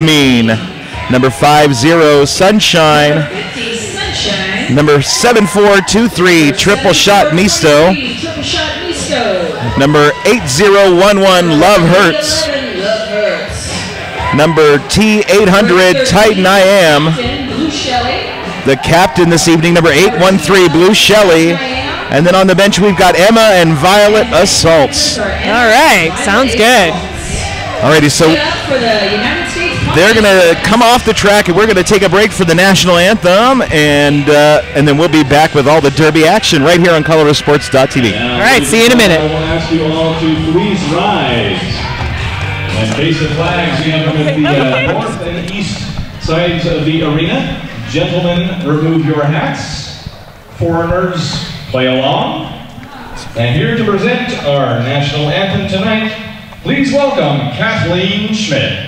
Mean. Number 50, Sunshine. Sunshine. Number 7423, Triple Shot Misto. Triple Shot Misto. Number 8011, Love Hurts. Eleven, Love Hurts. Number T800, Titan I Am. Ten, Blue Shelley. The captain this evening, number 813, Blue Shelley. And then on the bench, we've got Emma and Violet Assaults. All All right, sounds good. Alrighty, so they're going to come off the track, and we're going to take a break for the national anthem, and uh, and then we'll be back with all the Derby action right here on ColoradoSports.tv. All right, see you in a minute. I will ask you all to please rise and face the flags. We have them at the uh, north and east sides of the arena. Gentlemen, remove your hats. Foreigners, play along. And here to present our national anthem tonight, please welcome Kathleen Schmidt.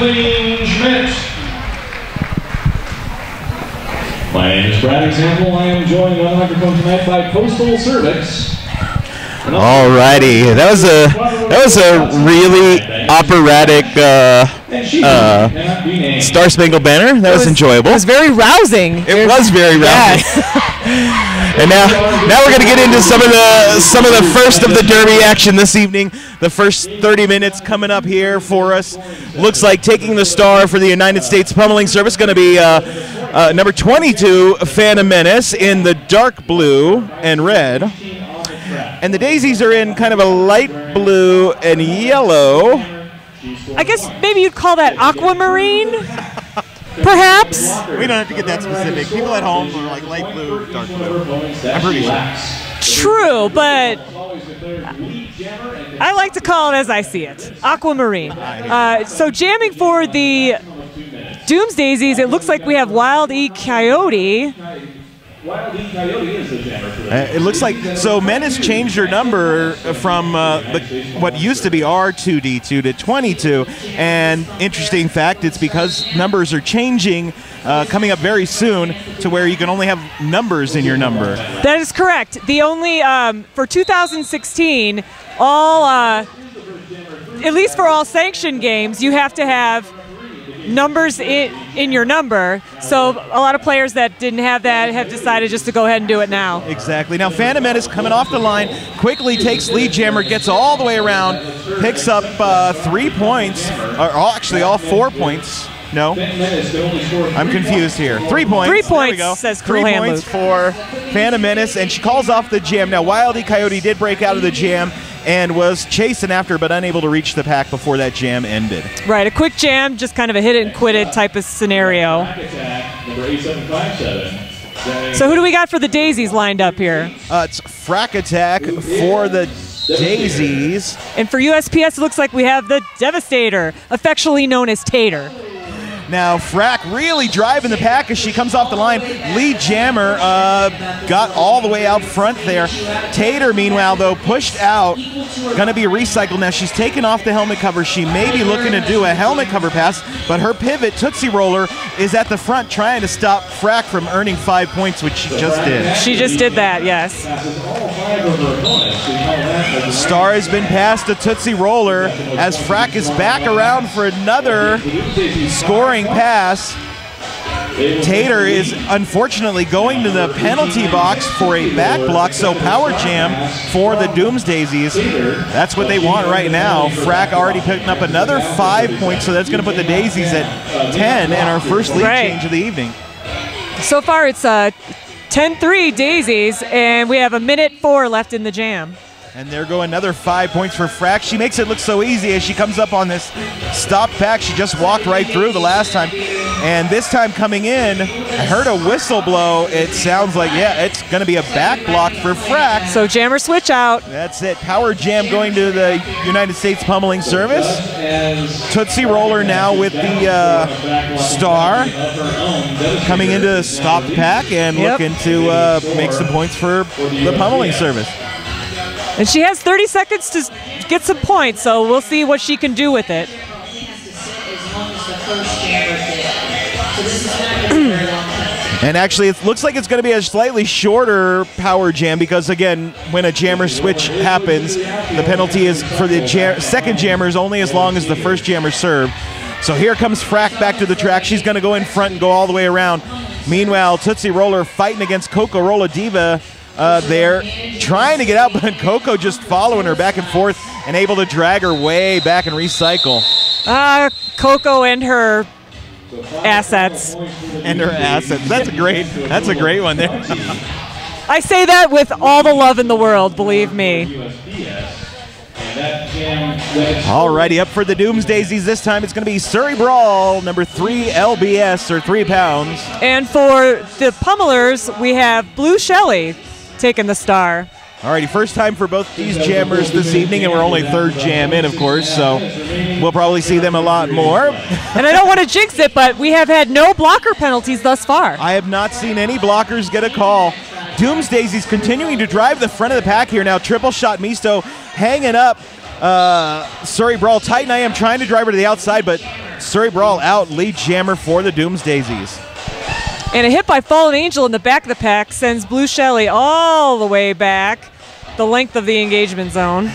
Kathleen Schmidt. My name is Brad Example. I am joined on the microphone tonight by Coastal Cervix. Alrighty, that was a that was a really operatic uh, Uh, cannot be named. Star Spangled Banner. That was, enjoyable. It was very rousing. It was very rousing. Yes. And now, now we're going to get into some of the some of the first of the Derby action this evening. The first 30 minutes coming up here for us. Looks like taking the star for the United States Pummeling Service going to be uh, uh, number 22, Phantom Menace, in the dark blue and red. And the daisies are in kind of a light blue and yellow. I guess maybe you'd call that aquamarine, perhaps. We don't have to get that specific. People at home are like light blue, dark blue. I'm pretty sure. True, but I like to call it as I see it aquamarine. Uh, so, jamming for the Doomsdaisies, it looks like we have Wild E. Coyote. It looks like so. Menace changed her number from uh, the, what used to be R2D2 to 22. And interesting fact, it's because numbers are changing, uh, coming up very soon, to where you can only have numbers in your number. That is correct. The only um, for 2016, all uh, at least for all sanctioned games, you have to have numbers in, in your number. So a lot of players that didn't have that have decided just to go ahead and do it now. Exactly. Now Phantom Menace coming off the line, quickly takes lead jammer, gets all the way around, picks up uh, three points, or actually all four points. No, Menace could only score I'm confused here. Three points. Three There we points, go. says Three Cool points for Phantom Menace, and she calls off the jam. Now, Wildy Coyote did break out of the jam and was chasing after, but unable to reach the pack before that jam ended. Right, a quick jam, just kind of a hit it and quit it type of scenario. attack, number 8757. So who do we got for the daisies lined up here? Uh, it's Frack Attack for the Daisies. And for USPS, it looks like we have the Devastator, affectionately known as Tater. Now, Frack really driving the pack as she comes off the line. lead jammer uh, got all the way out front there. Tater, meanwhile, though, pushed out. Going to be recycled. Now, she's taken off the helmet cover. She may be looking to do a helmet cover pass, but her pivot, Tootsie Roller, is at the front trying to stop Frack from earning five points, which she just did. She just did that, yes. Passes all five of her opponents. We call that a Star has been passed to Tootsie Roller as Frack is back around for another scoring pass. Tater is unfortunately going to the penalty box for a back block, so power jam for the Doomsdaisies. That's what they want right now. Frack already picking up another five points, so that's going to put the Daisies at 10 and our first lead Right. change of the evening. So far, it's uh, 10-3 Daisies, and we have a minute four left in the jam. And there go another five points for Frack. She makes it look so easy as she comes up on this stop pack. She just walked right through the last time. And this time coming in, I heard a whistle blow. It sounds like, yeah, it's going to be a back block for Frack. So jammer switch out. That's it. Power Jam going to the United States Pummeling Service. Tootsie Roller now with the uh, star coming into the stop pack and Yep. looking to uh, make some points for the Pummeling Service. And she has 30 seconds to get some points, so we'll see what she can do with it. And actually, it looks like it's going to be a slightly shorter power jam because, again, when a jammer switch happens, the penalty is for the jam- second jammer is only as long as the first jammer served. So here comes Frack back to the track. She's going to go in front and go all the way around. Meanwhile, Tootsie Roller fighting against Coco Rolla Diva uh, there, trying to get out, but Coco just following her back and forth and able to drag her way back and recycle. Uh, Coco and her assets. And her assets. That's a great. That's a great one there. I say that with all the love in the world, believe me. Alrighty, up for the Doomsdaisies. This time it's going to be Surrey Brawl, number three LBS, or three pounds. And for the pummelers, we have Blue Shelly taking the star. Alrighty, first time for both these jammers this evening, and we're only third jam in, of course, so we'll probably see them a lot more. And I don't want to jinx it, but we have had no blocker penalties thus far. I have not seen any blockers get a call. Doomsdaisy's continuing to drive the front of the pack here now. Triple shot Misto hanging up. Uh, Surrey Brawl, Titan I am trying to drive her to the outside, but Surrey Brawl out, lead jammer for the Doomsdaisies. And a hit by Fallen Angel in the back of the pack sends Blue Shelly all the way back the length of the engagement zone.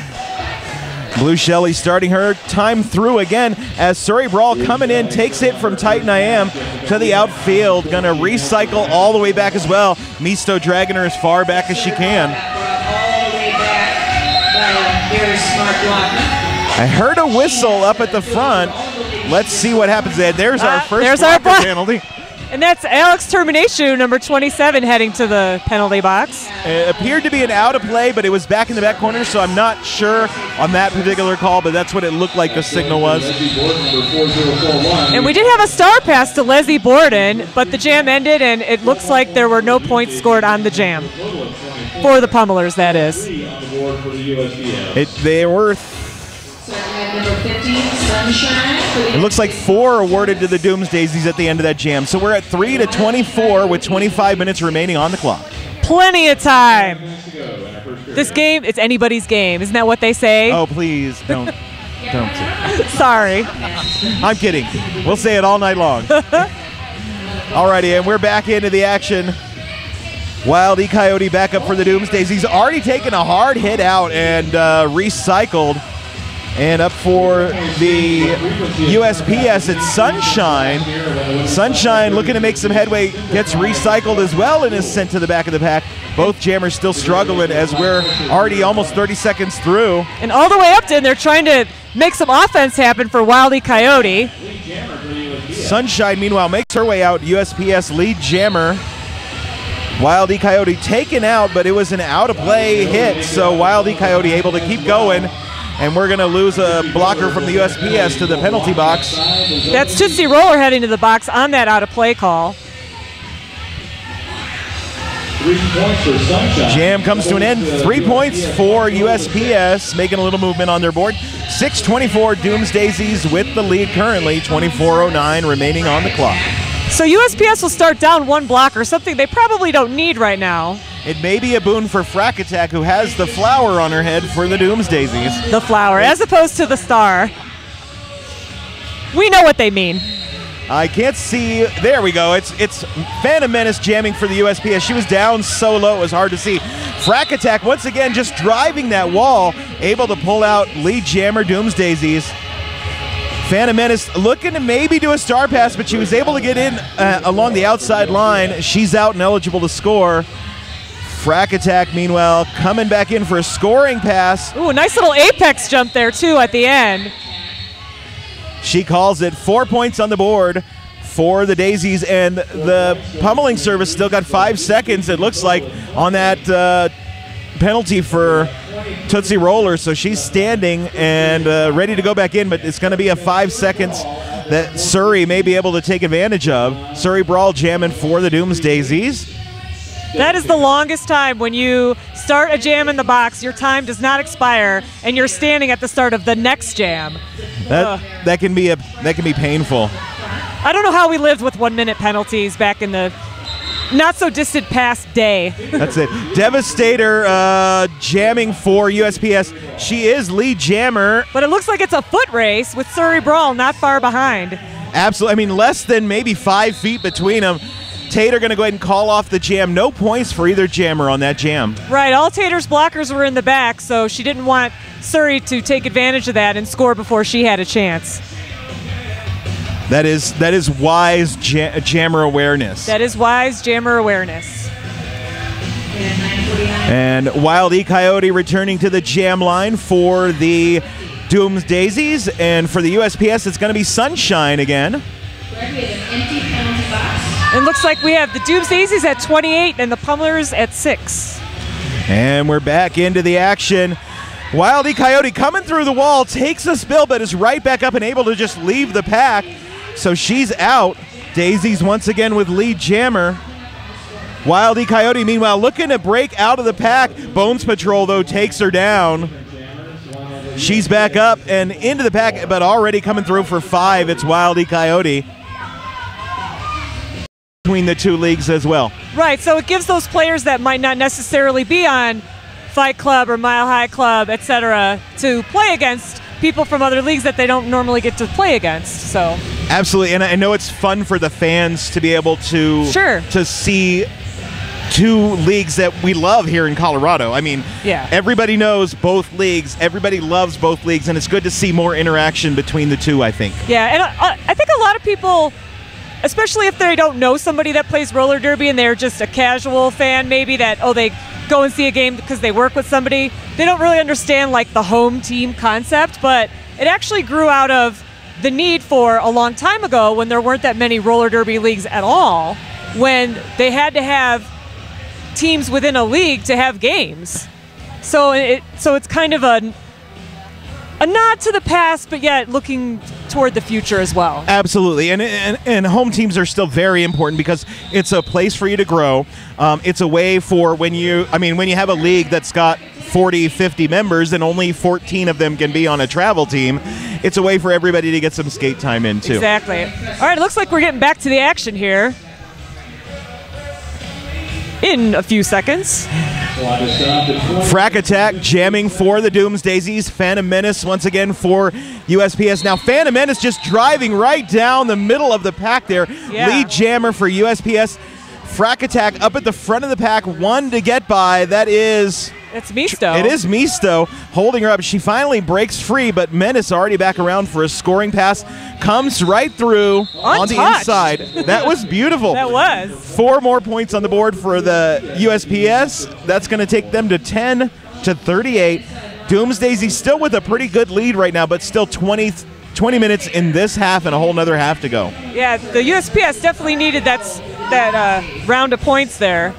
Blue Shelly starting her time through again as Surrey Brawl coming in, takes it from Titan I Am to the outfield. Gonna recycle all the way back as well. Misto dragging her as far back as she can. All the way back by a very smart blocker. I heard a whistle up at the front. Let's see what happens there. There's our Ah, first there's our penalty. And that's Alex Termination, number 27, heading to the penalty box. It appeared to be an out of play, but it was back in the back corner, so I'm not sure on that particular call, but that's what it looked like the signal was. board number 4041. And we did have a star pass to Leslie Borden, but the jam ended, and it looks like there were no points scored on the jam. For the pummelers, that is. on the board for. It, they were It looks like four awarded to the Doomsdaisies at the end of that jam. So we're at 3 to 24 with 25 minutes remaining on the clock. Plenty of time. This game, it's anybody's game. Isn't that what they say? Oh, please don't. Don't. Sorry. I'm kidding. We'll say it all night long. Alrighty, and we're back into the action. Wild E Coyote back up for the Doomsdays. He's already taken a hard hit out and uh, recycled. And up for the USPS, it's Sunshine. Sunshine looking to make some headway, gets recycled as well and is sent to the back of the pack. Both jammers still struggling as we're already almost 30 seconds through. And all the way up to, and they're trying to make some offense happen for Wildy Coyote. Sunshine, meanwhile, makes her way out. USPS lead jammer. Wild E Coyote taken out, but it was an out of play hit. So Wild E Coyote able to keep going. And we're going to lose a blocker from the USPS to the penalty box. That's Tootsie Roller heading to the box on that out of play call. Three points for Sunshine. Jam comes to an end. Three points for USPS, making a little movement on their board. 624 Dooms Daisies with the lead currently, 24.09 remaining on the clock. So USPS will start down one block or something they probably don't need right now. It may be a boon for Frack Attack, who has the flower on her head for the Dooms Daisies. The flower, as opposed to the star. We know what they mean. I can't see. There we go. It's it's Phantom Menace jamming for the USPS. She was down so low it was hard to see. Frack Attack once again just driving that wall, able to pull out lead jammer Dooms Daisies. Phantom Menace looking to maybe do a star pass, but she was able to get in uh, along the outside line. She's out and eligible to score. Frack Attack, meanwhile, coming back in for a scoring pass. Ooh, nice little apex jump there too at the end. She calls it four points on the board for the Daisies, and the pummeling service still got five seconds, it looks like, on that uh, penalty for Tootsie Roller. So she's standing and uh, ready to go back in, but it's going to be a five seconds that Surrey may be able to take advantage of. Surrey Brawl jamming for the Dooms Daisies. That is the longest time when you start a jam in the box, your time does not expire, and you're standing at the start of the next jam. That that can be a that can be painful. I don't know how we lived with one minute penalties back in the not so distant past day. That's it. Devastator uh, jamming for USPS. She is lead jammer. But it looks like it's a foot race with Surrey Brawl not far behind. Absolutely. I mean, less than maybe five feet between them. Tater going to go ahead and call off the jam. No points for either jammer on that jam. Right, all Tater's blockers were in the back, so she didn't want Surrey to take advantage of that and score before she had a chance. That is that is wise ja- jammer awareness. That is wise jammer awareness. And Wild E Coyote returning to the jam line for the Dooms Daisies, and for the USPS, it's going to be Sunshine again. It looks like we have the Dooms Daisies at 28 and the Pummelers at 6. And we're back into the action. Wild E Coyote coming through the wall, takes a spill, but is right back up and able to just leave the pack. So she's out. Daisy's once again with lead jammer. Wild E Coyote, meanwhile, looking to break out of the pack. Bones Patrol, though, takes her down. She's back up and into the pack, but already coming through for five. It's Wild E Coyote. Between the two leagues as well. Right, so it gives those players that might not necessarily be on Fight Club or Mile High Club, etc., to play against people from other leagues that they don't normally get to play against. So, Absolutely, and I know it's fun for the fans to be able to Sure. to see two leagues that we love here in Colorado. I mean, Yeah. everybody knows both leagues. Everybody loves both leagues, and it's good to see more interaction between the two. I think. yeah, and I, I think a lot of people, especially if they don't know somebody that plays roller derby and they're just a casual fan, maybe that, oh, they go and see a game because they work with somebody, they don't really understand like the home team concept, but it actually grew out of the need for a long time ago when there weren't that many roller derby leagues at all, when they had to have teams within a league to have games. So it so it's kind of a a nod to the past, but yet looking toward the future as well. Absolutely, and, and and home teams are still very important because it's a place for you to grow. Um, it's a way for when you, I mean, when you have a league that's got 40, 50 members and only 14 of them can be on a travel team, it's a way for everybody to get some skate time in too. Exactly. All right, it looks like we're getting back to the action here. In a few seconds. Clock is stopped at 20. Frack Attack jamming for the Dooms Daisies. Phantom Menace once again for USPS. Now Phantom Menace just driving right down the middle of the pack there. Yeah. Lead jammer for USPS. Frack Attack up at the front of the pack, one to get by. That is It's Misto. it is Misto holding her up. She finally breaks free, but Menace already back around for a scoring pass. Comes right through on the inside. That was beautiful. That was. Four more points on the board for the USPS. That's going to take them to 10 to 38. Dooms Daisy still with a pretty good lead right now, but still 20, 20 minutes in this half and a whole nother half to go. Yeah, the USPS definitely needed that that uh, round of points there.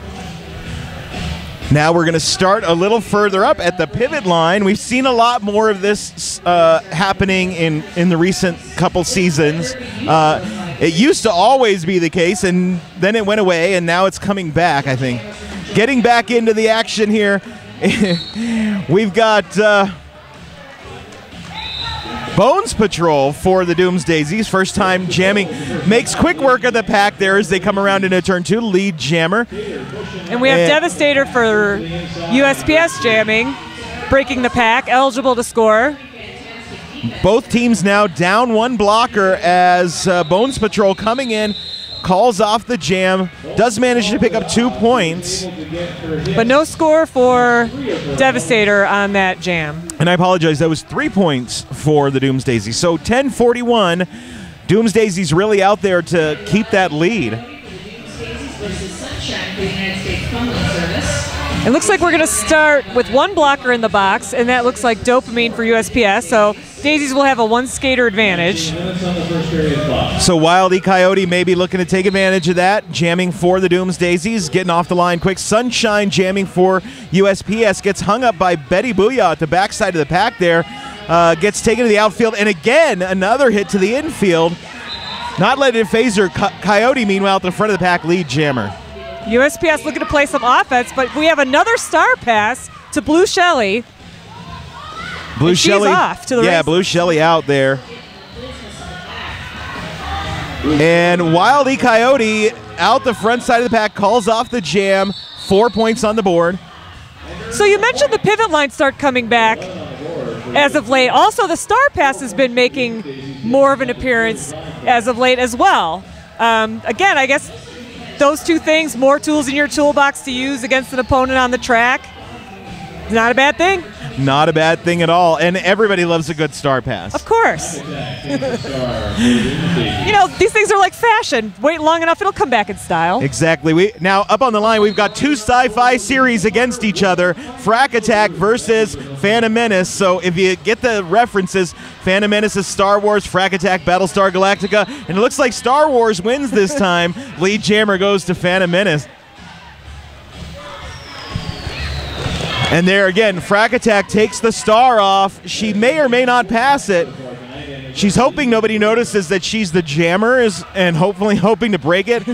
Now we're going to start a little further up at the pivot line. We've seen a lot more of this uh, happening in, in the recent couple seasons. Uh, it used to always be the case, and then it went away, and now it's coming back, I think. Getting back into the action here, we've got uh, Bones Patrol for the Doomsdaisies. First time jamming. Makes quick work of the pack there as they come around into turn two. Lead jammer. And we have And- Devastator for USPS jamming, breaking the pack, eligible to score. Both teams now down one blocker as uh, Bones Patrol coming in, calls off the jam, does manage to pick up two points. But no score for Devastator on that jam. And I apologize, that was three points for the Doomsdaisies. So 10 41. Doomsdaisies really out there to keep that lead. It looks like we're going to start with one blocker in the box, and that looks like dopamine for USPS. So Daisies will have a one skater advantage. So Wild E Coyote may be looking to take advantage of that, jamming for the Dooms Daisies, getting off the line quick. Sunshine jamming for USPS gets hung up by Betty Booyah at the backside of the pack there, uh, gets taken to the outfield, and again another hit to the infield. Not letting it phase. Coyote, meanwhile, at the front of the pack, lead jammer. USPS looking to play some offense, but we have another star pass to Blue Shelley. Blue And Shelley off to the yeah, races. Blue Shelley out there. And Wild E Coyote out the front side of the pack calls off the jam. Four points on the board. So you mentioned the pivot line start coming back as of late. Also, the star pass has been making more of an appearance as of late as well. Um, again, I guess those two things, more tools in your toolbox to use against an opponent on the track, not a bad thing. Not a bad thing at all. And everybody loves a good star pass. Of course. you know, these things are like fashion. Wait long enough, it'll come back in style. Exactly. We now up on the line. We've got two sci-fi series against each other: Frack Attack versus Phantom Menace. So if you get the references, Phantom Menace is Star Wars, Frack Attack Battlestar Galactica, and it looks like Star Wars wins this time. Lead jammer goes to Phantom Menace. And there again, Frack Attack takes the star off. She may or may not pass it. She's hoping nobody notices that she's the jammer is, and hopefully hoping to break it.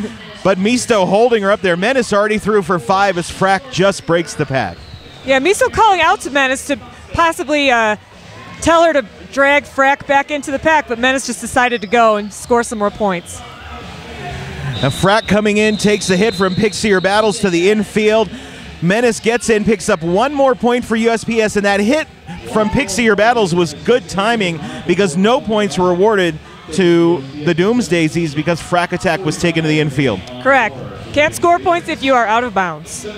But Misto holding her up there. Menace already through for five as Frack just breaks the pack. Yeah, Misto calling out to Menace to possibly uh, tell her to drag Frack back into the pack, but Menace just decided to go and score some more points. Now Frack coming in takes a hit from Pixie or Battles to the infield. Menace gets in, picks up one more point for USPS, and that hit from Pixier Battles was good timing because no points were awarded to the Doomsdaisies because Frack Attack was taken to the infield. Correct. Can't score points if you are out of bounds. So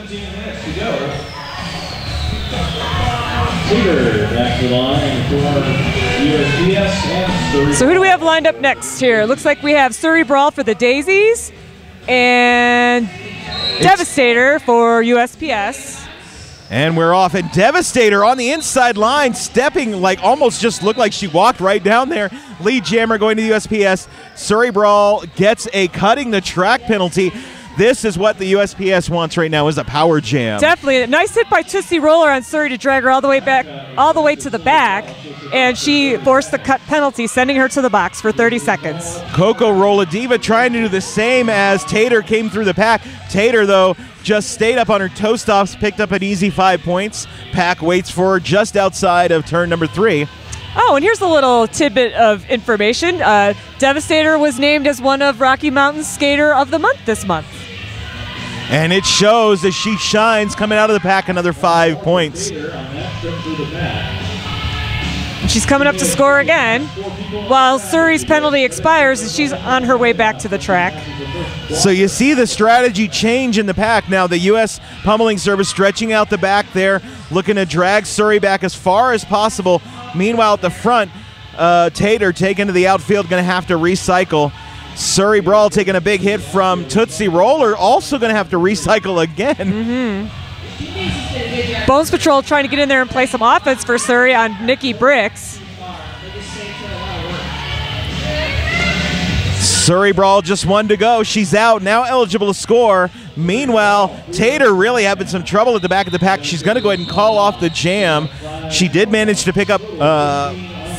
who do we have lined up next here? Looks like we have Surrey Brawl for the Daisies and Devastator for USPS. And we're off. And Devastator on the inside line, stepping like almost just looked like she walked right down there. Lead jammer going to the USPS. Surrey Brawl gets a cutting the track penalty. This is what the USPS wants right now is a power jam. Definitely a nice hit by Tootsie Roller on Surrey to drag her all the way back, all the way to the back, and she forced the cut penalty, sending her to the box for 30 seconds. Coco Rolla Diva trying to do the same as Tater came through the pack. Tater, though, just stayed up on her toe stops, picked up an easy five points. Pack waits for her just outside of turn number three. Oh, and here's a little tidbit of information. Uh, Devastator was named as one of Rocky Mountain's Skater of the Month this month. And it shows as she shines coming out of the pack another five points. And she's coming up to score again, while Surrey's penalty expires and she's on her way back to the track. So you see the strategy change in the pack. Now the U.S. pummeling service stretching out the back there, looking to drag Surrey back as far as possible. Meanwhile, at the front, uh, Tater taken to the outfield, going to have to recycle. Surrey Brawl taking a big hit from Tootsie Roller, also going to have to recycle again. Bones Patrol trying to get in there and play some offense for Surrey on Nikki Bricks. Surrey Brawl just one to go. She's out, now eligible to score. Meanwhile, Tater really having some trouble at the back of the pack. She's going to go ahead and call off the jam. She did manage to pick up uh,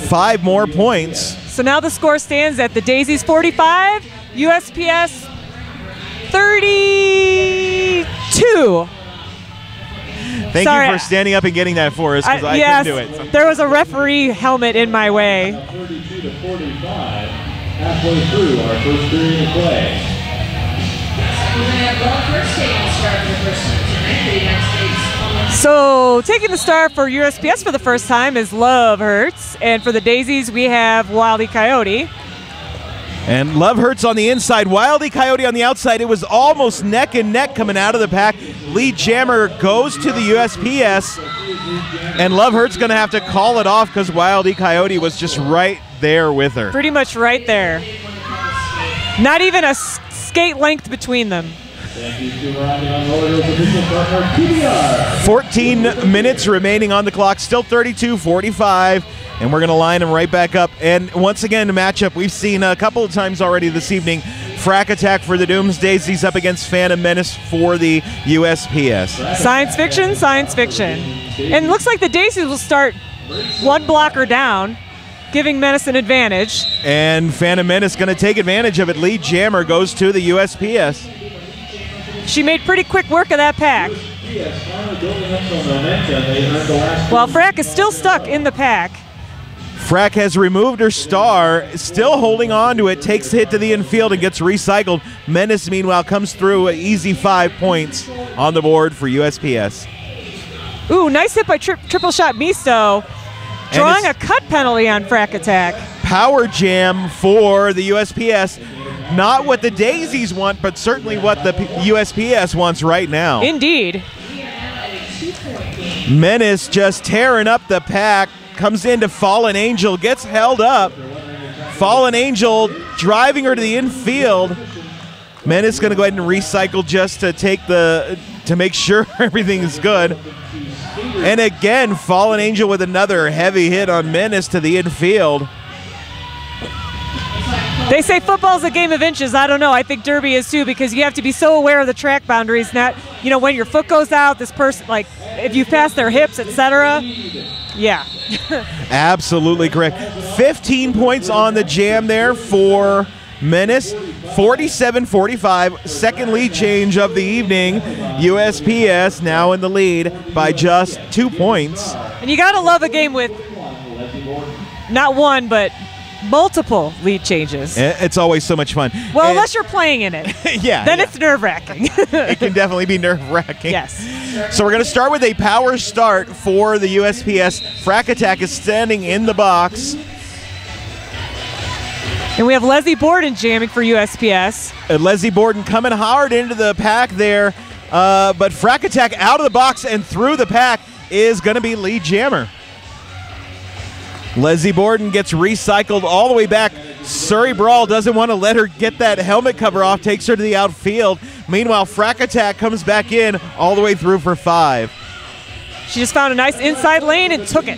five more points. So now the score stands at the Daisies 45, USPS 32. Thank Sorry, you for standing up and getting that for us because I, yes, couldn't do it. there was a referee helmet in my way. 32 to 45. Halfway through our first period of play. We're going to have Love Hurts taking start for the first time tonight for the United States So taking the star for USPS for the first time is Love Hurts, and for the Daisies we have Wildy Coyote. And Love Hurts on the inside, Wildy Coyote on the outside. It was almost neck and neck coming out of the pack. lead jammer goes to the USPS, and Love Hurts going to have to call it off because Wildy Coyote was just right there with her. Pretty much right there. Not even a skate length between them. Thank you to Rocky on Rollers official partner 14 minutes remaining on the clock, still 32 45. And we're going to line them right back up. And once again, the matchup we've seen a couple of times already this evening. Frack Attack for the Doomsdays up against Phantom Menace for the USPS. Science fiction, science fiction. And it looks like the Daisies will start one blocker down, giving Menace an advantage. And Phantom Menace going to take advantage of it. lead jammer goes to the USPS. She made pretty quick work of that pack. Yes, finally building up some momentum. They earned the last While Frack is still stuck in the pack. Frack has removed her star, still holding on to it, takes the hit to the infield and gets recycled. Menace, meanwhile, comes through an easy five points on the board for USPS. Ooh, nice hit by tri- triple shot Misto. Drawing a cut penalty on Frack Attack. Power jam for the USPS. Not what the Daisies want, but certainly what the USPS wants right now. Indeed. Menace just tearing up the pack, comes into Fallen Angel, gets held up. Fallen Angel driving her to the infield. Menace going to go ahead and recycle just to take the to make sure everything is good. And again, Fallen Angel with another heavy hit on Menace to the infield. They say football's a game of inches. I don't know. I think Derby is too because you have to be so aware of the track boundaries. Not, you know, when your foot goes out, this person, like, if you pass their hips, etc. Yeah. Absolutely correct. 15 points on the jam there for Menace. 47 45. Second lead change of the evening. USPS now in the lead by just two points. And you gotta love a game with not one, but multiple lead changes. It's always so much fun. Well, And- unless you're playing in it, yeah, then yeah. it's nerve wracking. it can definitely be nerve wracking. yes. So we're going to start with a power start for the USPS. Frack Attack is standing in the box. And we have Leslie Borden jamming for USPS. Uh, Leslie Borden coming hard into the pack there, uh, but Frack Attack out of the box and through the pack is going to be lead jammer. Leslie Borden gets recycled all the way back. Surrey Brawl doesn't want to let her get that helmet cover off, takes her to the outfield. Meanwhile, Frack Attack comes back in all the way through for five. She just found a nice inside lane and took it.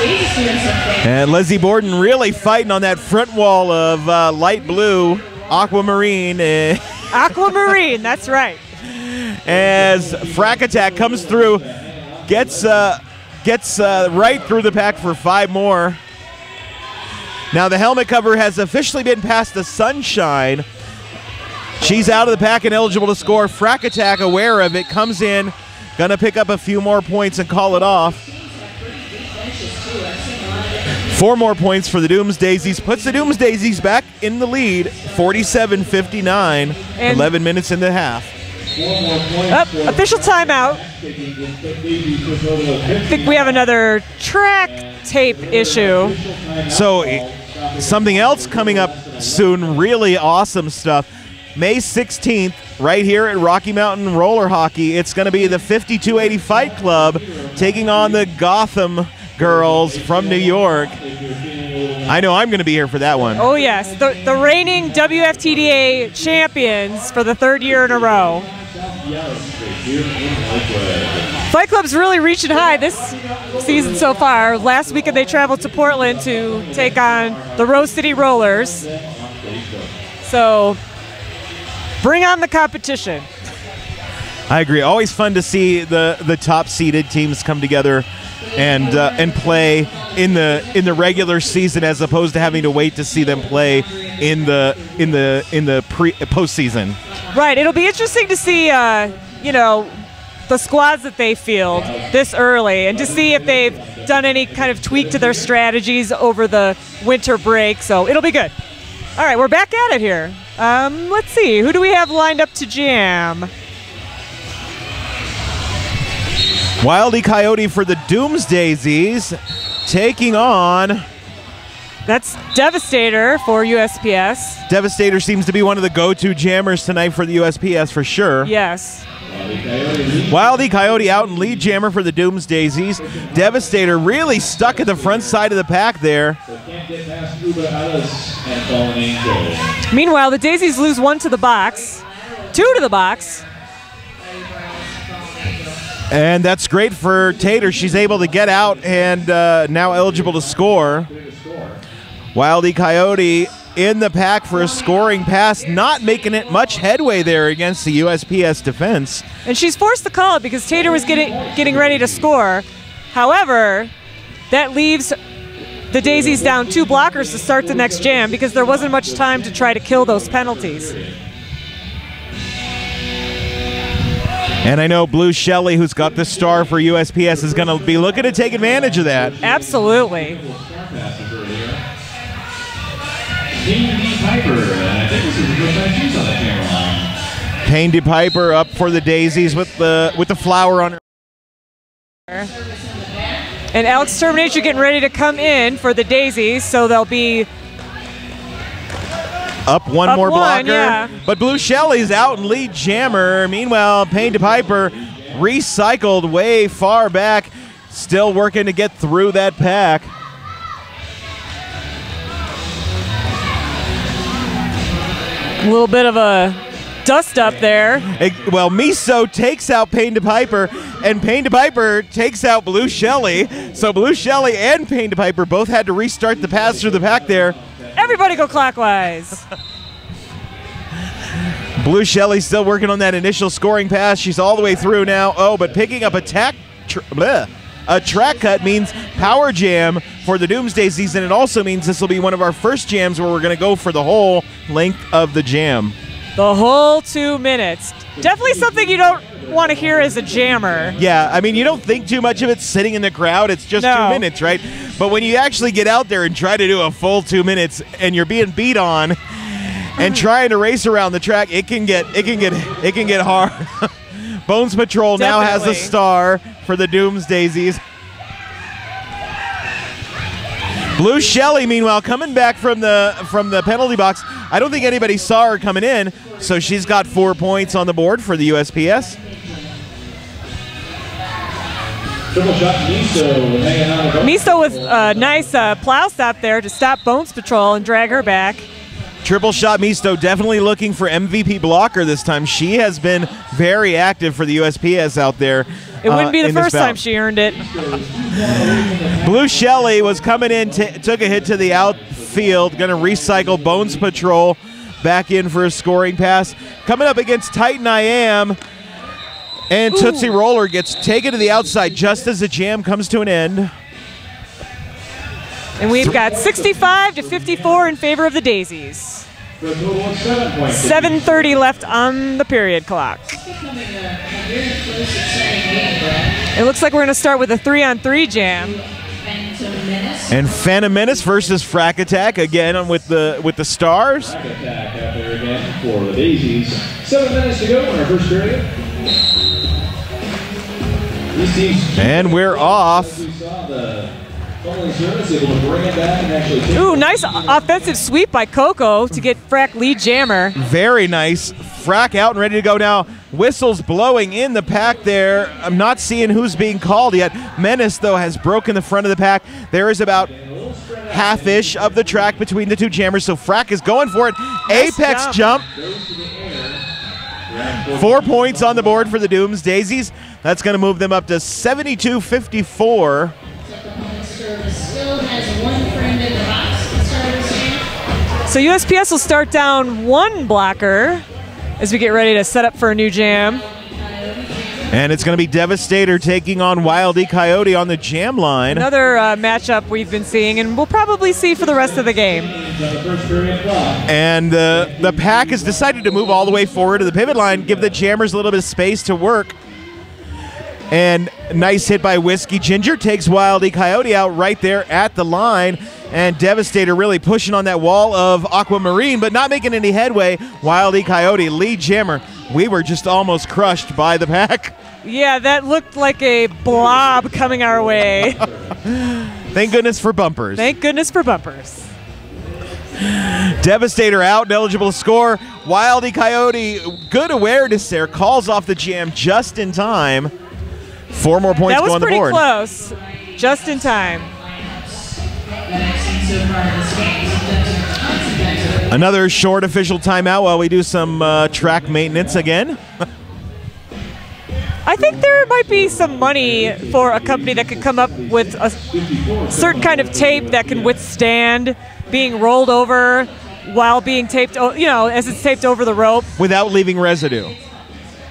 He's doing something. And Leslie Borden really fighting on that front wall of uh, light blue aquamarine. Aquamarine, that's right. as Frack Attack comes through, gets uh, gets uh, right through the pack for five more. Now the helmet cover has officially been passed to Sunshine. She's out of the pack and eligible to score. Frack Attack, aware of it, comes in, gonna pick up a few more points and call it off. Four more points for the Doomsdaisies puts the Doomsdaisies back in the lead, 47-59, 11 minutes in the half. For official timeout. I think we have another track tape issue. So, something else coming up soon, really awesome stuff. May 16th, right here at Rocky Mountain Roller Hockey, it's going to be the 5280 Fight Club taking on the Gotham girls from New York. I know I'm going to be here for that one. Oh yes, the, the reigning WFTDA champions for the third year in a row. Fight Club's really reaching high this season so far. Last weekend they traveled to Portland to take on the Rose City Rollers. So bring on the competition. I agree. Always fun to see the the top seeded teams come together and uh, and play in the in the regular season as opposed to having to wait to see them play in the in the in the pre postseason. Right. It'll be interesting to see, uh, you know, the squads that they field this early and to see if they've done any kind of tweak to their strategies over the winter break. So it'll be good. All right, we're back at it here. Um, let's see. Who do we have lined up to jam? Wildy Coyote for the Doomsdaisies taking on That's Devastator for USPS. Devastator seems to be one of the go-to jammers tonight for the USPS for sure. Yes. Wildy Coyote out and lead jammer for the Doomsdaisies. Devastator really stuck at the front side of the pack there. Can't get past Uba Alice and Fallen Angel. Meanwhile, the Daisies lose one to the box, two to the box. And that's great for Tater. She's able to get out and uh, now eligible to score. Wildy Coyote in the pack for a scoring pass, not making it much headway there against the USPS defense. And she's forced to call it because Tater was getting getting ready to score. However, that leaves the Daisies down two blockers to start the next jam because there wasn't much time to try to kill those penalties. And I know Blue Shelley, who's got the star for USPS, is going to be looking to take advantage of that. Absolutely. Passes earlier. Dean D. Piper, and I think this is the first time she's on the camera line. Payne DePiper up for the Daisies with the with the flower on her. And Alex Terminator getting ready to come in for the Daisies, so they'll be Up one Up more one, blocker. yeah. But Blue Shelley's out and lead jammer. Meanwhile, Payne to Piper recycled way far back, still working to get through that pack. a little bit of a dust up there. Eh, Well, Misto takes out Payne to Piper, and Payne to Piper takes out Blue Shelley. So Blue Shelley and Payne to Piper both had to restart the pass through the pack there. Everybody go clockwise. Blue Shelley still working on that initial scoring pass. She's all the way through now. Oh, but picking up a tack, tr- bleh. a track cut means power jam for the Doomsdaisies. It also means this will be one of our first jams where we're going to go for the whole length of the jam. The whole two minutes. Definitely something you don't want to hear as a jammer. Yeah, I mean, you don't think too much of it sitting in the crowd. It's just No. two minutes, right? But when you actually get out there and try to do a full two minutes, and you're being beat on, and trying to race around the track, it can get it can get it can get hard. Bones Patrol now has a star for the Doomsdaisies. Blue Shelley, meanwhile, coming back from the from the penalty box. I don't think anybody saw her coming in, so she's got four points on the board for the USPS. Triple shot Misto hanging on Misto with a nice uh, plow stop there to stop Bones Patrol and drag her back. Triple shot Misto definitely looking for MVP blocker this time. She has been very active for the USPS out there. It wouldn't uh, be the first time she earned it. Blue Shelly was coming in, t- took a hit to the outfield, going to recycle Bones Patrol back in for a scoring pass. Coming up against Titan I Am. And Tootsie Roller gets taken to the outside just as the jam comes to an end. And we've got 65 to 54 in favor of the Daisies. for a total of seven points. 7:30 left on the period clock. Becoming a, a very close, exciting game, Brad. It looks like we're going to start with a three-on-three jam. And Phantom Menace versus Frack Attack again with the with the stars. Frack Attack out there again for the Daisies. Seven minutes to go in our first period. And actually take Ooh, nice offensive sweep by Coco to get Frack lead jammer. Very nice. Frack out and ready to go now. Whistles blowing in the pack there. I'm not seeing who's being called yet. Menace, though, has broken the front of the pack. There is about half ish of the track between the two jammers, so Frack is going for it. Apex jump. Four points on the board for the Dooms Daisies. That's going to move them up to 72 54. Service still has one friend in the box at the start of this game. So USPS will start down one blocker as we get ready to set up for a new jam. And it's going to be Devastator taking on Wild E Coyote on the jam line. Another uh, matchup we've been seeing, and we'll probably see for the rest of the game. And uh, the pack has decided to move all the way forward to the pivot line, give the jammers a little bit of space to work. And nice hit by Whiskey Ginger takes Wild E Coyote out right there at the line. And Devastator really pushing on that wall of Aquamarine, but not making any headway. Wild E Coyote, lead jammer. We were just almost crushed by the pack. Yeah, that looked like a blob coming our way. Thank goodness for bumpers. Thank goodness for bumpers. Devastator out, eligible to score. Wild E Coyote, good awareness there, calls off the jam just in time. Four more points that was go on the pretty board. close. Just in time. that I've seen so in this game. He's done some tons of Another short official timeout while we do some uh, track maintenance again. I think there might be some money for a company that could come up with a certain kind of tape that can withstand being rolled over while being taped, you know, as it's taped over the rope. without leaving residue.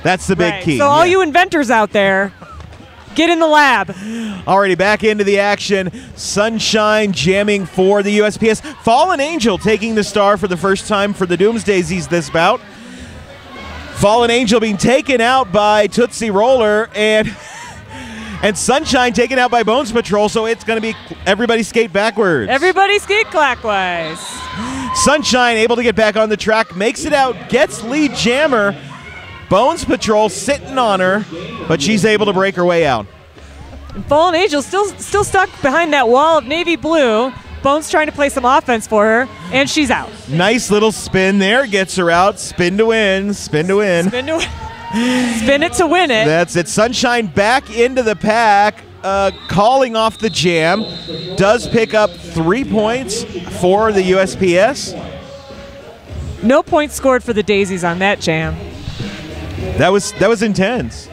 That's the big Right. key. So all Yeah. you inventors out there, get in the lab. Already back into the action. Sunshine jamming for the USPS. Fallen Angel taking the star for the first time for the Doomsdaisies this bout. Fallen Angel being taken out by Tootsie Roller and and Sunshine taken out by Bones Patrol. So it's going to be everybody skate backwards. Everybody skate clockwise. Sunshine able to get back on the track, makes it out, gets lead jammer. Bones Patrol sitting on her, but she's able to break her way out. And Fallen Angel still still stuck behind that wall of navy blue. Bones trying to play some offense for her, and she's out. Nice little spin there, gets her out. Spin to win, spin to win. Spin, to, win. spin it to win it. That's it. Sunshine back into the pack, uh, calling off the jam. Does pick up three points for the USPS. No points scored for the Daisies on that jam. That was that was intense.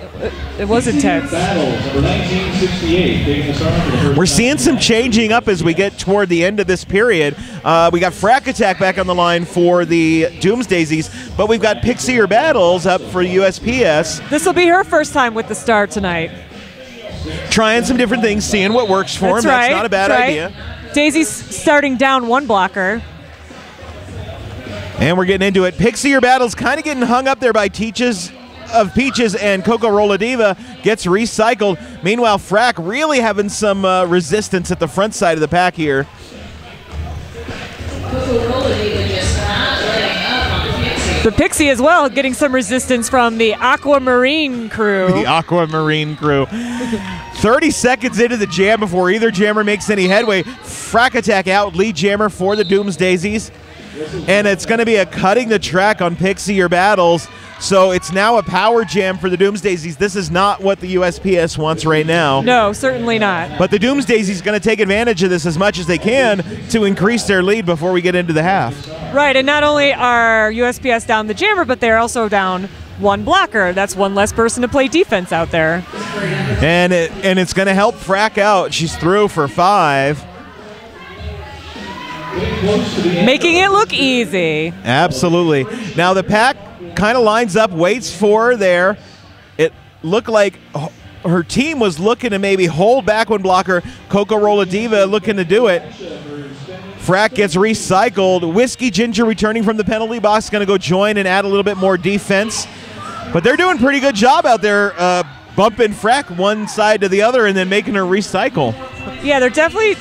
It was intense. Battles, number 1968, taking the start for the first We're seeing some changing up as we get toward the end of this period. Uh, we got Frack Attack back on the line for the Doomsdaisies, but we've got Pixie or Battles up for USPS, This will be her first time with the star tonight. trying some different things, seeing what works for That's them. right. That's not a bad right. idea. Daisy's starting down one blocker. And we're getting into it. Pixie or Battles kind of getting hung up there by Teaches of Peaches and Coco Rola Diva gets recycled. Meanwhile, Frack really having some uh, resistance at the front side of the pack here. Coca-Cola Diva just not letting up on Pixie. The Pixie as well, getting some resistance from the Aquamarine crew. The Aquamarine crew. 30 seconds into the jam before either jammer makes any headway. Frack Attack out, lead jammer for the Doomsdaisies. And it's going to be a cutting the track on Pixie or Battles. So it's now a power jam for the Doomsdaisies. This is not what the USPS wants right now. No, certainly not. But the Doomsdaisies going to take advantage of this as much as they can to increase their lead before we get into the half. Right, and not only are USPS down the jammer, but they're also down one blocker. That's one less person to play defense out there. And it and it's going to help Frack out. She's through for five. Making it look easy. Absolutely. Now the pack kind of lines up, waits for her there. It looked like her team was looking to maybe hold back one blocker. Coco Rola Diva looking to do it. Frack gets recycled. Whiskey Ginger returning from the penalty box, going to go join and add a little bit more defense. But they're doing a pretty good job out there, uh, bumping Frack one side to the other and then making her recycle. Yeah, they're definitely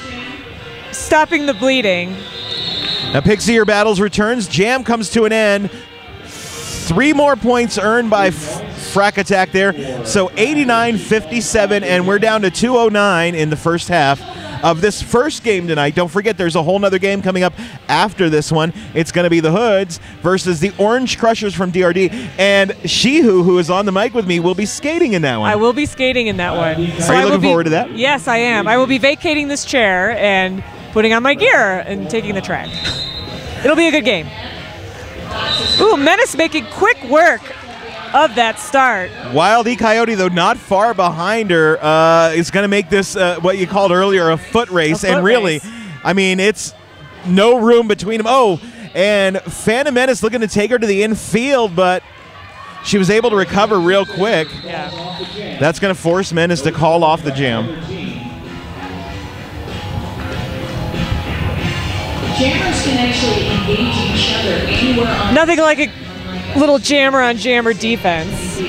stopping the bleeding. Now Pixie or Battles returns. Jam comes to an end. Three more points earned by F- Frack Attack there. So 89 57, and we're down to 209 in the first half of this first game tonight. Don't forget, there's a whole other game coming up after this one. It's going to be the Hoods versus the Orange Crushers from DRD. And Shihu, who is on the mic with me, will be skating in that one. I will be skating in that one. So Are you I looking be- forward to that? Yes, I am. I will be vacating this chair and putting on my gear and taking the track. It'll be a good game. Ooh, Menace making quick work of that start. Wild E Coyote, though not far behind her, uh, is going to make this uh, what you called earlier a foot race. A and really, race. I mean, it's no room between them. Oh, and Phantom Menace looking to take her to the infield, but she was able to recover real quick. Yeah. That's going to force Menace to call off the jam. Jammers can actually engage each other anywhere on Nothing like a little jammer on jammer defense. So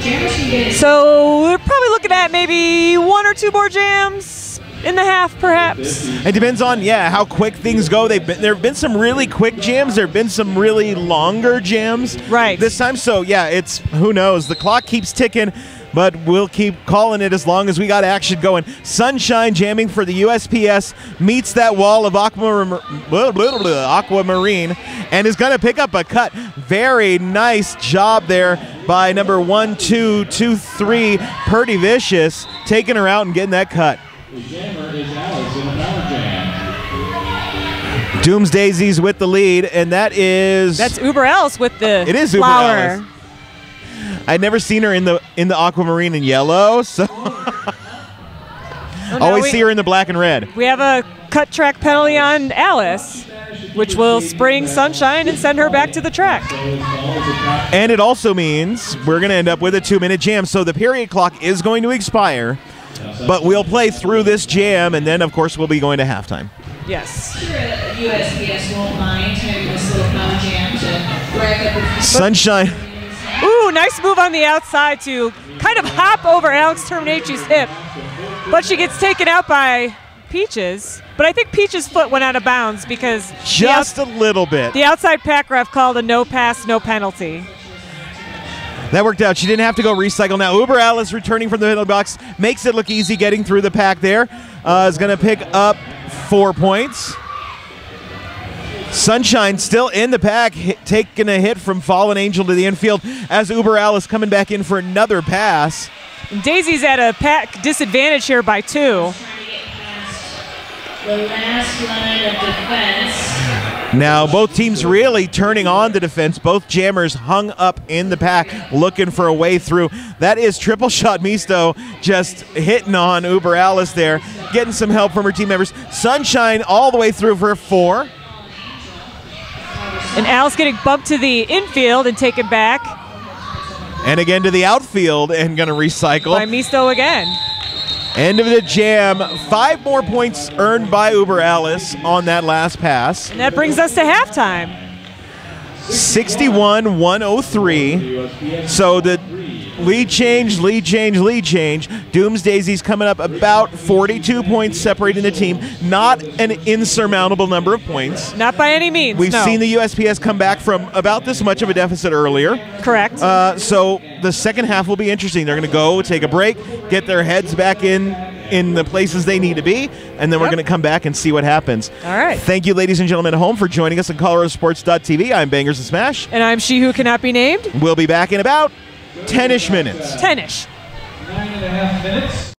jammers can get So we're probably looking at maybe one or two more jams in the half, perhaps. It depends on yeah how quick things go. They've been there have been some really quick jams. There have been some really longer jams. Right. This time, so yeah, it's who knows. The clock keeps ticking, but we'll keep calling it as long as we got action going. Sunshine jamming for the USPS meets that wall of aquamarine, blah, blah, blah, aquamarine and is going to pick up a cut. Very nice job there by number one, two, two, three, Purdy Vicious taking her out and getting that cut. The jammer is Alex in the jam. Doomsdaisies with the lead, and that is That's Uber Alice with the It is Uber flower. Alice. I'd never seen her in the in the aquamarine in yellow, so Oh, always we, see her in the black and red. we have a cut track penalty on Alice, which will spring Sunshine and send her back to the track. And it also means we're going to end up with a two minute jam. So the period clock is going to expire, but we'll play through this jam, and then of course we'll be going to halftime. Yes. sure that USPS won't mind having this little power jam to rack up a few Sunshine. Ooh, nice move on the outside to kind of hop over Alex Terminaci's hip. But she gets taken out by Peaches. But I think Peaches' foot went out of bounds because Just outs- a little bit. the outside pack ref called a no pass, no penalty. That worked out. She didn't have to go recycle. Now Uber Alice returning from the middle box makes it look easy getting through the pack there. Uh, is going to pick up four points. Sunshine still in the pack, hit, taking a hit from Fallen Angel to the infield as Uber Alice coming back in for another pass. Daisy's at a pack disadvantage here by two. the last line of defense. Now both teams really turning on the defense. Both jammers hung up in the pack, looking for a way through. That is triple shot Misto just hitting on Uber Alice there, getting some help from her team members. Sunshine all the way through for a four. And Alice getting bumped to the infield and taken back And again to the outfield and going to recycle. by. Misto again. End of the jam. Five more points earned by Uber Alice on that last pass. And that brings us to halftime. 61 103. So the lead change, lead change, lead change. Dooms Daisy's coming up about 42 points separating the team. Not an insurmountable number of points. Not by any means. We've no. seen the USPS come back from about this much of a deficit earlier. Correct. Uh, so the second half will be interesting. They're going to go take a break, get their heads back in in the places they need to be, and then we're going to come back and see what happens. All right. Thank you, ladies and gentlemen at home, for joining us on ColoradoSports.tv. I'm Bangers and Smash. and I'm she who cannot be named. We'll be back in about 10-ish minutes. Tennish. Nine and a half minutes.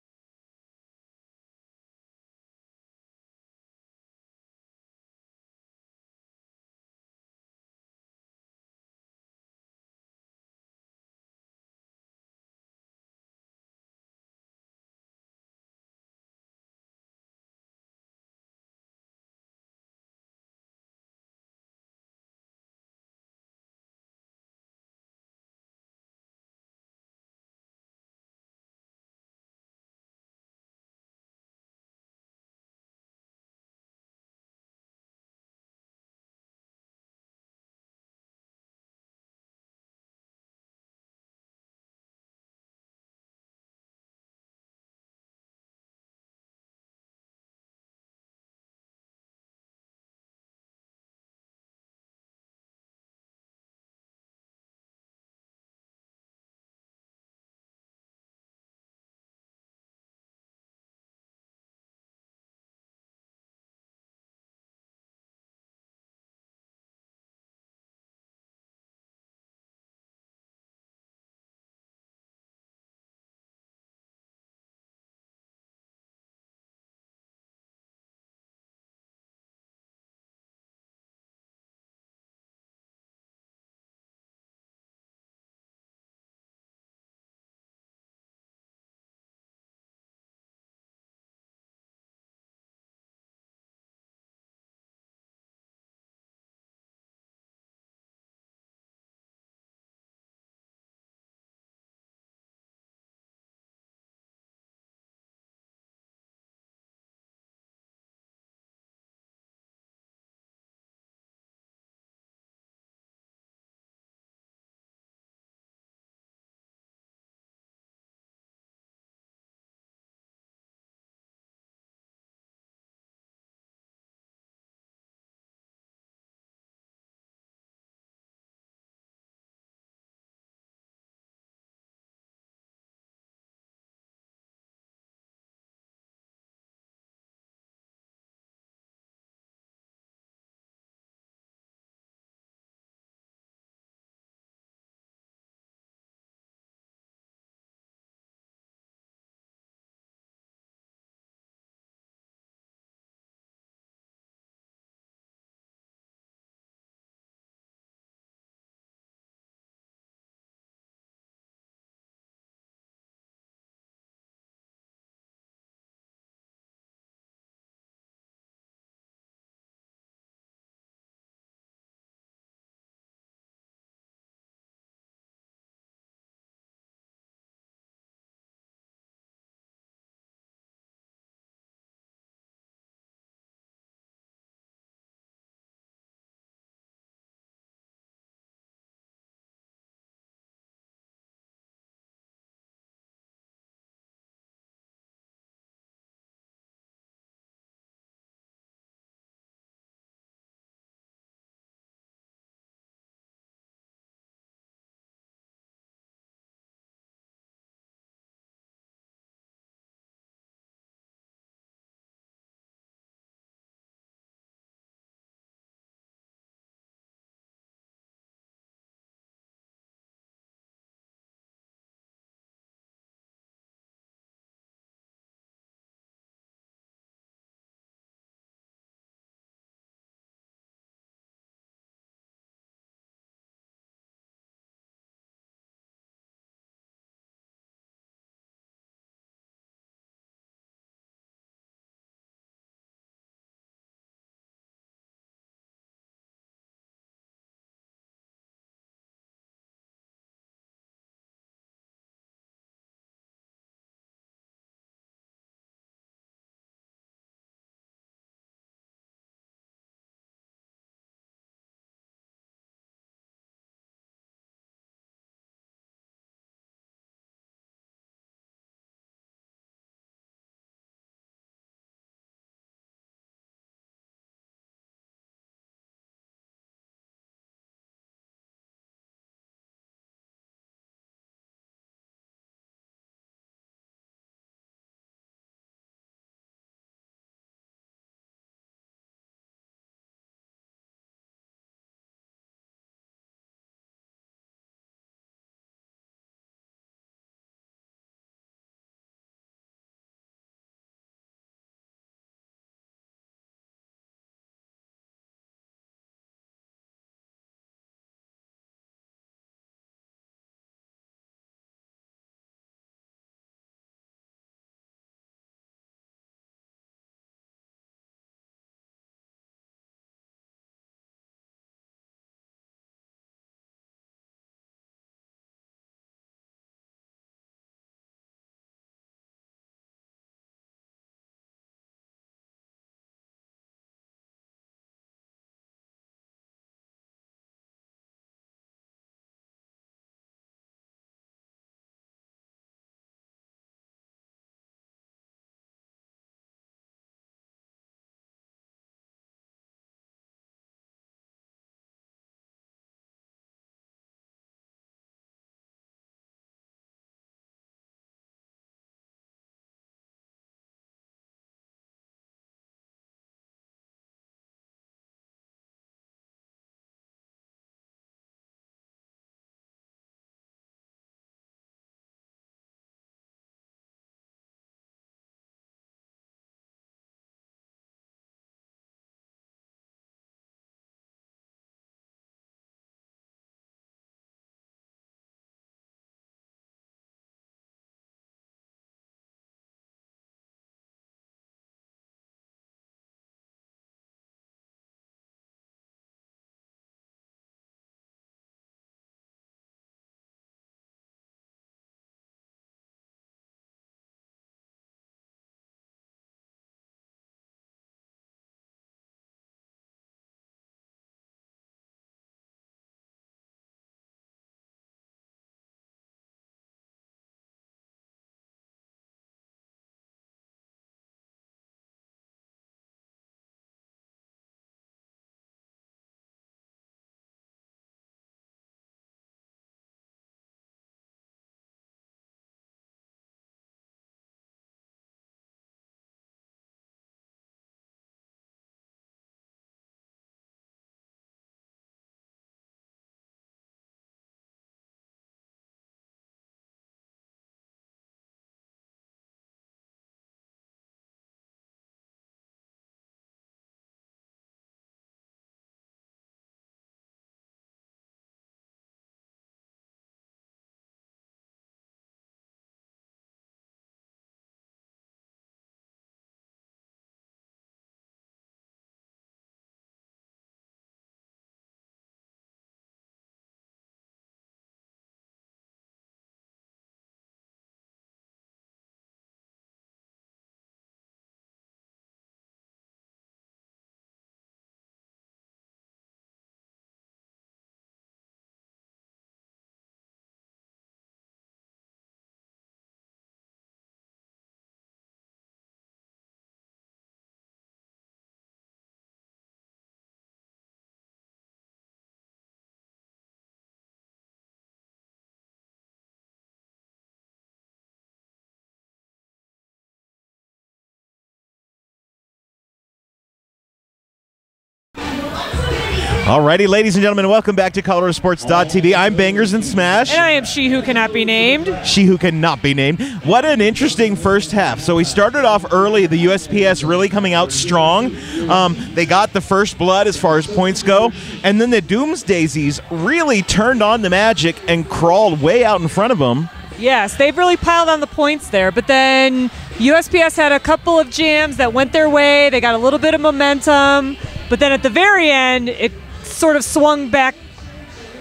Alrighty, ladies and gentlemen, welcome back to ColoradoSports.tv. I'm Bangers and Smash. And I am she who cannot be named. she who cannot be named. What an interesting first half. So we started off early, the USPS really coming out strong. Um, they got the first blood as far as points go, and then the Doomsdaisies really turned on the magic and crawled way out in front of them. Yes, they've really piled on the points there. But then USPS had a couple of jams that went their way. They got a little bit of momentum. But then at the very end, it sort of swung back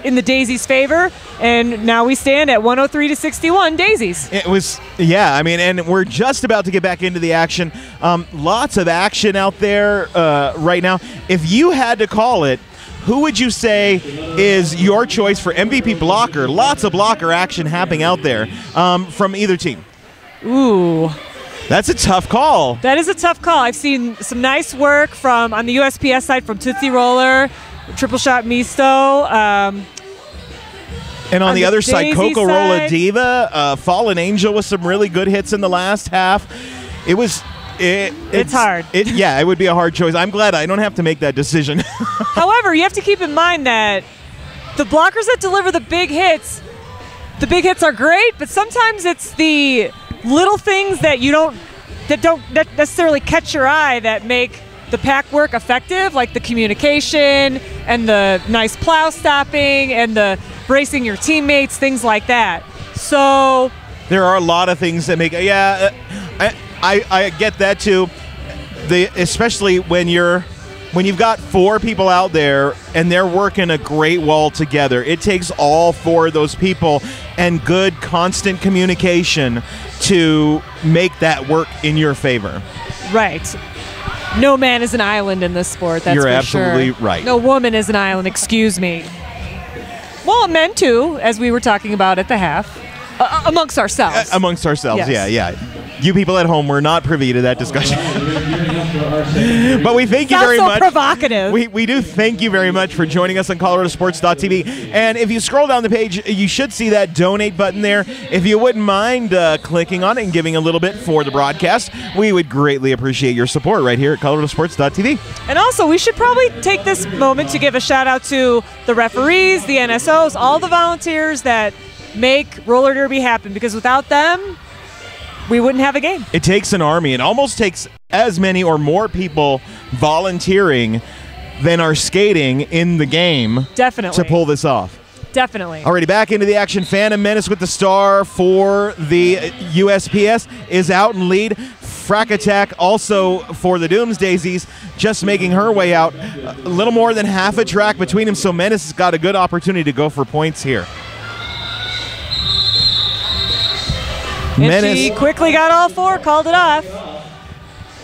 in the Daisies' favor. And now we stand at 103 to 61 Daisies. It was, yeah, I mean, and we're just about to get back into the action. Um, lots of action out there uh, right now. If you had to call it, who would you say is your choice for MVP blocker? Lots of blocker action happening out there um, from either team. Ooh. That's a tough call. That is a tough call. I've seen some nice work from on the USPS side from Tootsie Roller, Triple Shot Misto. Um, And on, On the, the other side, Daisy Coco Rolla side- Diva, uh, Fallen Angel with some really good hits in the last half. It was. It, it's, hard. It, yeah, it would be a hard choice. I'm glad I don't have to make that decision. however, you have to keep in mind that the blockers that deliver the big hits, the big hits are great, but sometimes it's the little things that you don't that don't that necessarily catch your eye that make the pack work effective, like the communication and the nice plow stopping and the bracing your teammates, things like that. So there are a lot of things that make. Yeah, uh, I, I, I get that too. The especially when you're when you've got four people out there and they're working a great wall together. It takes all four of those people and good constant communication to make that work in your favor. Right. No man is an island in this sport. That's You're for absolutely sure. right. No woman is an island. Excuse me. Well, men too, as we were talking about at the half, uh, amongst ourselves. amongst ourselves. Yes. Yeah, yeah. You people at home, we're not privy to that discussion. but we thank you Sounds very so much. provocative. We, we do thank you very much for joining us on ColoradoSports.tv. And if you scroll down the page, you should see that donate button there. If you wouldn't mind uh, clicking on it and giving a little bit for the broadcast, we would greatly appreciate your support right here at ColoradoSports.tv. And also, we should probably take this moment to give a shout out to the referees, the NSOs, all the volunteers that make roller derby happen because without them, we wouldn't have a game. It takes an army. It almost takes as many or more people volunteering than are skating in the game Definitely. to pull this off. Definitely. Already back into the action. Phantom Menace with the star for the USPS is out in lead. Frack Attack also for the Doomsdaisies, just making her way out. A little more than half a track between them, so Menace has got a good opportunity to go for points here. And she quickly got all four, called it off.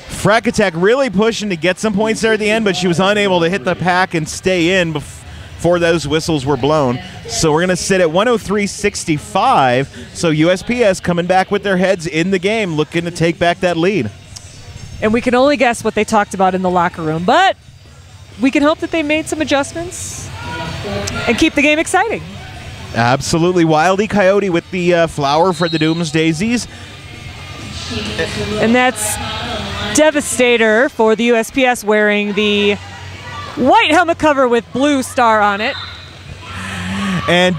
Frack Attack really pushing to get some points there at the end, but she was unable to hit the pack and stay in before those whistles were blown. So we're going to sit at 103.65. So USPS coming back with their heads in the game, looking to take back that lead. And we can only guess what they talked about in the locker room, but we can hope that they made some adjustments and keep the game exciting. Absolutely. Wildy Coyote with the uh, flower for the Doomsdaisies. And that's Devastator for the USPS wearing the white helmet cover with blue star on it. And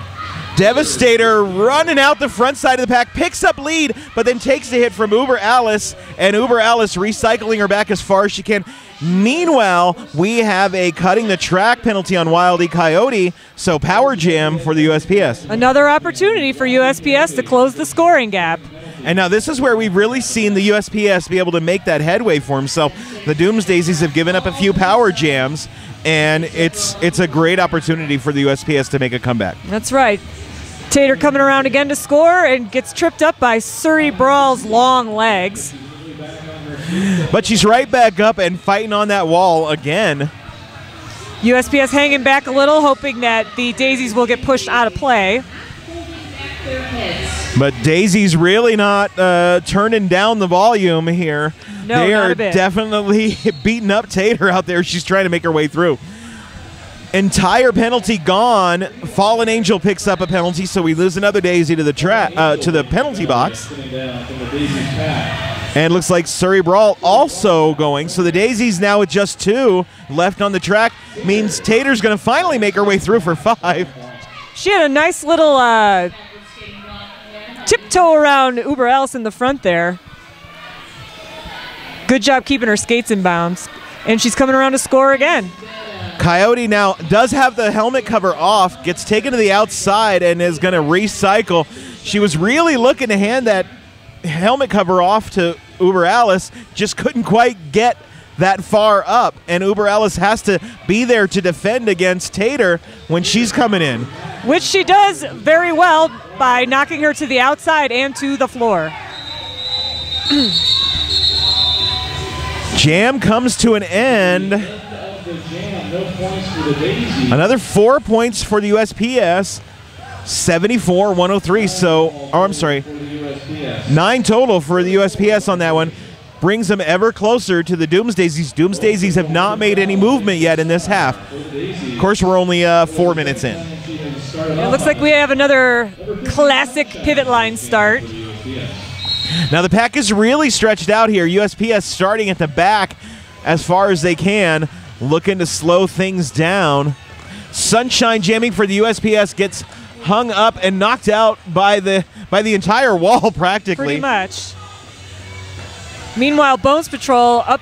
Devastator running out the front side of the pack, picks up lead, but then takes the hit from Uber Alice, and Uber Alice recycling her back as far as she can. Meanwhile, we have a cutting the track penalty on Wildy Coyote, so power jam for the USPS. Another opportunity for USPS to close the scoring gap. And now this is where we've really seen the USPS be able to make that headway for himself. The Doomsdaisies have given up a few power jams, and it's it's a great opportunity for the USPS to make a comeback. That's right. Tater coming around again to score and gets tripped up by Surrey Brawl's long legs. But she's right back up and fighting on that wall again. USPS hanging back a little, hoping that the Daisies will get pushed out of play. But Daisy's really not uh, turning down the volume here. No, they not are a bit. definitely beating up Tater out there. She's trying to make her way through. Entire penalty gone. Fallen Angel picks up a penalty, so we lose another Daisy to the tra- uh, to the penalty box. And looks like Surrey Brawl also going. So the Daisies now with just two left on the track means Tater's going to finally make her way through for five. She had a nice little uh, tiptoe around Uber Alice in the front there. Good job keeping her skates in bounds. And she's coming around to score again. Coyote now does have the helmet cover off, gets taken to the outside, and is going to recycle. She was really looking to hand that helmet cover off to Uber Alice, just couldn't quite get that far up. And Uber Alice has to be there to defend against Tater when she's coming in. Which she does very well by knocking her to the outside and to the floor. Jam comes to an end. The jam, no points for the Daisies. Another four points for the USPS. 74 103. So, oh, I'm sorry, For the USPS. nine total for the USPS on that one. Brings them ever closer to the Doomsdaisies. Doomsdaisies have not made any movement yet in this half. Of course, we're only uh, four minutes in. She has started It looks like we have another classic pivot line start. Now the pack is really stretched out here. USPS starting at the back as far as they can, looking to slow things down. Sunshine jamming for the USPS gets hung up and knocked out by the by the entire wall practically. Pretty much. Meanwhile, Bones Patrol up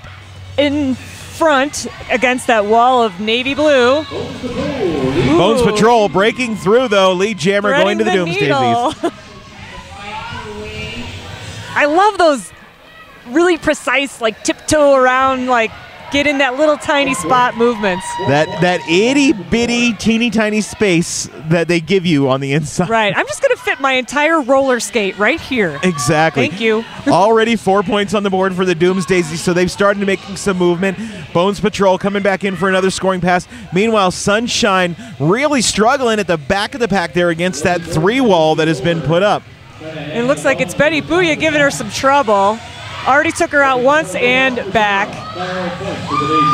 in front against that wall of navy blue. Bones Patrol breaking through though. Lead jammer going to the, Threading Doomsdaisies. I love those really precise, like tiptoe around, like get in that little tiny spot movements. That that itty bitty teeny tiny space that they give you on the inside. Right. I'm just gonna fit my entire roller skate right here. Exactly. Thank you. Already four points on the board for the Doomsdaisies, so they've started to make some movement. Bones Patrol coming back in for another scoring pass. Meanwhile, Sunshine really struggling at the back of the pack there against that three wall that has been put up. It looks like it's Betty Booya giving her some trouble. Already took her out once and back.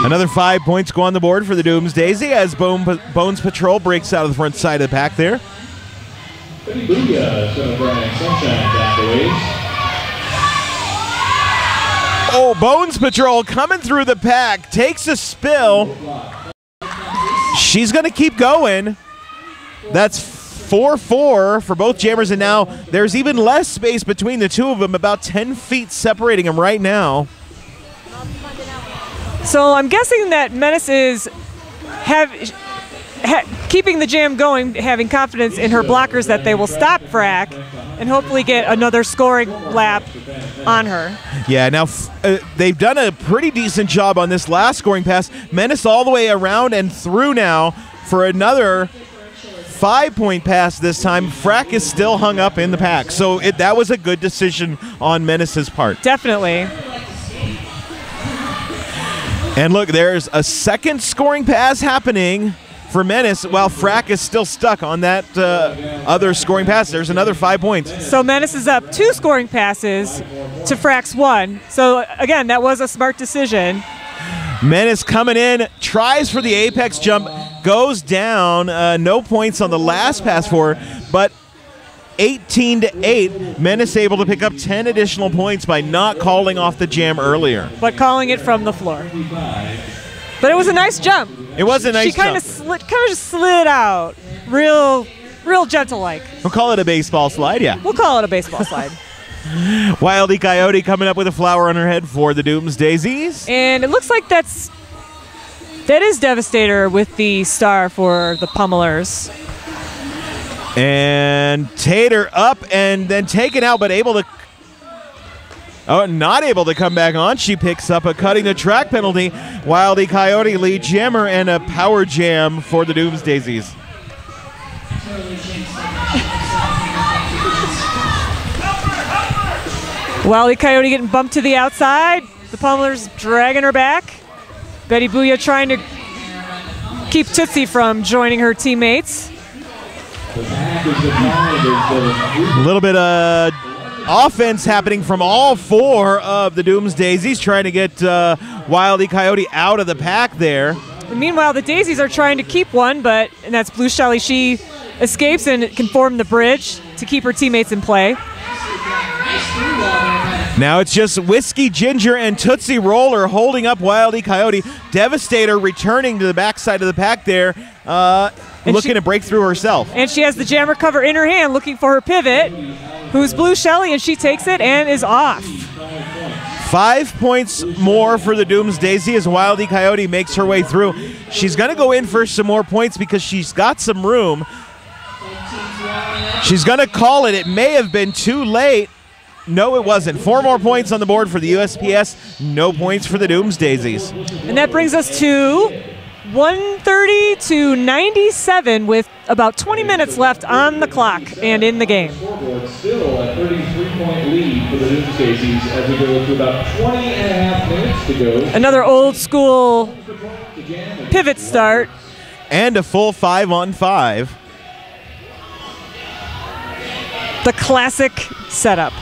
Another five points go on the board for the Doomsdaisy as Bone, Bones Patrol breaks out of the front side of the pack there. Oh, Bones Patrol coming through the pack, takes a spill. She's going to keep going. That's 4 4 for both jammers, and now there's even less space between the two of them, about 10 feet separating them right now. So I'm guessing that Menace is have ha, keeping the jam going, having confidence in her blockers that they will stop Frack and hopefully get another scoring lap on her. Yeah, now f- uh, they've done a pretty decent job on this last scoring pass. Menace all the way around and through now for another five point pass this time. Frack is still hung up in the pack. So it, that was a good decision on Menace's part. Definitely. And look, there's a second scoring pass happening for Menace while Frack is still stuck on that uh, other scoring pass. There's another five points. So Menace is up two scoring passes to Frack's one. So again, that was a smart decision. Menace coming in, tries for the apex jump, goes down. Uh, no points on the last pass for her, but 18 to 8. Menace able to pick up 10 additional points by not calling off the jam earlier. but calling it from the floor. But it was a nice jump. It was a nice she kind jump. of slid, kind of just slid out, real, real gentle like. We'll call it a baseball slide, yeah. We'll call it a baseball slide. Wildy Coyote coming up with a flower on her head for the Doomsdaisies. And it looks like that's that is Devastator with the star for the Pummelers. And Tater up and then taken out, but able to. Oh, not able to come back on. She picks up a cutting the track penalty. Wildy Coyote lead jammer and a power jam for the Dooms Daisies. Wildy Coyote getting bumped to the outside. The Pummelers dragging her back. Betty Booya trying to keep Tootsie from joining her teammates. The back is defined as A little bit of offense happening from all four of the Doomsdaisies, trying to get uh, Wildy Coyote out of the pack there. And meanwhile, the Daisies are trying to keep one, but and that's Blue Shelly. She escapes and can form the bridge to keep her teammates in play. Nice through wall there by the Now it's just Whiskey Ginger and Tootsie Roller holding up Wildy Coyote. Devastator returning to the backside of the pack there, uh, looking she- to break through herself. And she has the jammer cover in her hand looking for her pivot, who's Blue Shelly, and she takes it and is off. Five points more for the Dooms Daisy as Wildy Coyote makes her way through. She's going to go in for some more points because she's got some room. She's going to call it. It may have been too late. No, it wasn't. Four more points on the board for the USPS. No points for the Doomsdaisies. And that brings us to 130 to 97 with about 20 minutes left on the clock and in the game. Scoreboard still a 33-point lead for the Doomsdaisies as we go to about 20 and a half minutes to go. Another old school pivot start. And a full five on five. The classic setup.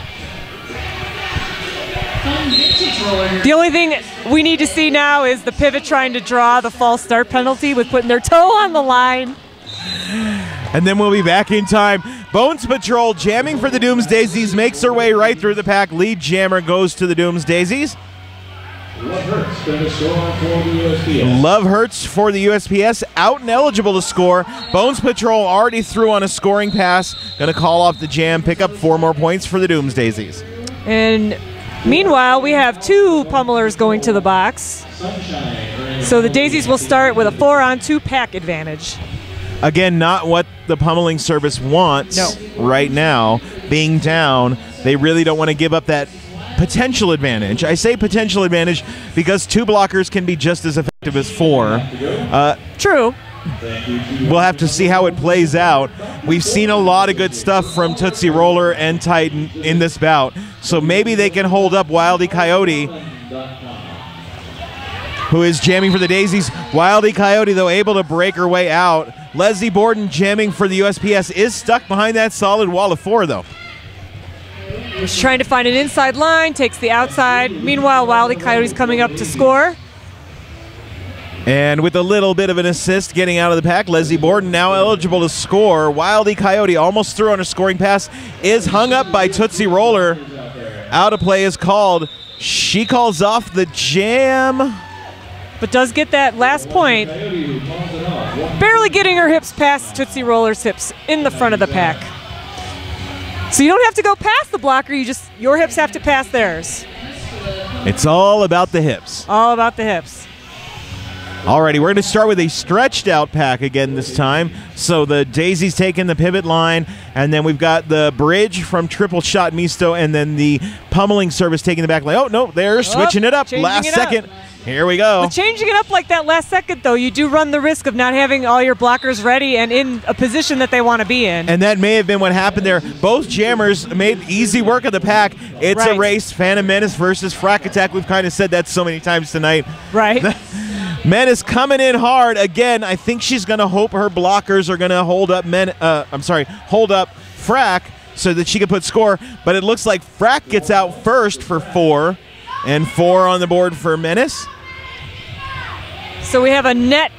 The only thing we need to see now is the pivot trying to draw the false start penalty with putting their toe on the line. And then we'll be back in time. Bones Patrol jamming for the Doomsdaisies makes her way right through the pack. Lead jammer goes to the Doomsdaisies. What hurts going to score for the USPS. Love Hurts for the USPS, out and eligible to score. Bones Patrol already threw on a scoring pass. Going to call off the jam, pick up four more points for the Doomsdaisies. And meanwhile, we have two pummelers going to the box. So the Daisies will start with a four on two pack advantage. Again, not what the pummeling service wants No. right now. Being down, they really don't want to give up that potential advantage. I say potential advantage because two blockers can be just as effective as four. Uh, True. We'll have to see how it plays out. We've seen a lot of good stuff from Tootsie Roller and Titan in this bout, so maybe they can hold up Wildy Coyote, who is jamming for the Daisies. Wildy Coyote, though, able to break her way out. Leslie Borden jamming for the USPS is stuck behind that solid wall of four, though. He's trying to find an inside line, takes the outside. Meanwhile, Wildy Coyote's coming up to score. And with a little bit of an assist getting out of the pack, Leslie Borden now eligible to score. Wildy Coyote almost threw on a scoring pass, is hung up by Tootsie Roller. Out of play is called. She calls off the jam. but does get that last point. Barely getting her hips past Tootsie Roller's hips in the front of the pack. So you don't have to go past the blocker, you just your hips have to pass theirs. It's all about the hips. All about the hips. Alrighty, we're going to start with a stretched out pack again this time. So the Daisy's taking the pivot line, and then we've got the bridge from Triple Shot Misto, and then the pummeling service taking the back line. Oh, no, they're switching it up. Last it up. Here we go. With changing it up like that last second, though, you do run the risk of not having all your blockers ready and in a position that they want to be in. And that may have been what happened there. Both jammers made easy work of the pack. It's a race. Phantom Menace versus Frack Attack. We've kind of said that so many times tonight. right? Menace coming in hard again. I think she's going to hope her blockers are going to hold up Men. Uh, I'm sorry, hold up Frack so that she can put score. But it looks like Frack gets out first for four, and four on the board for Menace. So we have a net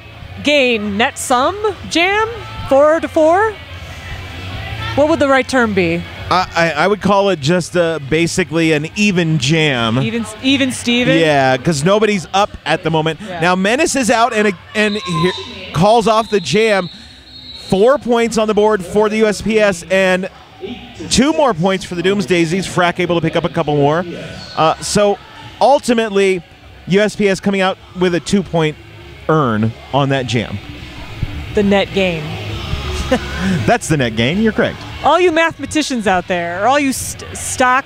gain, net sum jam, four to four. What would the right term be? I, I, I would call it just uh, basically an even jam. Even, even Steven? Yeah, because nobody's up at the moment. Yeah. Now Menace is out and and he- calls off the jam. Four points on the board for the USPS and two more points for the Doomsdaisies. Frack able to pick up a couple more. Uh, so ultimately, USPS coming out with a two-point earn on that jam. The net gain. That's the net gain. You're correct. all you mathematicians out there, or all you st- stock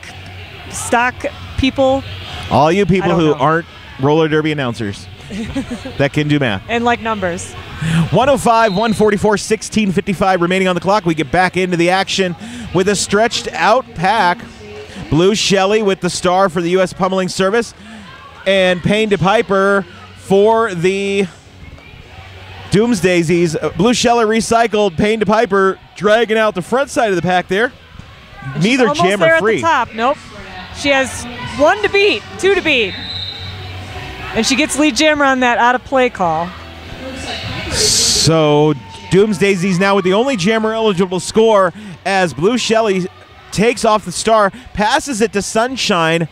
stock people All you people who know. aren't roller derby announcers that can do math. and like numbers. 105, 144, 1655 remaining on the clock. We get back into the action with a stretched out pack. Blue Shelley with the star for the U.S. Pummeling Service, and Payne DePiper for the Doomsdaisies. Uh, Blue Shelley recycled, Payne to Piper, dragging out the front side of the pack there. Neither Almost jam there are at free. the top. Nope. She has one to beat, two to beat. And she gets lead jammer on that out of play call. So Doomsdaisies now with the only jammer eligible score as Blue Shelley takes off the star, passes it to Sunshine.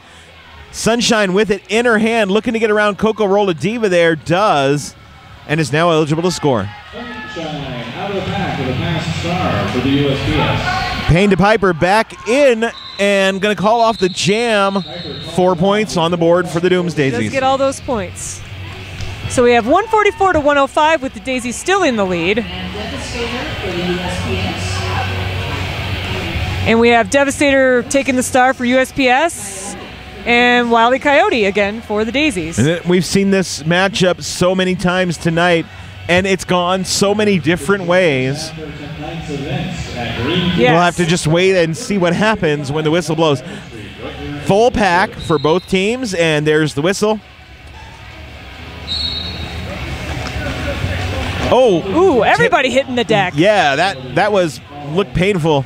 Sunshine with it in her hand, looking to get around Coco Rolla Diva there, does, and is now eligible to score. Sunshine out of the pack with a pass star for the USPS. Payne to Piper back in and going to call off the jam. Four points on the board for the Does Doomsdaisies. get all those points. So we have 144 to 105 with the Daisies still in the lead. And Devastator for USPS. And we have Devastator taking the star for USPS and Wildy Coyote again for the Daisies. And We've seen this matchup so many times tonight, and it's gone so many different ways. Tonight's events at Green Yes. We'll have to just wait and see what happens when the whistle blows. Full pack for both teams, and there's the whistle. Oh, Ooh, everybody hitting the deck. yeah, that that was looked painful.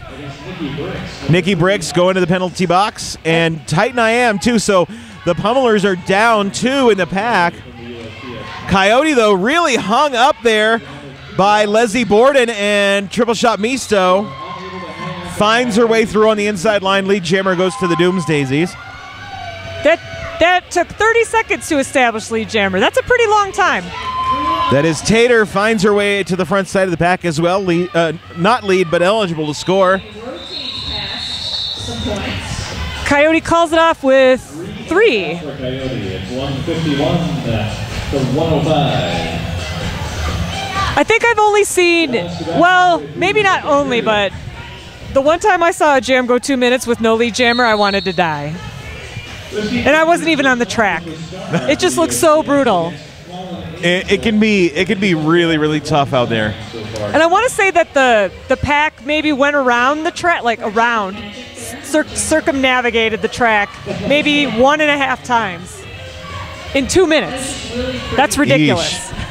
Nikki Bricks going to the penalty box, and Titan I am too. So the Pummelers are down two in the pack. Coyote though really hung up there by Leslie Borden and Triple Shot Misto finds her way through on the inside line. Lead jammer goes to the Doomsdaisies. That that took 30 seconds to establish lead jammer. That's a pretty long time. That is Tater finds her way to the front side of the pack as well. Lead, uh, not lead, but eligible to score. Rotating pass, some points. Coyote calls it off with three. for Coyote. It's 151 to 105. I think I've only seen, well, maybe not only, but the one time I saw a jam go two minutes with no lead jammer, I wanted to die. And I wasn't even on the track. It just looks so brutal. It, it can be it can be really really tough out there. And I want to say that the the pack maybe went around the track, like around, cir- circumnavigated the track maybe one and a half times in two minutes. That's ridiculous.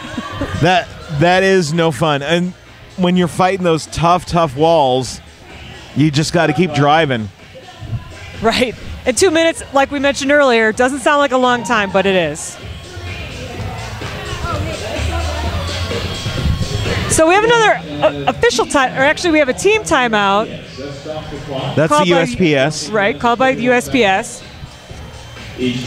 That that is no fun. And when you're fighting those tough tough walls, you just got to keep driving. Right. And two minutes, like we mentioned earlier, doesn't sound like a long time, but it is. So we have another uh, official time, or actually we have a team timeout, That's the by- USPS. right, called by the USPS.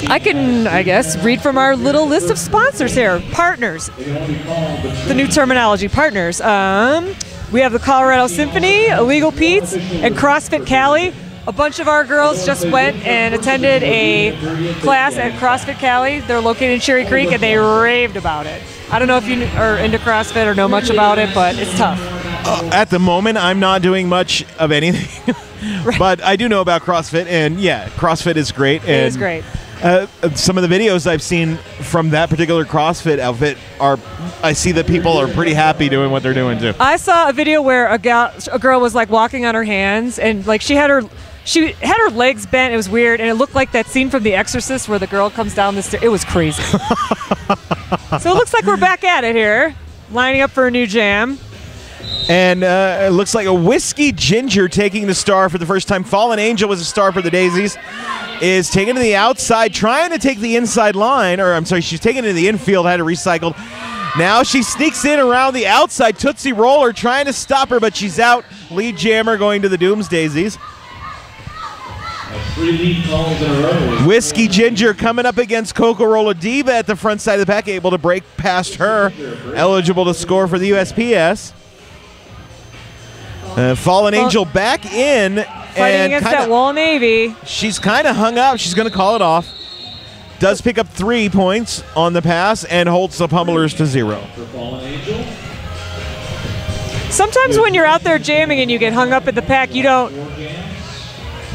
I can, I guess, read from our little list of sponsors here. Partners. The new terminology. Partners. Um, we have the Colorado Symphony, Illegal Pete's, and CrossFit Cali. A bunch of our girls just went and attended a class at CrossFit Cali. They're located in Cherry Creek, and they raved about it. I don't know if you are into CrossFit or know much about it, but it's tough. At the moment, I'm not doing much of anything, but I do know about CrossFit, and yeah, CrossFit is great. It is and, great. Uh, uh, some of the videos I've seen from that particular CrossFit outfit are, I see that people are pretty happy doing what they're doing too. I saw a video where a gal, a girl was like walking on her hands, and like she had her, she had her legs bent. It was weird, and it looked like that scene from The Exorcist where the girl comes down the stairs. It was crazy. so it looks like we're back at it here, lining up for a new jam. And uh, it looks like a whiskey ginger taking the star for the first time. Fallen Angel was a star for the Daisies. Is taken to the outside, trying to take the inside line, or I'm sorry, she's taken to the infield, had it recycled. Now she sneaks in around the outside. Tootsie Roller trying to stop her, but she's out. Lead jammer going to the Doomsdaisies. Three Whiskey Ginger coming up against Coco Rolla Diva at the front side of the pack, able to break past her, eligible to score for the USPS. Uh, Fallen Well- Angel back in, Fighting against kinda, that wall navy. she's kind of hung up. She's going to call it off. Does pick up three points on the pass and holds the Pummelers to zero. For Fallen Angel. Sometimes when you're out there jamming and you get hung up at the pack, you don't.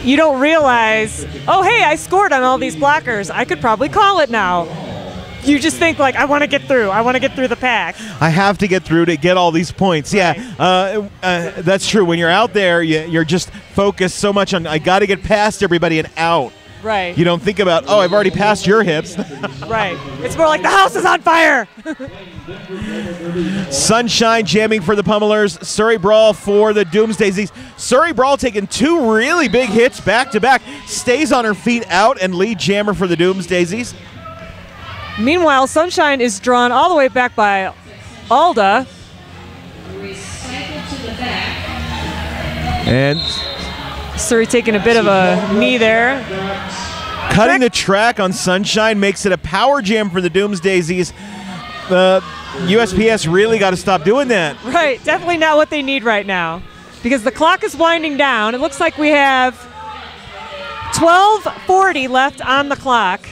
You don't realize, oh hey, I scored on all these blockers. I could probably call it now. You just think like, I want to get through. I want to get through the pack. I have to get through to get all these points. Yeah, uh, uh, that's true. When you're out there, you, you're just focused so much on I got to get past everybody and out. Right. You don't think about, oh, I've already passed your hips. Right. It's more like the house is on fire. Sunshine jamming for the Pummelers. Surrey Brawl for the Doomsdaisies. Surrey Brawl taking two really big hits back to back. Stays on her feet out and lead jammer for the Doomsdaisies. Meanwhile, Sunshine is drawn all the way back by Alda. Recycle to the back. And Surrey taking a bit of a knee there. Cutting the track on Sunshine makes it a power jam for the Doomsdaisies. The USPS uh, really got to stop doing that. Right, definitely not what they need right now. Because the clock is winding down. It looks like we have 12:40 left on the clock.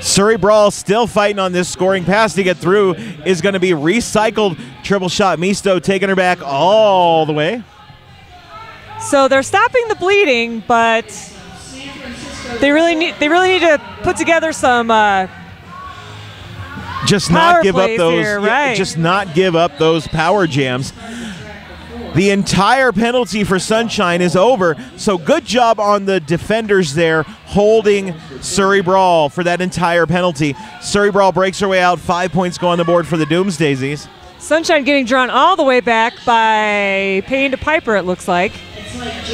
Surrey Brawl still fighting on this scoring pass to get through is going to be recycled. Triple shot. Misto taking her back all the way. So they're stopping the bleeding, but they really need they really need to put together some uh, Just not give up those. here, yeah, right. Just not give up those power jams. The entire penalty for Sunshine is over. So good job on the defenders there holding Surrey Brawl for that entire penalty. Surrey Brawl breaks her way out. Five points go on the board for the Doomsdaisies. Sunshine getting drawn all the way back by Payne to Piper. It looks like. It's like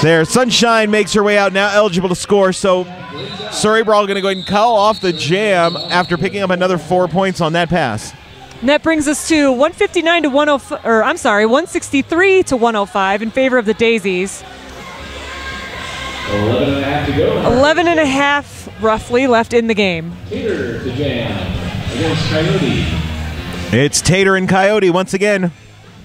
There, Sunshine makes her way out, now eligible to score. So Surrey Brawl going to go ahead and call off the jam after picking up another four points on that pass. And that brings us to 159 to 105, or I'm sorry, 163 to 105 in favor of the Daisies. 11 and a half to go. 11 and a half roughly left in the game. Tater to jam against Coyote. It's Tater and Coyote once again.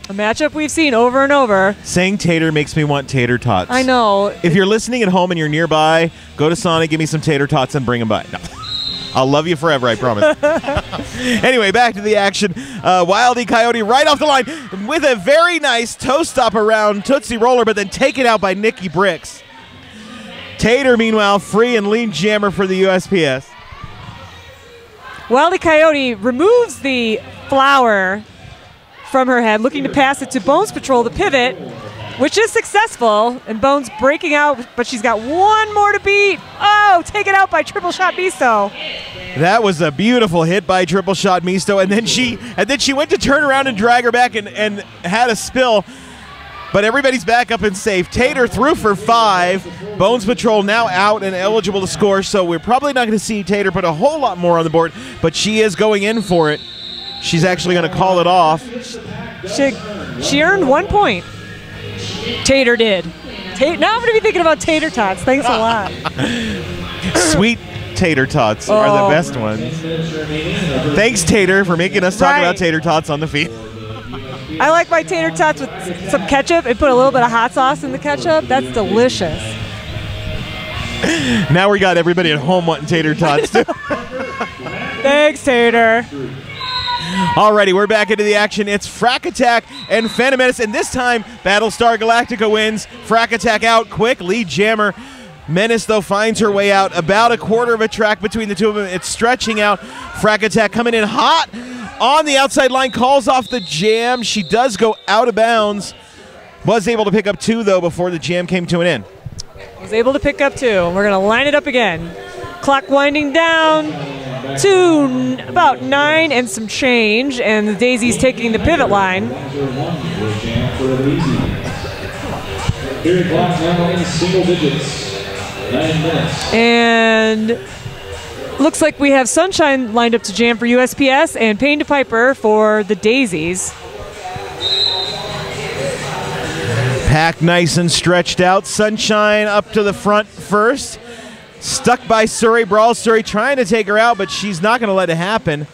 A matchup we've seen over and over. Saying Tater makes me want tater tots. I know. If you're listening at home and you're nearby, go to Sonic, give me some tater tots, and bring them by. No. I'll love you forever, I promise. anyway, back to the action. Uh, Wildy Coyote right off the line with a very nice toe stop around Tootsie Roller, but then taken out by Nikki Bricks. Tater, meanwhile, free and lead jammer for the USPS. Wildy Coyote removes the flower from her head, looking to pass it to Bones Patrol, the pivot, which is successful. And Bones breaking out, but she's got one more to beat. Oh, taken out by Triple Shot Misto. That was a beautiful hit by triple shot Misto, and then she and then she went to turn around and drag her back and, and had a spill. But everybody's back up and safe. Tater through for five. Bones Patrol now out and eligible to score, so we're probably not going to see Tater put a whole lot more on the board, but she is going in for it. She's actually going to call it off. She, she earned one point. Tater did. Ta- now I'm going to be thinking about tater tots. Thanks a lot. Sweet tater tots are Oh. the best ones. Thanks, Tater, for making us talk Right. about tater tots on the field. I like my tater tots with some ketchup and put a little bit of hot sauce in the ketchup. That's delicious. Now we got everybody at home wanting tater tots too. Thanks, Tater. Alrighty, we're back into the action. It's Frack Attack and Phantom Menace, and this time Battlestar Galactica wins. Frack Attack out quick, lead jammer. Menace, though, finds her way out. About a quarter of a track between the two of them. It's stretching out. Frack Attack coming in hot on the outside line, calls off the jam. She does go out of bounds. Was able to pick up two, though, before the jam came to an end. Was able to pick up two. and We're going to line it up again. Clock winding down to about nine and some change, and the Daisy's taking the pivot line. Jam for the. Period clock now in single digits. Nine minutes. And looks like we have Sunshine lined up to jam for USPS and Payne to Piper for the Daisies. Pack nice and stretched out. Sunshine up to the front first. Stuck by Surrey Brawl. Surrey trying to take her out, but she's not going to let it happen.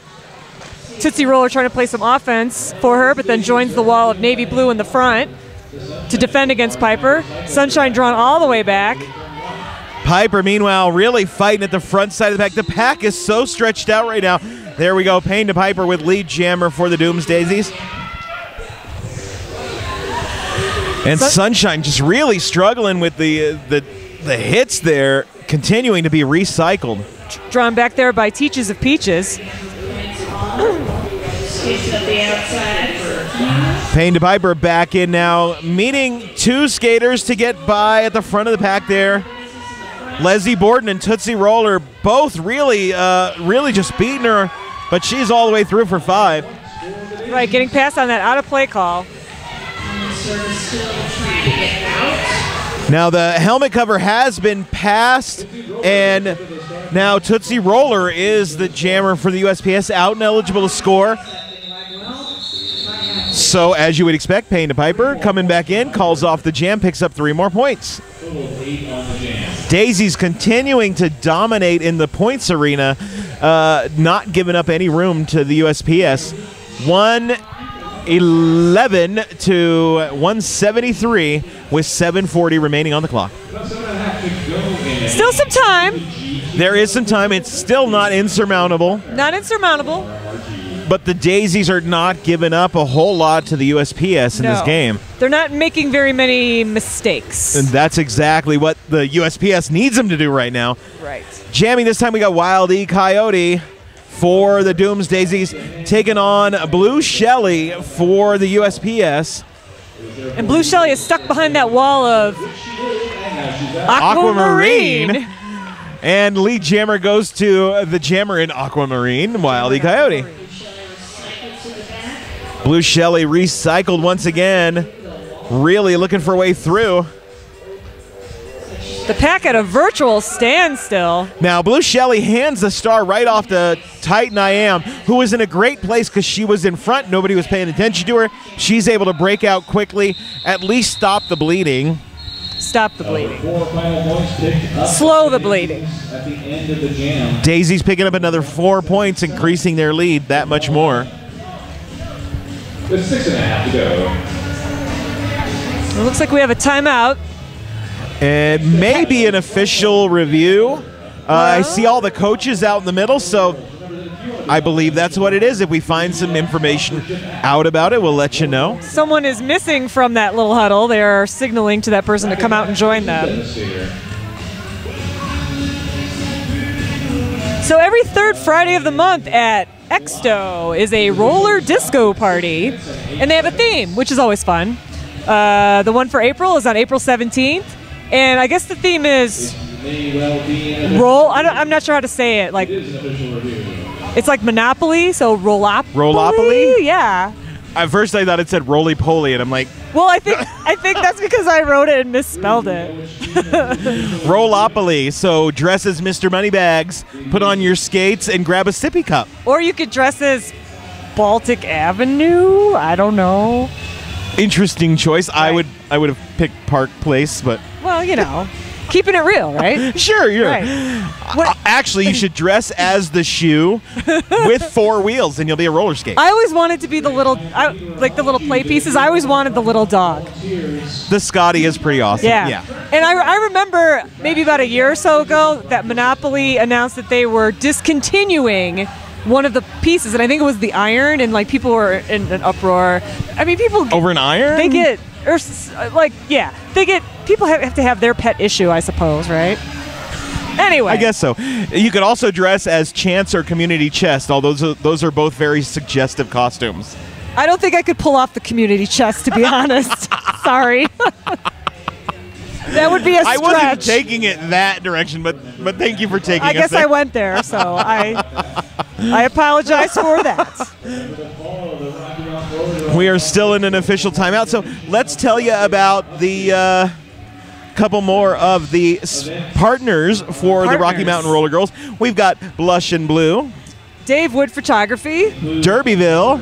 Tootsie Roller trying to play some offense for her, but then joins the wall of navy blue in the front to defend against Piper. Sunshine drawn all the way back. Piper, meanwhile, really fighting at the front side of the pack. The pack is so stretched out right now. There we go. Payne to Piper with lead jammer for the Doomsdaisies. And Sun- Sunshine just really struggling with the uh, the the hits there, continuing to be recycled. Drawn back there by Teaches of Peaches. Skates up the outside for Payne to Piper back in now, meeting two skaters to get by at the front of the pack there. Leslie Borden and Tootsie Roller both really, uh, really just beating her, but she's all the way through for five. Right, getting past on that out of play call. service still trying to get out. Now the helmet cover has been passed, and now Tootsie Roller is the jammer for the USPS, out and eligible to score. So, as you would expect, Payne to Piper coming back in, calls off the jam, picks up three more points. Daisy's continuing to dominate in the points arena, uh, not giving up any room to the USPS. 111 to 173 with 740 remaining on the clock. Still some time. There is some time. It's still not insurmountable, Not insurmountable. But the Daisies are not giving up a whole lot to the USPS in this No. game. They're not making very many mistakes. And that's exactly what the USPS needs them to do right now. right. Jamming this time, we got Wild E Coyote for the Doomsdaisies, taking on Blue Shelly for the USPS. And Blue Shelly is stuck behind that wall of aquamarine. Aquamarine. And lead jammer goes to the jammer in Aquamarine, Wild E Coyote. Blue Shelly recycled once again, really looking for a way through. The pack at a virtual standstill. Now, Blue Shelly hands the star right off to Titan I Am, who was in a great place because she was in front. Nobody was paying attention to her. She's able to break out quickly, at least stop the bleeding. Stop the bleeding. Four final points picked up Slow the bleeding. at the end of the jam. Daisy's picking up another four points, increasing their lead that much more. With six and a half to go. It looks like we have a timeout. And maybe an official review. Uh, I see all the coaches out in the middle, so I believe that's what it is. If we find some information out about it, we'll let you know. Someone is missing from that little huddle. They are signaling to that person to come out and join them. So every third Friday of the month at Exdo is a roller disco party, and they have a theme, which is always fun. Uh, the one for April is on April 17th, and I guess the theme is May well be an roll. I don't, I'm not sure how to say it. Like it's like Monopoly, so roll-op. Rollopoly? Yeah. At first, I thought it said roly poly, and I'm like, Well, I think I think that's because I wrote it and misspelled it. Rollopoly. So dress as Mr. Moneybags, put on your skates, and grab a sippy cup. Or you could dress as Baltic Avenue. I don't know. Interesting choice. I Right. would I would have picked Park Place, but Well, you know, keeping it real, right? sure, you're Right. What, uh, Actually, you should dress as the shoe with four wheels, and you'll be a roller skate. I always wanted to be the little, I, like the little play pieces. I always wanted the little dog. The Scotty is pretty awesome. Yeah. Yeah. And I, I remember maybe about a year or so ago that Monopoly announced that they were discontinuing one of the pieces, and I think it was the iron, and like people were in an uproar. I mean, people Over an iron? they get or like yeah, they get people have, have to have their pet issue, I suppose, right? Anyway, I guess so. You could also dress as Chance or Community Chest. All those are, those are both very suggestive costumes. I don't think I could pull off the community chest, to be honest. Sorry. that would be a I stretch. I wasn't taking it that direction, but but thank you for taking I guess there. I went there, so I I apologize for that. We are still in an official timeout, so let's tell you about the uh, couple more of the s- partners for the Rocky Partners. Mountain Roller Girls. We've got Blush and Blue, Dave Wood Photography, Derbyville,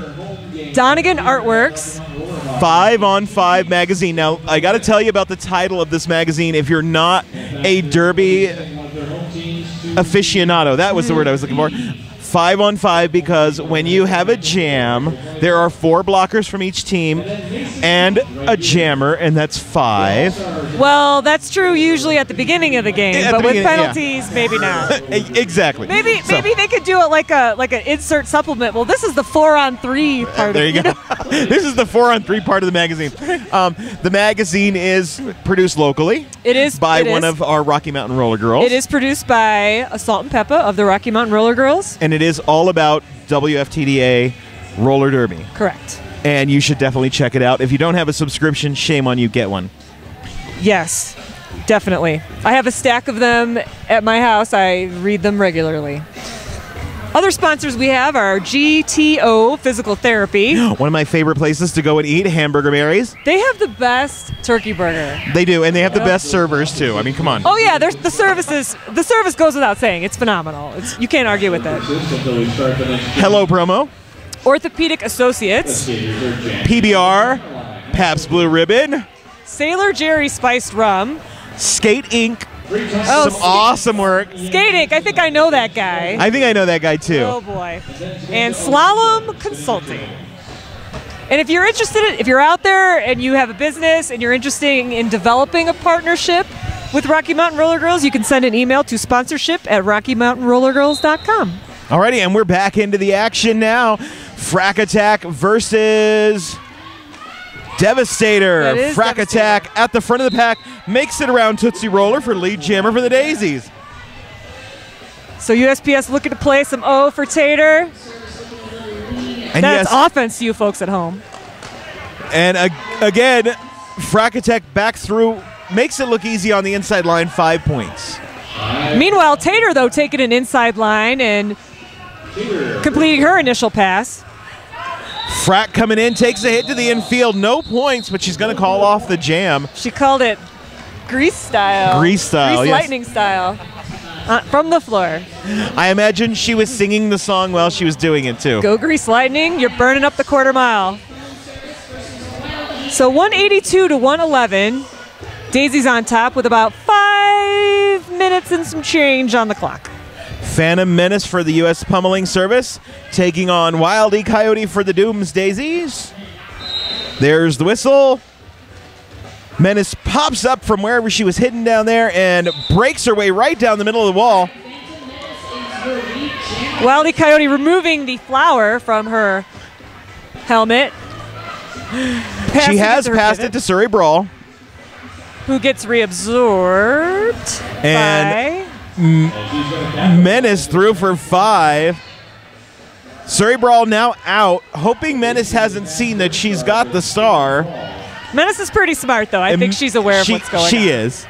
Donegan Artworks, Five on Five magazine. Now, I got to tell you about the title of this magazine. If you're not a Derby aficionado, that was the word I was looking for. Five on five because when you have a jam, there are four blockers from each team and a jammer, and that's five. Well, that's true usually at the beginning of the game, At the but with beginning, yeah. penalties, maybe not. Exactly. Maybe So, maybe they could do it like a like an insert supplement. Well, this is the four on three part There of you go. this is the four on three part of the magazine. Um, the magazine is produced locally It is by it one is- of our Rocky Mountain Roller Girls. It is produced by Salt and Peppa of the Rocky Mountain Roller Girls. and it is all about WFTDA roller derby. Correct. And you should definitely check it out. If you don't have a subscription, shame on you. Get one. Yes, definitely. I have a stack of them at my house. I read them regularly. Other sponsors we have are GTO Physical Therapy. One of my favorite places to go and eat Hamburger Mary's. They have the best turkey burger. They do, and they have the oh. best servers too. I mean, come on. Oh yeah, there's the service is the service goes without saying. It's phenomenal. It's you can't argue with it. Until we start the next Hello promo. Orthopedic Associates, PBR, Pabst Blue Ribbon, Sailor Jerry Spiced Rum. Skate Inc. Oh, Some awesome work. Skating. I think I know that guy. I think I know that guy too. Oh boy. And Slalom Consulting. And if you're interested, if you're out there and you have a business and you're interested in developing a partnership with Rocky Mountain Roller Girls, you can send an email to sponsorship at RockyMountainRollerGirls.com. Alrighty, and we're back into the action now. Frack Attack versus Devastator. Frack Devastator. Attack at the front of the pack makes it around Tootsie Roller for lead jammer for the Daisies. So USPS looking to play some O for Tater. And That's yes, offense to you folks at home. and ag- again, Frack Attack back through makes it look easy on the inside line, five points. Meanwhile, Tater, though, taking an inside line and completing her initial pass. Frack coming in, takes a hit to the infield, no points, but she's going to call off the jam. She called it grease style. Grease style, Grease yes. lightning style. Uh, from the floor. I imagine she was singing the song while she was doing it too. Go grease lightning, you're burning up the quarter mile. So 182 to 111. Daisy's on top with about five minutes and some change on the clock. Phantom Menace for the U.S. Pummeling Service, taking on Wild E. Coyote for the Doomsdaisies. There's the whistle. Menace pops up from wherever she was hidden down there and breaks her way right down the middle of the wall. Wildy Coyote removing the flower from her helmet. She has passed it to Surrey Brawl. Who gets reabsorbed And- by Menace through for five. Surrey Brawl now out, hoping Menace hasn't seen that she's got the star. Menace is pretty smart, though. I think she's aware she- of what's going She on. She is.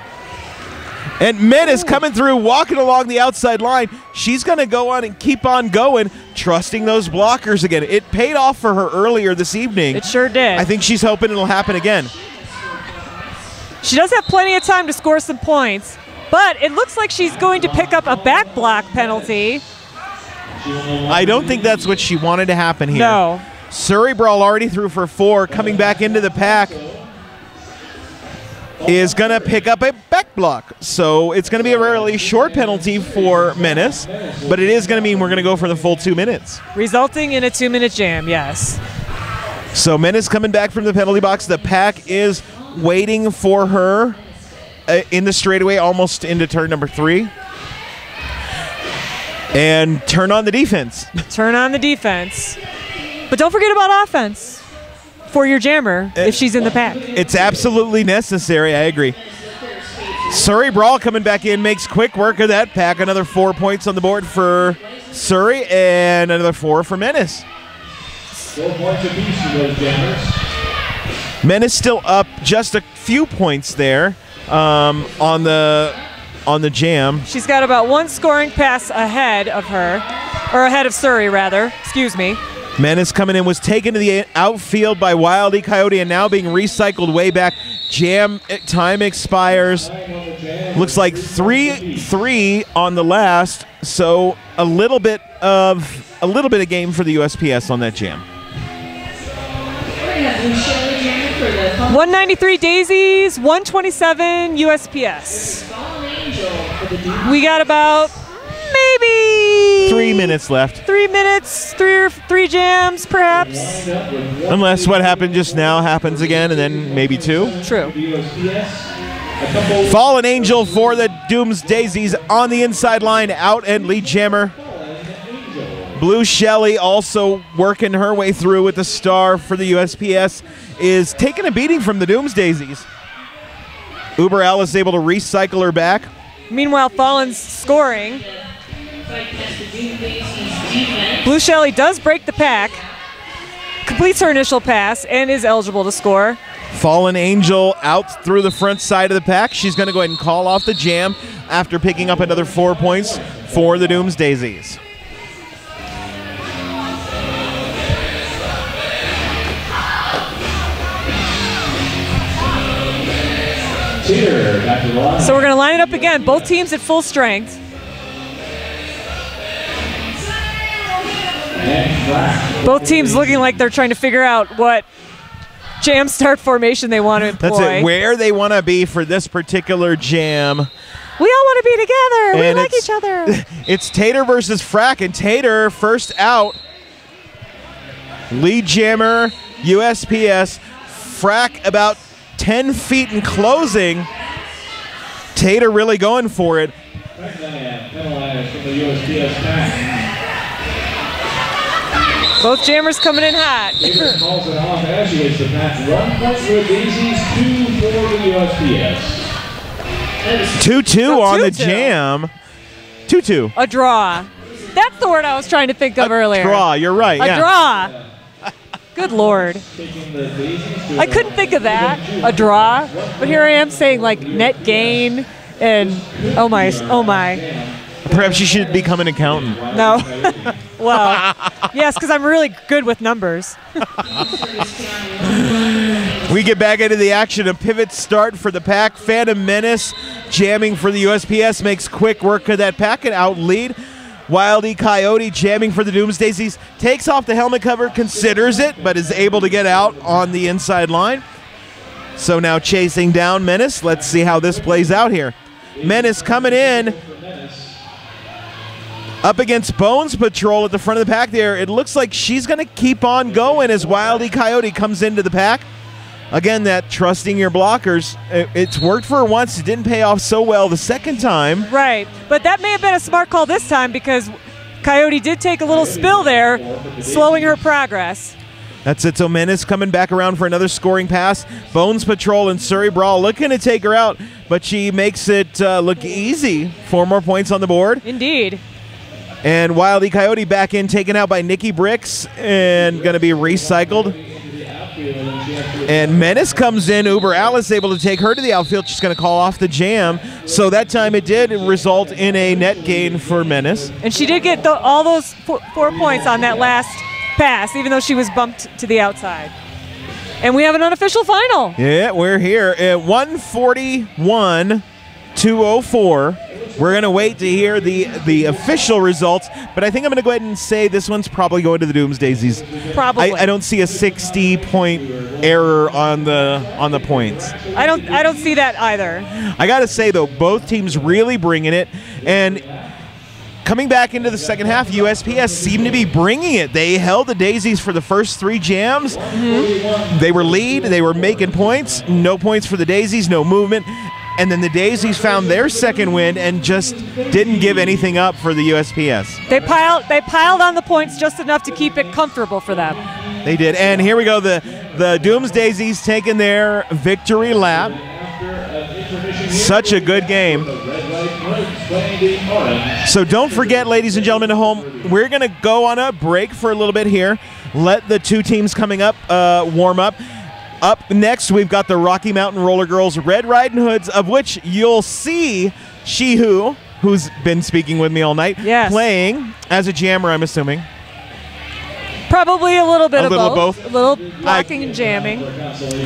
And Menace coming through, walking along the outside line. She's going to go on and keep on going, trusting those blockers again. It paid off for her earlier this evening. It sure did. I think she's hoping it'll happen again. She does have plenty of time to score some points, but it looks like she's going to pick up a back block penalty. I don't think that's what she wanted to happen here. No. Surrey Brawl already through for four, coming back into the pack. Is going to pick up a back block. So it's going to be a really short penalty for Menace, but it is going to mean we're going to go for the full two minutes. Resulting in a two minute jam, yes. So Menace coming back from the penalty box. The pack is waiting for her uh, in the straightaway, almost into turn number three. And turn on the defense. Turn on the defense. But don't forget about offense for your jammer if she's in the pack. It's absolutely necessary. I agree. Surrey Brawl coming back in makes quick work of that pack. Another four points on the board for Surrey and another four for Menace. Four points apiece for those jammers. Menace still up just a few points there um, on the on the jam. She's got about one scoring pass ahead of her, or ahead of Surrey, rather. Excuse me. Menace coming in was taken to the outfield by Wild E. Coyote and now being recycled way back. Jam eh, time expires. Looks like three three on the last, so a little bit of a little bit of game for the USPS on that jam. 193 Daisies, 127 USPS. Fallen Angel for the Duke. We got about maybe Three minutes left, three minutes, three or three jams, perhaps. unless what happened just now happens again, and then maybe two. True. USPS. A couple Fallen Angel for the Doomsdaisies on the inside line, out and lead jammer. Blue Shelley also working her way through with the star for the USPS is taking a beating from the Doomsdaisies. Uber Alice able to recycle her back. Meanwhile, Fallen's scoring. Fight test the Doomsdaisies defense. Blue Shelley does break the pack, completes her initial pass, and is eligible to score. Fallen Angel out through the front side of the pack. She's going to go ahead and call off the jam after picking up another four points for the Dooms So we're going to line it up again. Both teams at full strength. Both teams looking like they're trying to figure out what jam start formation they want to employ. That's it. Where they want to be for this particular jam. we all want to be together. We like each other. It's Tater versus Frack, and Tater first out. Lead jammer, USPS. Frack about 10 feet in closing. Tater really going for it. Back then, penalized from the USPS pack. Both jammers coming in hot. Calls it off as he hits the pack. One point for Daisies, two for the USPS. 2 2 So on the 2-2. jam. 2 2. A draw. That's the word I was trying to think of earlier. Draw, you're right. A yeah. draw. Good lord. Taking the Daisies to I couldn't think of that. A draw. But here I am saying like net gain and oh my oh my. Perhaps you should become an accountant. No. well, yes, because I'm really good with numbers. We get back into the action. A pivot start for the pack. Phantom Menace jamming for the USPS makes quick work of that pack and out lead. Wildy Coyote jamming for the Doomsdaisies takes off the helmet cover, considers it, but is able to get out on the inside line. So now chasing down Menace. Let's see how this plays out here. Menace coming in up against Bones Patrol at the front of the pack there. It looks like she's going to keep on going as Wildy Coyote comes into the pack. Again, that trusting your blockers. it- It's worked for her once. It didn't pay off so well the second time. Right. But that may have been a smart call this time because Coyote did take a little spill there, slowing her progress. That's it. So Menace coming back around for another scoring pass. Bones Patrol and Surrey Brawl looking to take her out, but she makes it uh, look easy. Four more points on the board. Indeed. And Wildy Coyote back in, taken out by Nikki Bricks, and going to be recycled. And Menace comes in. Uber Alice able to take her to the outfield. She's going to call off the jam. So that time it did result in a net gain for Menace. And she did get the, all those four, four points on that last pass, even though she was bumped to the outside. And we have an unofficial final. Yeah, we're here at 141 204. We're going to wait to hear the the official results, but I think I'm going to go ahead and say this one's probably going to the Doomsdaisies. Probably. I, I don't see a 60 point error on the on the points. I don't. I don't see that either. I got to say though, both teams really bringing it, and coming back into the second half, USPS seemed to be bringing it. They held the Daisies for the first three jams. Mm-hmm. They were lead. They were making points. No points for the Daisies. No movement. And then the Daisies found their second win and just didn't give anything up for the USPS. They piled. They piled on the points just enough to keep it comfortable for them. They did. And here we go. The the Doomsdaisies taking their victory lap. Such a good game. So don't forget, ladies and gentlemen at home, we're going to go on a break for a little bit here. Let the two teams coming up uh, warm up. Up next, we've got the Rocky Mountain Roller Girls Red Riding Hoods, of which you'll see She Who, who's been speaking with me all night, Yes. playing as a jammer, I'm assuming. Probably a little bit A of little of both. both? A little blocking and jamming.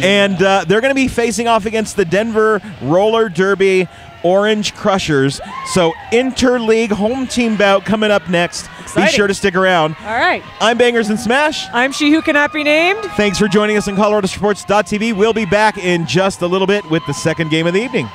And uh, they're going to be facing off against the Denver Roller Derby Orange Crushers. So, interleague home team bout coming up next. Be sure to stick around. All right. I'm Bangers and Smash. I'm she who cannot be named. Thanks for joining us on ColoradoSports.tv. We'll be back in just a little bit with the second game of the evening.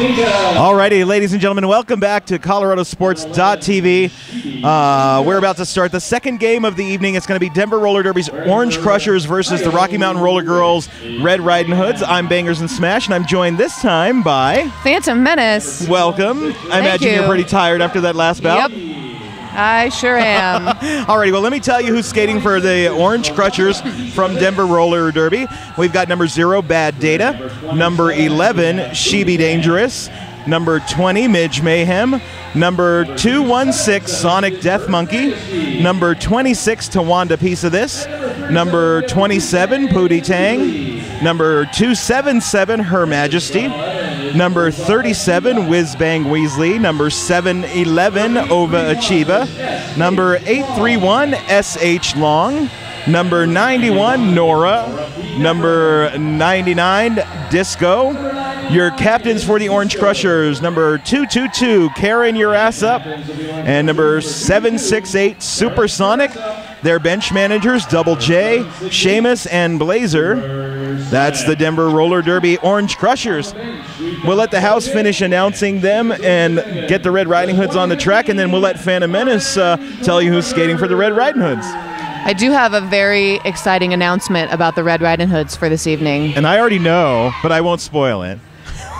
Alrighty, ladies and gentlemen, welcome back to ColoradoSports.tv. Uh, we're about to start the second game of the evening. It's going to be Denver Roller Derby's Orange Crushers versus the Rocky Mountain Roller Girls Red Riding Hoods. I'm Bangers and Smash, and I'm joined this time by. Phantom Menace. Welcome. I imagine you. you're pretty tired after that last bout. Yep. I sure am. Alrighty, well, let me tell you who's skating for the Orange Crushers from Denver Roller Derby. We've got number zero, Bad Data. Number 11, She Be Dangerous. Number 20, Midge Mayhem. Number 216, Sonic Death Monkey. Number 26, Tawanda Piece of This. Number 27, Pootie Tang. Number 277, Her Majesty. Number 37, Whiz Bang Weasley. Number 711, Ova Achieva. Number 831, SH Long. Number 91, Nora. Number 99, Disco. Your captains for the Orange Crushers, number 222, Karen Your Ass Up. And number 768, Supersonic. Their bench managers, Double J, Seamus, and Blazer. That's the Denver Roller Derby Orange Crushers. We'll let the house finish announcing them and get the Red Riding Hoods on the track, and then we'll let Phantom Menace uh, tell you who's skating for the Red Riding Hoods. I do have a very exciting announcement about the Red Riding Hoods for this evening. And I already know, but I won't spoil it.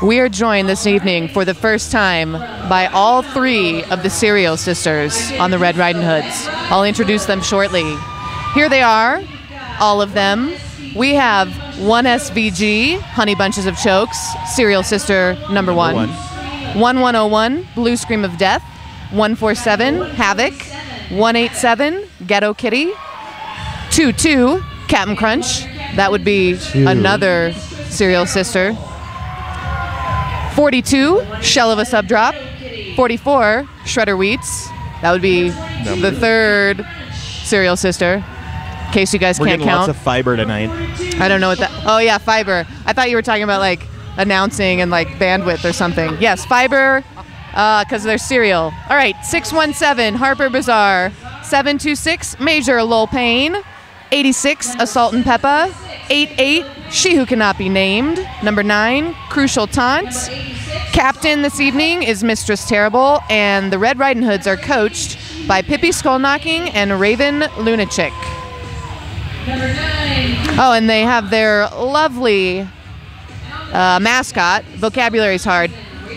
We are joined this evening for the first time by all three of the Serial sisters on the Red Riding Hoods. I'll introduce them shortly. Here they are, all of them. We have one SVG, Honey Bunches of Chokes, Serial Sister number one. one. 1101, Blue Scream of Death. 147, Havoc. 187, Ghetto Kitty. 22, Captain Crunch. That would be another Serial Sister. 42, Shell of a Sub Drop. 44, Shredder Wheats. That would be the third Serial Sister. In case you guys We're can't getting count. lots of fiber tonight. I don't know what that. Oh yeah, fiber. I thought you were talking about like announcing and like bandwidth or something. Yes, fiber, uh, because they're cereal. All right, six one seven Harper Bazaar, seven two six Major Lil Pain, eighty six Assault and Peppa, eight eight She Who Cannot Be Named, number nine Crucial Taunt. Captain this evening is Mistress Terrible, and the Red Riding Hoods are coached by Pippi Skullknocking and Raven Lunachick. Oh, and they have their lovely uh, mascot. Vocabulary's hard.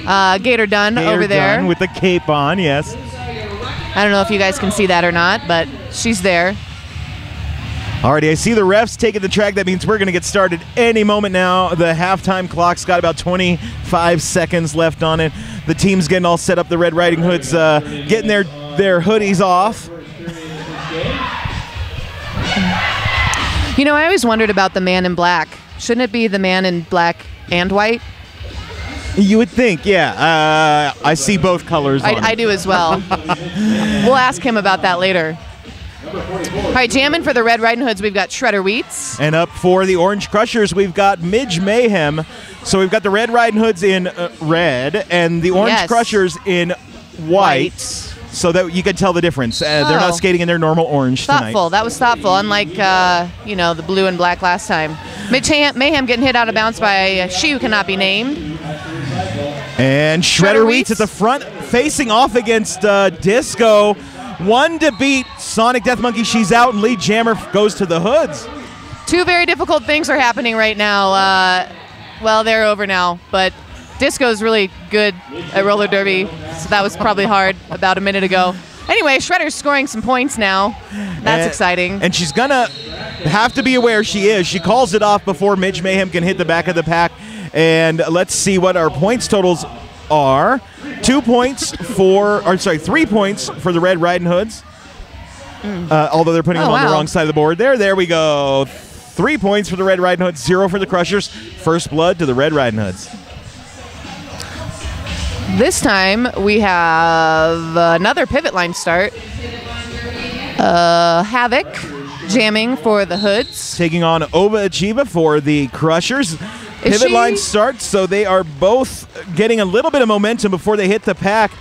Uh, Gator Dunn Gator over there. Dunn with the cape on, yes. I don't know if you guys can see that or not, but she's there. Alrighty, I see the refs taking the track. That means we're going to get started any moment now. The halftime clock's got about 25 seconds left on it. The team's getting all set up. The Red Riding Hoods uh, getting their, their hoodies off. You know, I always wondered about the man in black. Shouldn't it be the man in black and white? You would think, yeah. Uh, I see both colors. I, on I do as well. we'll ask him about that later. All right, jamming for the Red Riding Hoods, we've got Shredder Wheats. And up for the Orange Crushers, we've got Midge Mayhem. So we've got the Red Riding Hoods in uh, red and the Orange Yes. Crushers in white. White. So that you can tell the difference. Uh, They're Oh. not skating in their normal orange Thoughtful. tonight. That was thoughtful, unlike, uh, you know, the blue and black last time. Ham- Mayhem getting hit out of bounds by uh, She Who Cannot Be Named. And Shredder, Shredder Wheats at the front, facing off against uh, Disco. One to beat Sonic Death Monkey. She's out, and lead jammer goes to the hoods. Two very difficult things are happening right now. Uh, well, they're over now, but Disco's really good at roller derby, so that was probably hard about a minute ago. Anyway, Shredder's scoring some points now. That's And- exciting. And she's gonna have to be aware she is. She calls it off before Midge Mayhem can hit the back of the pack. And let's see what our points totals are. Two points for, or sorry, three points for the Red Riding Hoods. Uh, although they're putting Oh, them on the wrong side of the board. There, there we go. Three points for the Red Riding Hoods, zero for the Crushers. First blood to the Red Riding Hoods. This time we have another pivot line start. Uh, Havoc jamming for the Hoods. taking on Ova Achieva for the Crushers. Pivot she- line starts, so they are both getting a little bit of momentum before they hit the pack.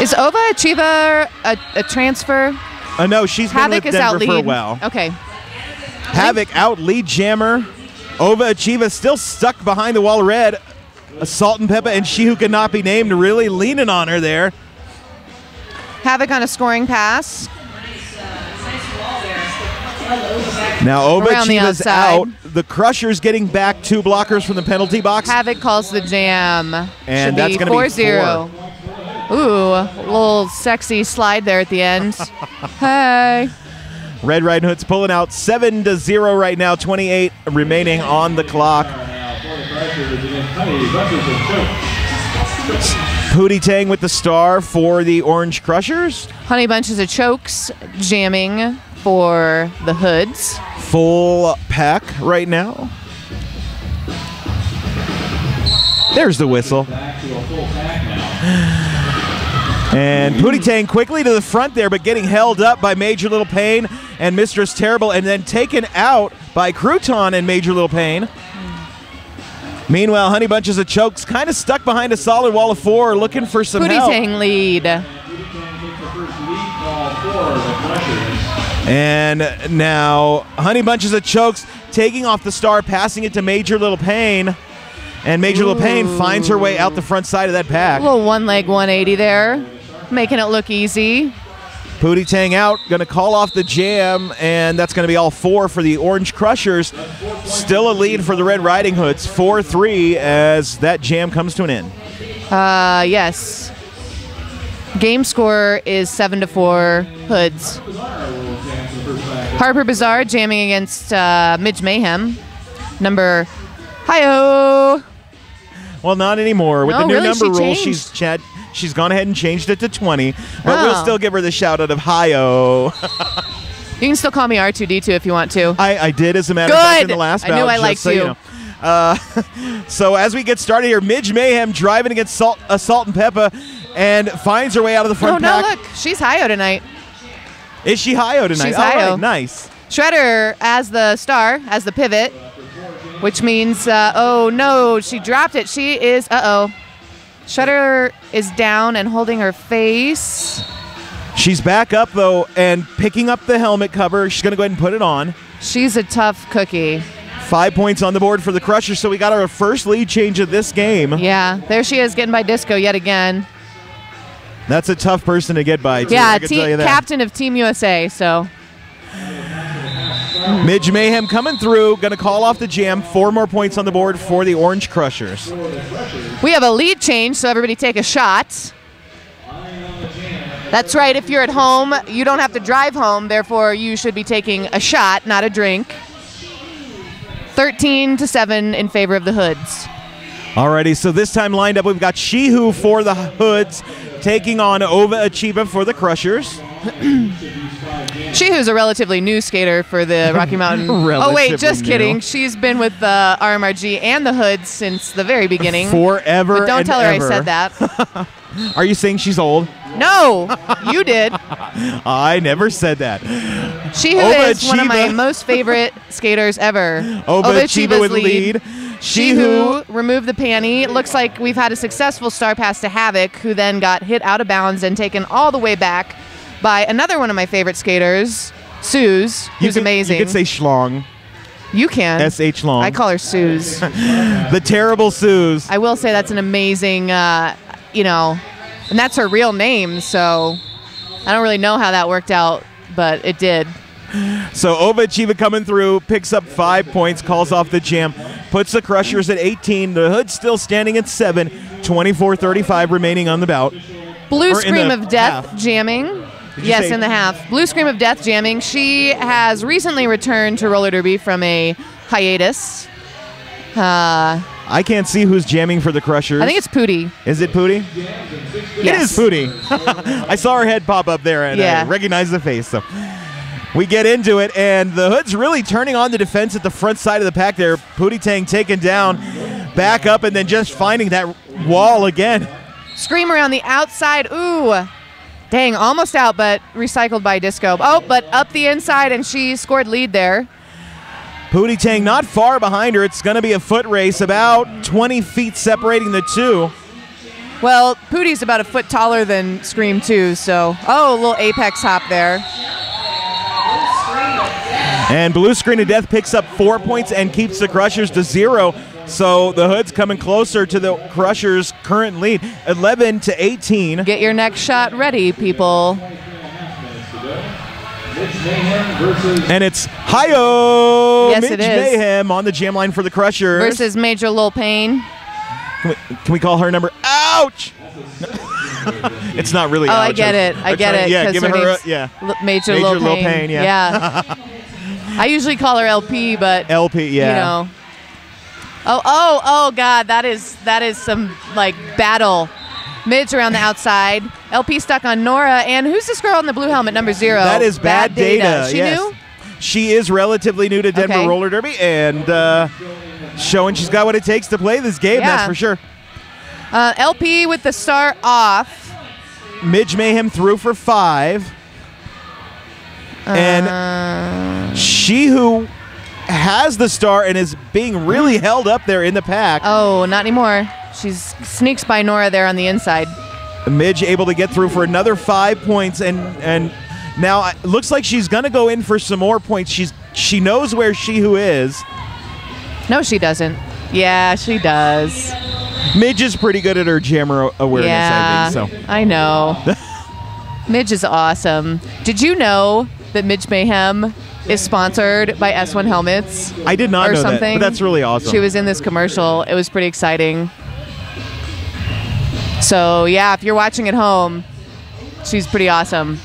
Is Ova Achieva a, a transfer? Uh, no, she's been Havoc with is out Denver lead. for a while. Okay. Havoc out lead jammer Ova Achieva still stuck behind the wall red. Assault and Peppa and she who cannot be named really leaning on her there. Havoc on a scoring pass. Now the out. The Crusher's getting back two blockers from the penalty box. Havoc calls the jam. And Should that's gonna be 4-0. Ooh, a little sexy slide there at the end. hey. Red Riding Hood's pulling out 7 to 0 right now, 28 remaining on the clock. Now for the Crushers against Honey Bunches of Choke. Pootie Tang with the star for the Orange Crushers. Honey Bunches of Chokes jamming for the Hoods. Full pack right now. There's the whistle. Back to a full pack now. And Pootie Tang quickly to the front there, but getting held up by Major Little Pain and Mistress Terrible, and then taken out by Crouton and Major Little Pain. Meanwhile, Honey Bunches of Chokes kind of stuck behind a solid wall of four, looking for some help. Tang lead. Tang takes the first lead call for the Crushers. And now Honey Bunches of Chokes taking off the star, passing it to Major Little Pain. And Major Little Pain finds her way out the front side of that pack. A pack. little one leg 180 there, making it look easy. Pootie Tang out, going to call off the jam, and that's going to be all four for the Orange Crushers. Still a lead for the Red Riding Hoods, 4 3 as that jam comes to an end. Uh, yes. Game score is seven to four. Hoods. Harper Bazaar jamming against uh, Midge Mayhem. Number, hi Well, not anymore. With No, the new really, number she rule, changed. she's Chad. She's gone ahead and changed it to 20, but we'll Oh. still give her the shout out of hi-oh. You can still call me R2D2 if you want to. I, I did, as a matter of fact, in the last I bout. knew I liked so you. know. Uh, so as we get started here, Midge Mayhem driving against Salt, uh, Salt and Peppa, and finds her way out of the front Oh front no! Look, she's Hio tonight. Is she Hi-Oh tonight? She's right, Hi-Oh. nice. Shredder as the star, as the pivot, which means, uh, oh no, she dropped it. She is, uh Shredder is down and holding her face. She's back up though and picking up the helmet cover. She's gonna go ahead and put it on. She's a tough cookie. Five points on the board for the Crusher, so we got our first lead change of this game. Yeah, there she is getting by disco yet again. That's a tough person to get by. Too, yeah, I can te- tell you that. captain of Team USA. So Midge Mayhem coming through, gonna call off the jam. Four more points on the board for the Orange Crushers. we have a lead change, so everybody take a shot. That's right. If you're at home, you don't have to drive home. Therefore, you should be taking a shot, not a drink. 13 to 7 in favor of the Hoods. Alrighty, so this time lined up, we've got She Who for the Hoods, taking on Ova Achieva for the Crushers. She who's a relatively new skater for the Rocky Mountain. oh wait, just new. kidding. She's been with the RMRG and the Hoods since the very beginning. Forever. but don't tell her ever. I said that. Are you saying she's old? no, you did. I never said that. She who Ova is one of my most favorite skaters ever. Ova Achieva Achiva's with lead. She who removed the panty. Looks like we've had a successful star pass to Havoc, who then got hit out of bounds and taken all the way back by another one of my favorite skaters, Suze, You who's amazing. You could say Schlong. You can. S.H. Long. I call her Suze. the terrible Suze. I will say that's an amazing, uh, you know, and that's her real name. So I don't really know how that worked out, but it did. So Ova Achieva coming through, picks up five points, calls off the jam, puts the Crushers at 18. The Hood's still standing at seven. 24-35 remaining on the bout. Blue Or Scream of Death half. jamming. You Yes, in the half. Blue Scream of Death jamming. She has recently returned to roller derby from a hiatus. Uh, I can't see who's jamming for the Crushers. I think it's Pootie. Is it Pootie? It Yes. is Pootie. I saw her head pop up there and Yeah. I recognized the face. So we get into it, and the Hood's really turning on the defense at the front side of the pack there. Pootie Tang taken down, back up, and then just finding that wall again. Scream around the outside. Ooh. Dang, almost out, but recycled by Disco. Oh, but up the inside, and she scored lead there. Pootie Tang not far behind her. It's going to be a foot race, about 20 feet separating the two. Well, Pootie's about a foot taller than Scream too, so oh, a little apex hop there. And Blue Scream of Death picks up four points and keeps the Crushers to zero. So the Hood's coming closer to the Crushers' current lead, 11 to 18. Get your next shot ready, people. And it's Hi-Yo Yes, it is. Mayhem on the jam line for the Crushers. Versus Major Lil Pain. Can we, can we call her number? Ouch! it's not really. Oh, ouch. I get it. I I'm get trying- it. Yeah, giving her her. A, yeah. Major, Major Lil Lil Pain. Pain, yeah. I usually call her LP, but LP. Yeah. you know. Oh, oh, oh, God! That is that is some like battle. Midge around the outside. LP stuck on Nora, and who's this girl in the blue helmet, number zero? That is bad, data. She yes. knew. She is relatively new to Denver Okay. Roller Derby and uh, showing she's got what it takes to play this game. That's for sure. Uh, LP with the star off. Midge Mayhem through for five. Uh, and she who has the star and is being really held up there in the pack. Oh, not anymore. She's sneaks by Nora there on the inside. Midge able to get through for another five points, and and now it looks like she's gonna go in for some more points. She's she knows where she who is. No, she doesn't. Yeah, she does. Midge is pretty good at her jammer awareness, yeah, I think. So I know. Midge is awesome. Did you know that Midge Mayhem is sponsored by S1 Helmets I did not or know something? that, but that's really awesome. She was in this commercial. It was pretty exciting. So yeah, if you're watching at home, she's pretty awesome.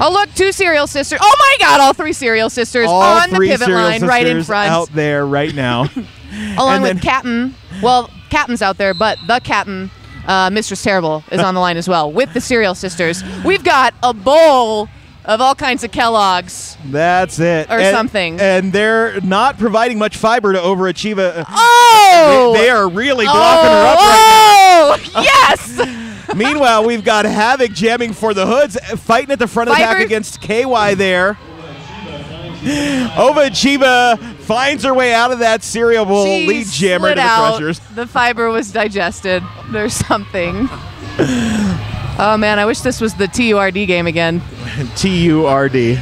Oh look, two serial sisters. Oh my God, all three serial sisters All on the pivot line, right in front. out there right now. along And with then- Captain. Well, Captain's out there, but the Captain, uh, Mistress Terrible, is on the line as well with the Serial Sisters. We've got a bowl of all kinds of Kellogg's. That's it. Or And- something. And they're not providing much fiber to overachieve. A, Oh! they, they are really oh! blocking her up right now. oh, yes! Meanwhile, we've got Havoc jamming for the Hoods, fighting at the front of the pack against KY there. Ova Achieva finds her way out of that cereal bowl She lead jammer to the out. Crushers. The fiber was digested. There's something. Oh man, I wish this was the TURD game again. T U R D.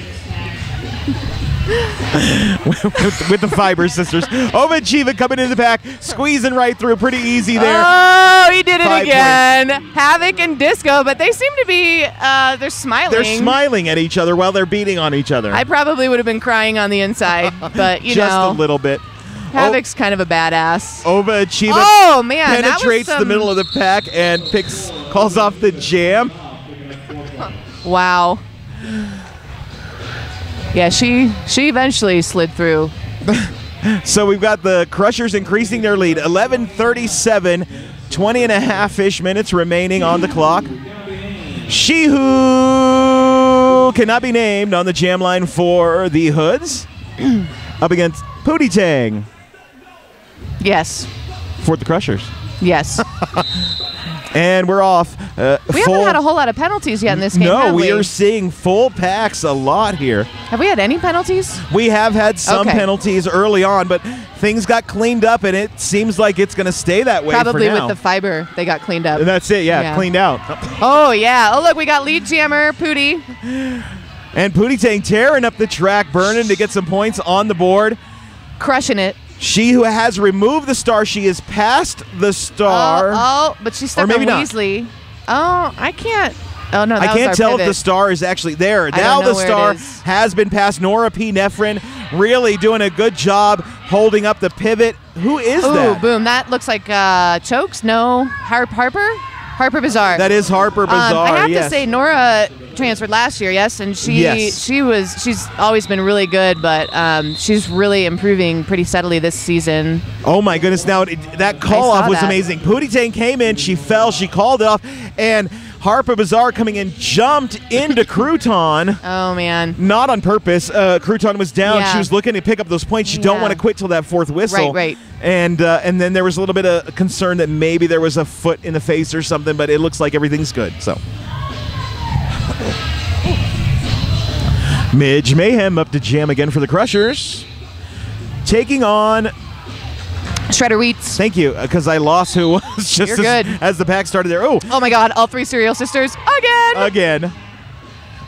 with, with the Fiber Sisters. Ova Achieva coming in the pack, squeezing right through pretty easy there. Oh, he did it Five again. Havoc and Disco, but they seem to be, uh, they're smiling. They're smiling at each other while they're beating on each other. I probably would have been crying on the inside, but you Just know, Just a little bit. Havoc's kind of a badass. Ova Achieva Oh man, penetrates the middle of the pack and picks calls off the jam. Wow. Yeah, she she eventually slid through. So we've got the Crushers increasing their lead. 11:37, 20 and a half ish minutes remaining on the clock. She who cannot be named on the jam line for the Hoods up against Pootie Tang Yes, for the Crushers. yes. And we're off. Uh, We full- haven't had a whole lot of penalties yet in this game. No, we we are seeing full packs a lot here. Have we had any penalties? We have had some Okay. penalties early on, but things got cleaned up, and it seems like it's going to stay that way Probably for now. with the fiber, they got cleaned up. and that's it, yeah, Yeah. cleaned out. Oh yeah. Oh look, we got lead jammer Pootie. And Pootie Tang tearing up the track, burning to get some points on the board. crushing it. She who has removed the star, she is past the star. Oh, oh, but she's stuck Or maybe on not. Weasley. Oh, I can't. Oh no, that I can't tell if the star is actually there. I Now the star has been passed. Nora P. Nefrin really doing a good job holding up the pivot. Who is Ooh, that? boom! That looks like uh, chokes. No, Harp Harper, Harper Bazaar. That is Harper Bazaar. Um, I have yes. to say, Nora transferred last year, yes, and she Yes. she was she's always been really good, but um, she's really improving pretty steadily this season. Oh my goodness! Now it, that call off was that. amazing. Pootie Tang came in, she fell, she called off, and Harper Bazaar coming in jumped into Crouton. Oh man, Not on purpose. Uh, Crouton was down. Yeah. She was looking to pick up those points. You don't want to quit till that fourth whistle. Right, right. And uh, and then there was a little bit of concern that maybe there was a foot in the face or something, but it looks like everything's good. So. Midge Mayhem up to jam again for the Crushers. Taking on Shredder Wheats. Thank you, because I lost who was just You're as, good. as the pack started there. Oh, Oh my God, all three Serial Sisters again. again.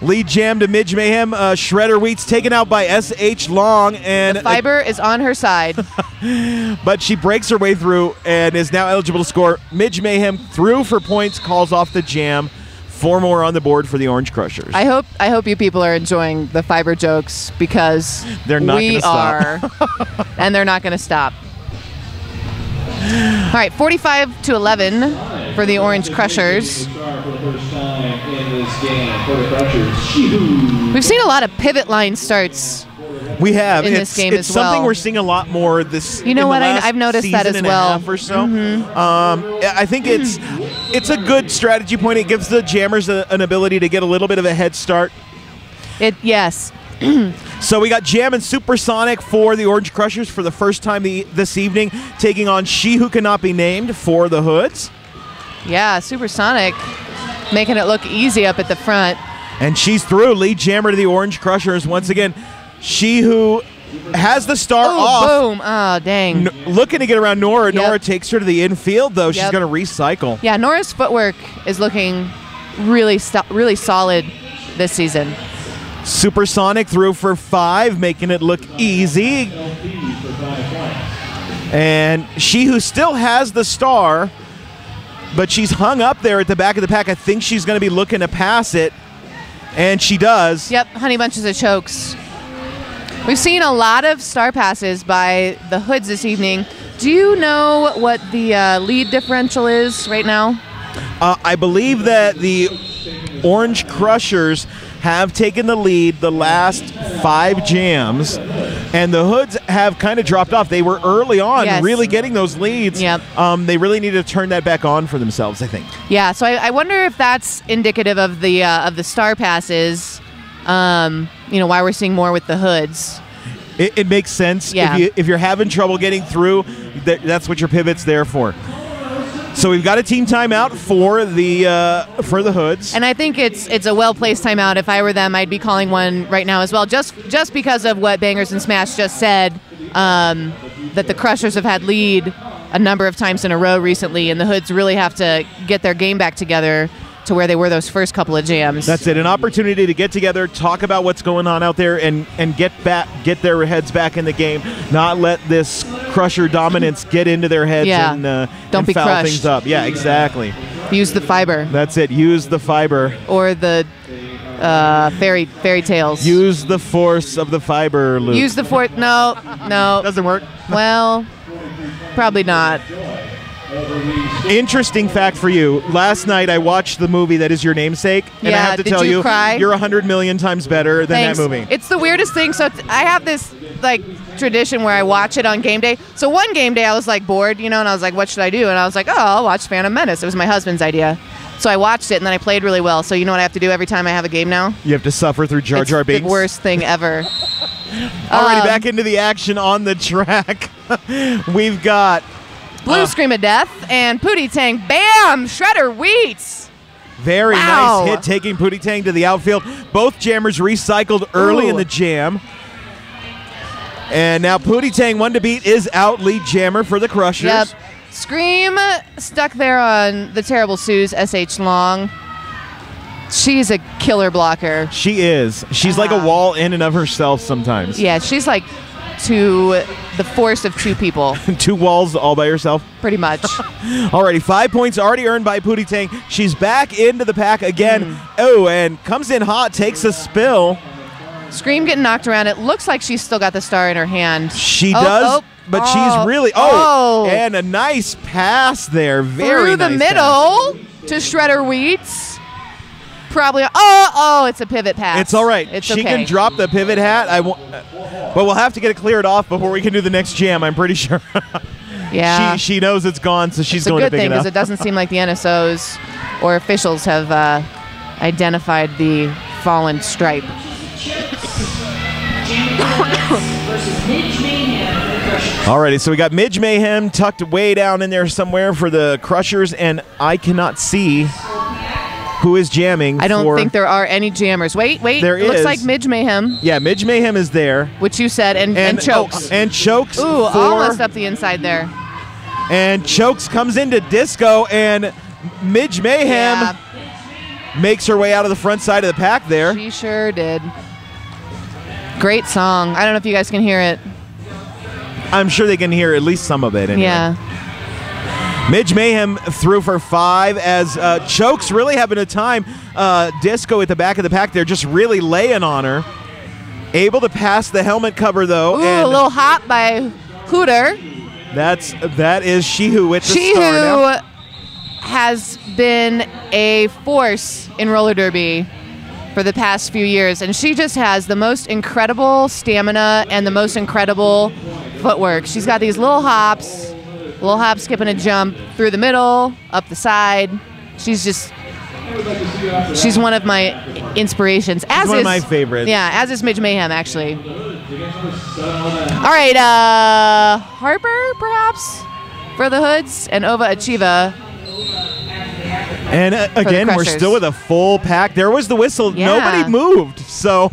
Lead jam to Midge Mayhem. Uh, Shredder Wheats taken out by S.H. Long, and the Fiber is on her side. but she breaks her way through and is now eligible to score. Midge Mayhem through for points, calls off the jam. Four more on the board for the Orange Crushers. I hope I hope you people are enjoying the fiber jokes because They're not we gonna are, and they're not going to stop. All right, 45 to 11 for the Orange Crushers. Star for the first time in this game for the Crushers. She Who. We've seen a lot of pivot line starts. we have in it's, this game it's as something well. we're seeing a lot more this. You know what? I- last I've noticed that as and a well. half or so. Mm-hmm. Um, I think it's it's a good strategy point. It gives the jammers a, an ability to get a little bit of a head start. It yes, So we got Jam and Supersonic for the Orange Crushers for the first time the, this evening, taking on She Who Cannot Be Named for the Hoods. yeah, Supersonic making it look easy up at the front. And she's through. Lead jammer to the Orange Crushers. Once again, she who has the star Oh, off. boom! Oh, dang. N- looking to get around Nora. Yep. Nora takes her to the infield, though. She's going to recycle. Yeah, Nora's footwork is looking really, really solid this season. Supersonic through for five, making it look easy. And she who still has the star, but she's hung up there at the back of the pack. I think she's going to be looking to pass it, and she does. Yep, honey bunches of chokes. We've seen a lot of star passes by the hoods this evening. Do you know what the uh, lead differential is right now? Uh, I believe that the Orange Crushers have taken the lead the last five jams, and the Hoods have kind of dropped off. They were early on, Yes. really getting those leads. Yep. Um, they really need to turn that back on for themselves. I think. Yeah, so I, I wonder if that's indicative of the uh, of the star passes. Um, you know why we're seeing more with the hoods. It, it makes sense. Yeah. If, you, if you're having trouble getting through, that, that's what your pivot's there for. So we've got a team timeout for the uh, for the Hoods. And I think it's it's a well placed timeout. If I were them, I'd be calling one right now as well, just just because of what Bangers and Smash just said. Um, that the Crushers have had lead a number of times in a row recently, and the Hoods really have to get their game back together to where they were those first couple of jams. That's it. An opportunity to get together, talk about what's going on out there, and and get back, get their heads back in the game. Not let this crusher dominance get into their heads Yeah. and uh, Don't and be foul crushed. things up. Yeah, exactly. Use the fiber That's it. Use the fiber. or the uh, fairy fairy tales. Use the force of the fiber loop. Use the fourth. No, no. doesn't work. Well, probably not. Interesting fact for you. Last night I watched the movie that is your namesake, and I have to tell you you, cry? you're a hundred million times better than Thanks. that movie. It's the weirdest thing. So I have this like tradition where I watch it on game day. So one game day I was like bored, you know, and I was like, what should I do? And I was like, oh, I'll watch Phantom Menace. It was my husband's idea. So I watched it and then I played really well. So you know what I have to do every time I have a game now? you have to suffer through Jar it's Jar the Binks. worst thing ever. Alrighty, Um, back into the action on the track. We've got Blue Uh. Scream of Death and Pootie Tang. Bam! Shredder Wheats. Very Wow. nice hit taking Pootie Tang to the outfield. Both jammers recycled early in the jam. And now Pootie Tang, one to beat, is out lead jammer for the Crushers. Yep. Scream stuck there on the terrible Suze SH Long. She's a killer blocker. She is. She's like a Ah. wall in and of herself sometimes. Yeah, she's like to the force of two people, Two walls all by herself. pretty much. Alrighty, five points already earned by Pootie Tang. She's back into the pack again. Hmm. Oh, and comes in hot, takes a spill. Scream getting knocked around. It looks like she's still got the star in her hand. She Oh, does, oh, but oh, she's really oh, oh. and a nice pass there. Very Through the nice middle to Shredder Wheats. Probably. Oh, oh, it's a pivot pass. It's all right. It's she okay. can drop the pivot hat. I won't, but we'll have to get it cleared off before we can do the next jam. I'm pretty sure. Yeah. she she knows it's gone, so she's it's a going good to pick thing it because it doesn't seem like the NSOs or officials have uh, identified the fallen stripe. versus Midge Mayhem for the Crushers. Alrighty, so we got Midge Mayhem tucked way down in there somewhere for the Crushers, and I cannot see who is jamming. I don't for- think there are any jammers. Wait, wait. There it looks is. like Midge Mayhem, Yeah, Midge Mayhem is there, which you said, and, and, chokes. oh, and chokes. Ooh, for- almost up the inside there. And chokes comes into disco, and Midge Mayhem Yeah. makes her way out of the front side of the pack there. She sure did. Great song. I don't know if you guys can hear it. I'm sure they can hear at least some of it. Anyway. Yeah. Midge Mayhem through for five as uh, Chokes really having a time. Uh, Disco at the back of the pack there, just really laying on her. Able to pass the helmet cover though, Ooh, and a little hop by Hooter. that's that is She Who with the She star now. has been a force in roller derby for the past few years, and she just has the most incredible stamina and the most incredible footwork. She's got these little hops, little hop, skip, and a jump through the middle, up the side. She's just. She's one of my inspirations. As one of is, my favorites. Yeah, as is Midge Mayhem, actually. All right, uh, Harper, perhaps, for the Hoods, and Ova Achieva. And uh, again, we're still with a full pack. There was the whistle. Yeah. Nobody moved. So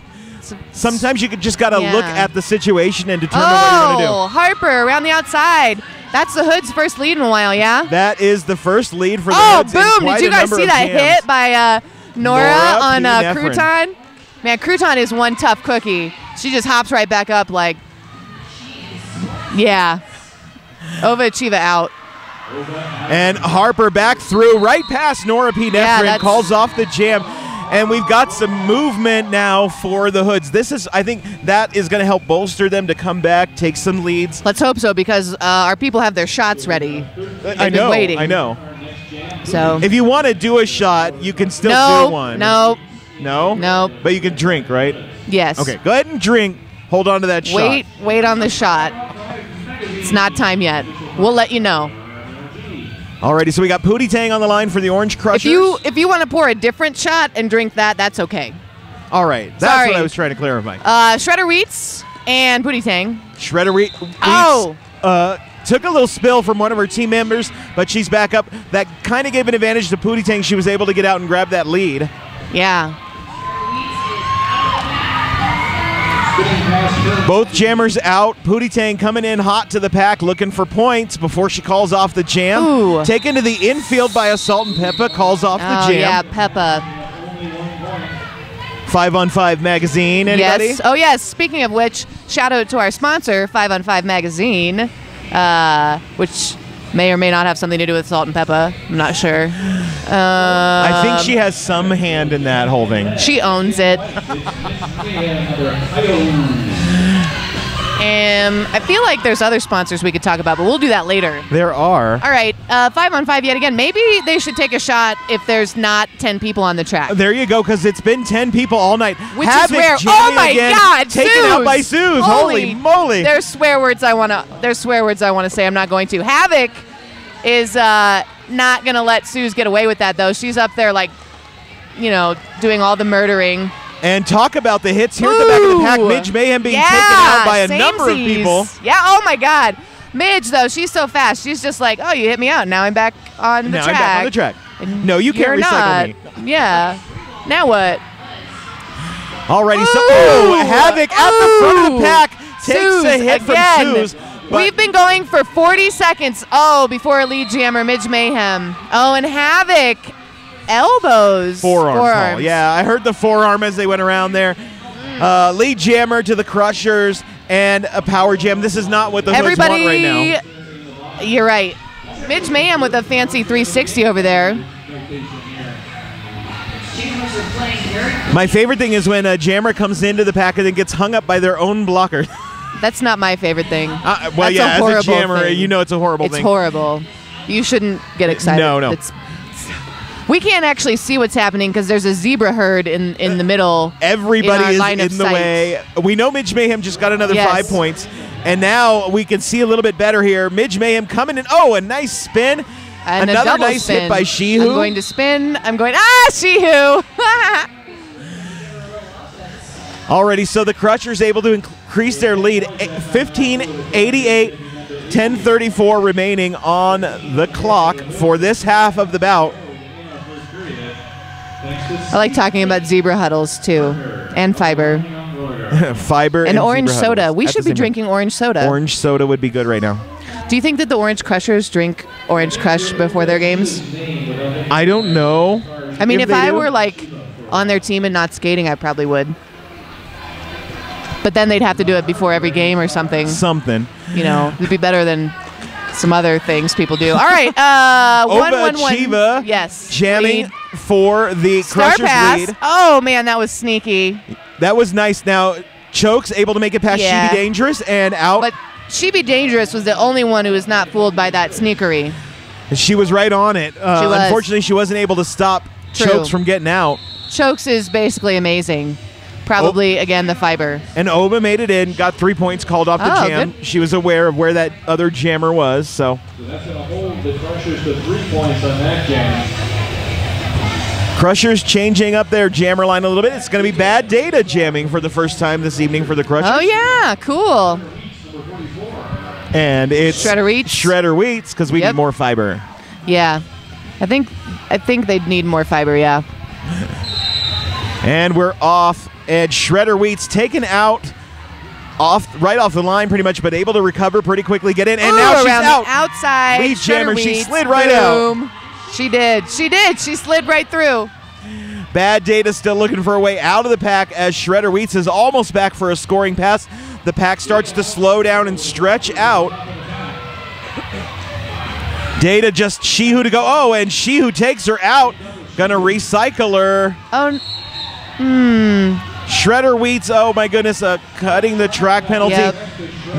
sometimes you just got to Yeah. look at the situation and determine what you're going to Oh, Harper around the outside. That's the Hoods' first lead in a while, yeah? That is the first lead for the Oh, Hoods in boom! Did you guys see that hit by uh, Nora, Nora on uh, Crouton? Man, Crouton is one tough cookie. She just hops right back up like, yeah. Ova Achieva out. And Harper back through right past Nora P. Yeah, Nefrin, that's- calls off the jam. And we've got some movement now for the Hoods. This is, I think, that is going to help bolster them to come back, take some leads. Let's hope so because uh, our people have their shots ready. I been know, waiting. I know. So If you want to do a shot, you can still no, do one. no, no, no. But you can drink, right? Yes. Okay, go ahead and drink. Hold on to that shot. Wait, wait on the shot. It's not time yet. We'll let you know. Alrighty, so we got Pootie Tang on the line for the Orange Crushers. If you if you want to pour a different shot and drink that, that's okay. All right, that's Sorry. what I was trying to clarify. Uh, Shredder Wheats and Pootie Tang. Shredder Wheat, Wheats, Oh. uh, took a little spill from one of her team members, but she's back up. That kind of gave an advantage to Pootie Tang. She was able to get out and grab that lead. Yeah. Both jammers out. Pootie Tang coming in hot to the pack, looking for points before she calls off the jam. Ooh. Taken to the infield by Assault and Peppa, calls off the Oh jam. yeah, Peppa. Five on Five magazine. Anybody? Yes. Oh yes. Speaking of which, shout out to our sponsor, Five on Five Magazine, uh, which may or may not have something to do with Salt and pepper. I'm not sure. Uh, I think she has some hand in that whole thing. She owns it. Um, I feel like there's other sponsors we could talk about, but we'll do that later. There are. All right, uh, five on five yet again. Maybe they should take a shot if there's not ten people on the track. There you go, because it's been 10 people all night. Which Havoc is rare. Oh my again, God! Taken out by Suze. Holy, moly. There's swear words I wanna. There's swear words I wanna say. I'm not going to. Havoc is uh, not gonna let Suze get away with that though. She's up there like, you know, doing all the murdering. And talk about the hits here at the back of the pack. Midge Mayhem being yeah, taken out by a number of people. Yeah. Oh my God. Midge though, she's so fast. She's just like, oh, you hit me out. Now I'm back on the now track. I'm back on the track. No, you can't recycle not. me. Yeah. Now what? Alrighty, so Ooh. oh, Havoc at the front of the pack takes Suze a hit again. from Suze. We've been going for 40 seconds. Oh, before a lead jammer, Midge Mayhem. Oh, and Havoc. Elbows. forearm call. Forearms. Yeah, I heard the forearm as they went around there. Uh, lead jammer to the Crushers and a power jam. This is not what the Hoods Everybody. want right now. You're right. Midge Mayhem with a fancy 360 over there. Jammers are playing very My favorite thing is when a jammer comes into the pack and then gets hung up by their own blocker. That's not my favorite thing. Uh, well, That's yeah, a as a horrible jammer, thing. you know it's a horrible It's thing. horrible. You shouldn't get excited. No, no. It's, we can't actually see what's happening because there's a zebra herd in, in the middle. Everybody in is in the sight. way. We know Midge Mayhem just got another Yes. five points. And now we can see a little bit better here. Midge Mayhem coming in. Oh, a nice spin. And Another nice spin. hit by She Who. I'm going to spin. I'm going, ah, She Who. Already, so the Crushers able to increase their lead. 15 88, 1034 remaining on the clock for this half of the bout. I like talking about zebra huddles too, and fiber, Fiber and, and, orange soda. huddles We at should be same time. drinking orange soda. Orange soda would be good right now. Do you think that the Orange Crushers drink Orange Crush before their games? I don't know. I mean, if, they I do. were like on their team and not skating, I probably would. But then they'd have to do it before every game or something. something. You know, it'd be better than some other things people do. All right, uh, one one one. Chiva Yes, jamming lead. for the Star Crushers pass. lead. Oh man, that was sneaky. That was nice. Now Chokes able to make it past Yeah. She Be Dangerous and out. But She Be Dangerous was the only one who was not fooled by that sneakery. she was right on it. Uh, She was. Unfortunately, she wasn't able to stop True. Chokes from getting out. Chokes is basically amazing. Probably oh. again the fiber. And Oba made it in, got three points, called off the Oh, jam. good. She was aware of where that other jammer was, so So that's going to hold the Crushers to three points on that jam. Crushers changing up their jammer line a little bit. It's going to be bad data jamming for the first time this evening for the Crushers. Oh yeah, cool. And it's Shredder Wheats. Shredder Wheats because we Yep. need more fiber. Yeah, I think I think they'd need more fiber. Yeah. And we're off. And Shredder Wheats taken out off right off the line pretty much, but able to recover pretty quickly, get in, and Ooh, now she's out. outside. Lead jammer, she slid right out. She did. She did. She slid right through. Bad Data still looking for a way out of the pack as Shredder Wheats is almost back for a scoring pass. The pack starts to slow down and stretch out. Data just she who to go. Oh, and she who takes her out. Gonna recycle her. Oh, n- hmm. Shredder Wheats, oh my goodness, uh, cutting the track penalty. Yep.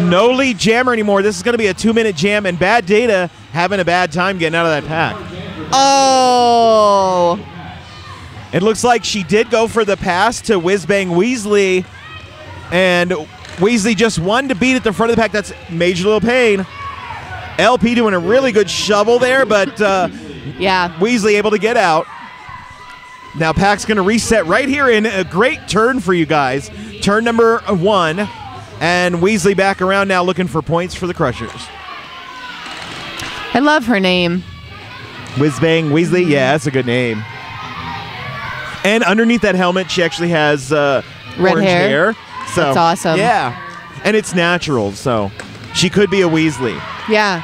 No lead jammer anymore. This is going to be a two minute jam, and Bad Data having a bad time getting out of that pack. oh. It looks like she did go for the pass to Whizbang Weasley, and Weasley just one to beat at the front of the pack. That's Major Little Pain. LP doing a really good shovel there, but uh, Yeah. Weasley able to get out. Now Pack's going to reset right here in a great turn for you guys. Turn number one. And Weasley back around now looking for points for the Crushers. I love her name. Whizbang Weasley, yeah, that's a good name. And underneath that helmet, she actually has uh, Red orange hair? So That's awesome. Yeah, and it's natural, so she could be a Weasley. Yeah.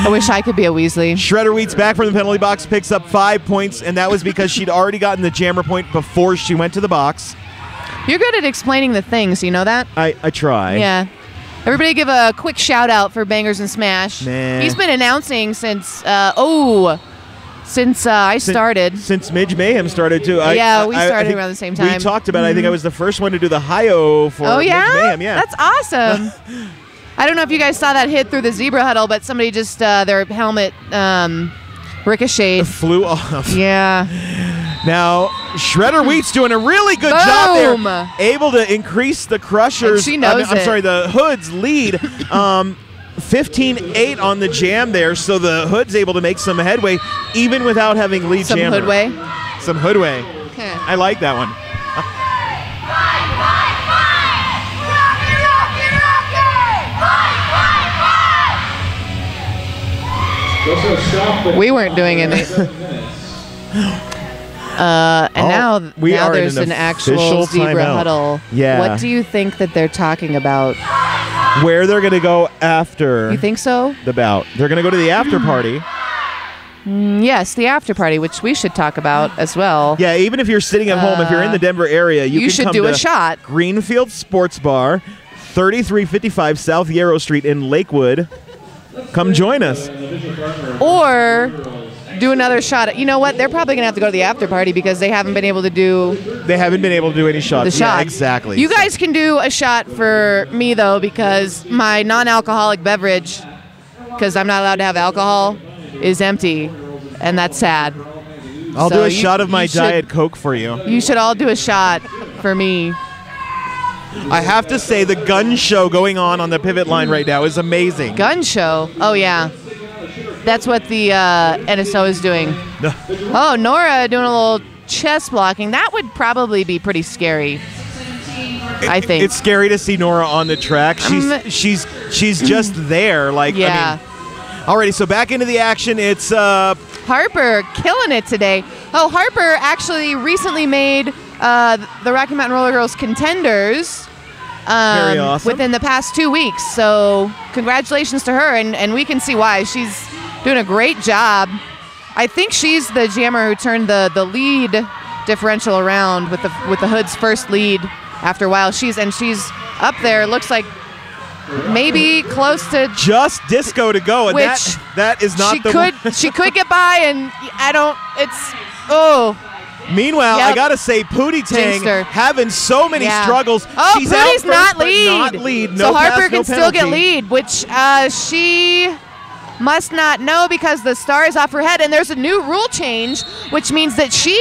I wish I could be a Weasley. Shredder Wheats back from the penalty box picks up five points, and that was because she'd already gotten the jammer point before she went to the box. You're good at explaining the things, you know that? I, I try. Yeah. Everybody give a quick shout out for Bangers and Smash. Nah. He's been announcing since, uh, oh, since uh, I started. Since Midge Mayhem started too. I, Yeah, I- we I- I started around the same We time. Mm-hmm. talked about. it. I think I was the first one to do the hi-oh for oh, yeah? Midge Mayhem. Yeah, That's awesome. I don't know if you guys saw that hit through the zebra huddle, but somebody just, uh, their helmet um, ricocheted. flew off. Yeah. Now Shredder Wheat's doing a really good Boom. job there, able to increase the Crushers. And she knows I mean, it. sorry, the Hoods lead. Um, 15-8 on the jam there, so the Hood's able to make some headway even without having lead Some jammer. hoodway. Some hoodway. Okay. I like that one. We weren't doing any. Uh, and Oh, now, we now are in there's an an, actual zebra timeout. huddle. Yeah. What do you think that they're talking about? Where they're going to go after You think so? the bout. They're going to go to the after party. Mm, Yes, the after party, which we should talk about as well. Yeah, even if you're sitting at home, if you're in the Denver area, you, Uh, you can should come do to a shot. Greenfield Sports Bar, 3355 South Yarrow Street in Lakewood. Come join us. Or do another shot. You know what? They're probably going to have to go to the after party because they haven't been able to do They haven't been able to do any shots. the Yeah, exactly. You guys can do a shot for me, though, because my non alcoholic beverage, because I'm not allowed to have alcohol, is empty. And that's sad. I'll so do a you- shot of my should- Diet Coke for you. You should all do a shot for me. I have to say, the gun show going on on the pivot line right now is amazing. Gun show. Oh yeah, that's what the uh, NSO is doing. Oh, Nora doing a little chest blocking. That would probably be pretty scary. I think. It's scary to see Nora on the track. She's Um, she's she's just there. Like yeah. I mean, alrighty. So back into the action. It's uh Harper killing it today. Oh, Harper actually recently made uh, the Rocky Mountain Rollergirls contenders. Um, Very awesome. Within the past two weeks. So, congratulations to her. And, and we can see why. She's doing a great job. I think she's the jammer who turned the the lead differential around with the with the Hood's first lead after a while. She's and she's up there. Looks like maybe close to. Just disco to go, and Which that that is not she the could she could get by, and I don't. It's oh Meanwhile, I gotta say, Pootie Tang Jinxed her. having so many yeah. struggles. Oh, She's Pootie's not lead. Not lead. No so pass, Harper no can still get lead, which uh, she must not know because the star is off her head, and there's a new rule change, which means that she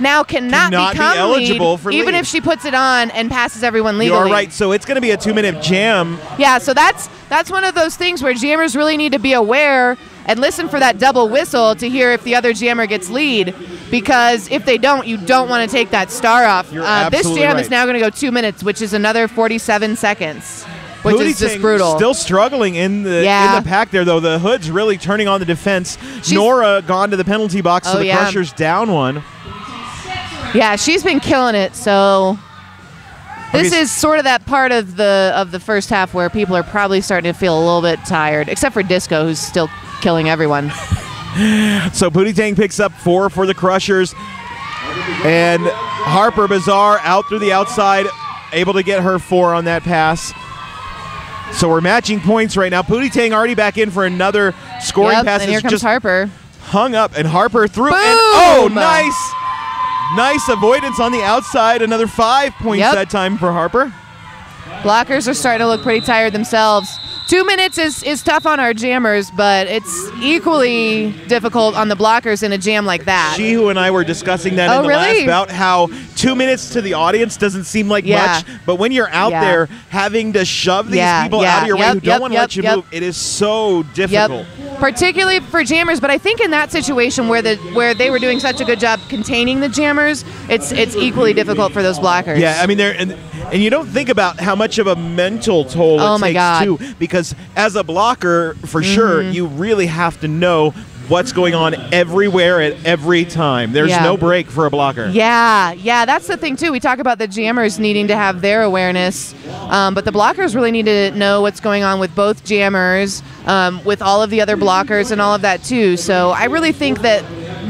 now cannot, Cannot be become eligible lead, for even lead. if she puts it on and passes everyone legally. are right. So it's gonna be a two-minute jam. Yeah, so that's that's one of those things where jammers really need to be aware and listen for that double whistle to hear if the other jammer gets lead. Because if they don't, you don't want to take that star off. Uh, this jam right. is now going to go two minutes, which is another 47 seconds, which Pootie is just brutal. Still struggling in the Yeah. in the pack there though. The Hood's really turning on the defense. She's- Nora gone to the penalty box, so Oh, the yeah. Crushers down one. yeah, she's been killing it. So this is sort of that part of the of the first half where people are probably starting to feel a little bit tired, except for Disco, who's still killing everyone. So Pootie Tang picks up four for the Crushers. And Harper Bazaar out through the outside, able to get her four on that pass. So we're matching points right now. Pootie Tang already back in for another scoring yep, pass. and here comes just Harper. hung up, and Harper through. And, oh, nice, nice avoidance on the outside. Another five points Yep. that time for Harper. Blockers are starting to look pretty tired themselves. Two minutes is, is tough on our jammers, but it's equally difficult on the blockers in a jam like that. She who and I were discussing that Oh, in the really? last bout, how two minutes to the audience doesn't seem like Yeah. much, but when you're out Yeah. there having to shove these Yeah, people out of your way yep, who don't want to yep, let you yep. move, it is so Yep. difficult. Particularly for jammers, but I think in that situation where the where they were doing such a good job containing the jammers, it's it's equally difficult for those blockers. Yeah, I mean, there and and you don't think about how much of a mental toll Oh it my takes God. too, because as a blocker, for sure, Mm-hmm. you really have to know what's going on everywhere at every time. There's Yeah. no break for a blocker. Yeah, yeah, that's the thing too. We talk about the jammers needing to have their awareness, um, but the blockers really need to know what's going on with both jammers, um, with all of the other blockers, and all of that too. So I really think that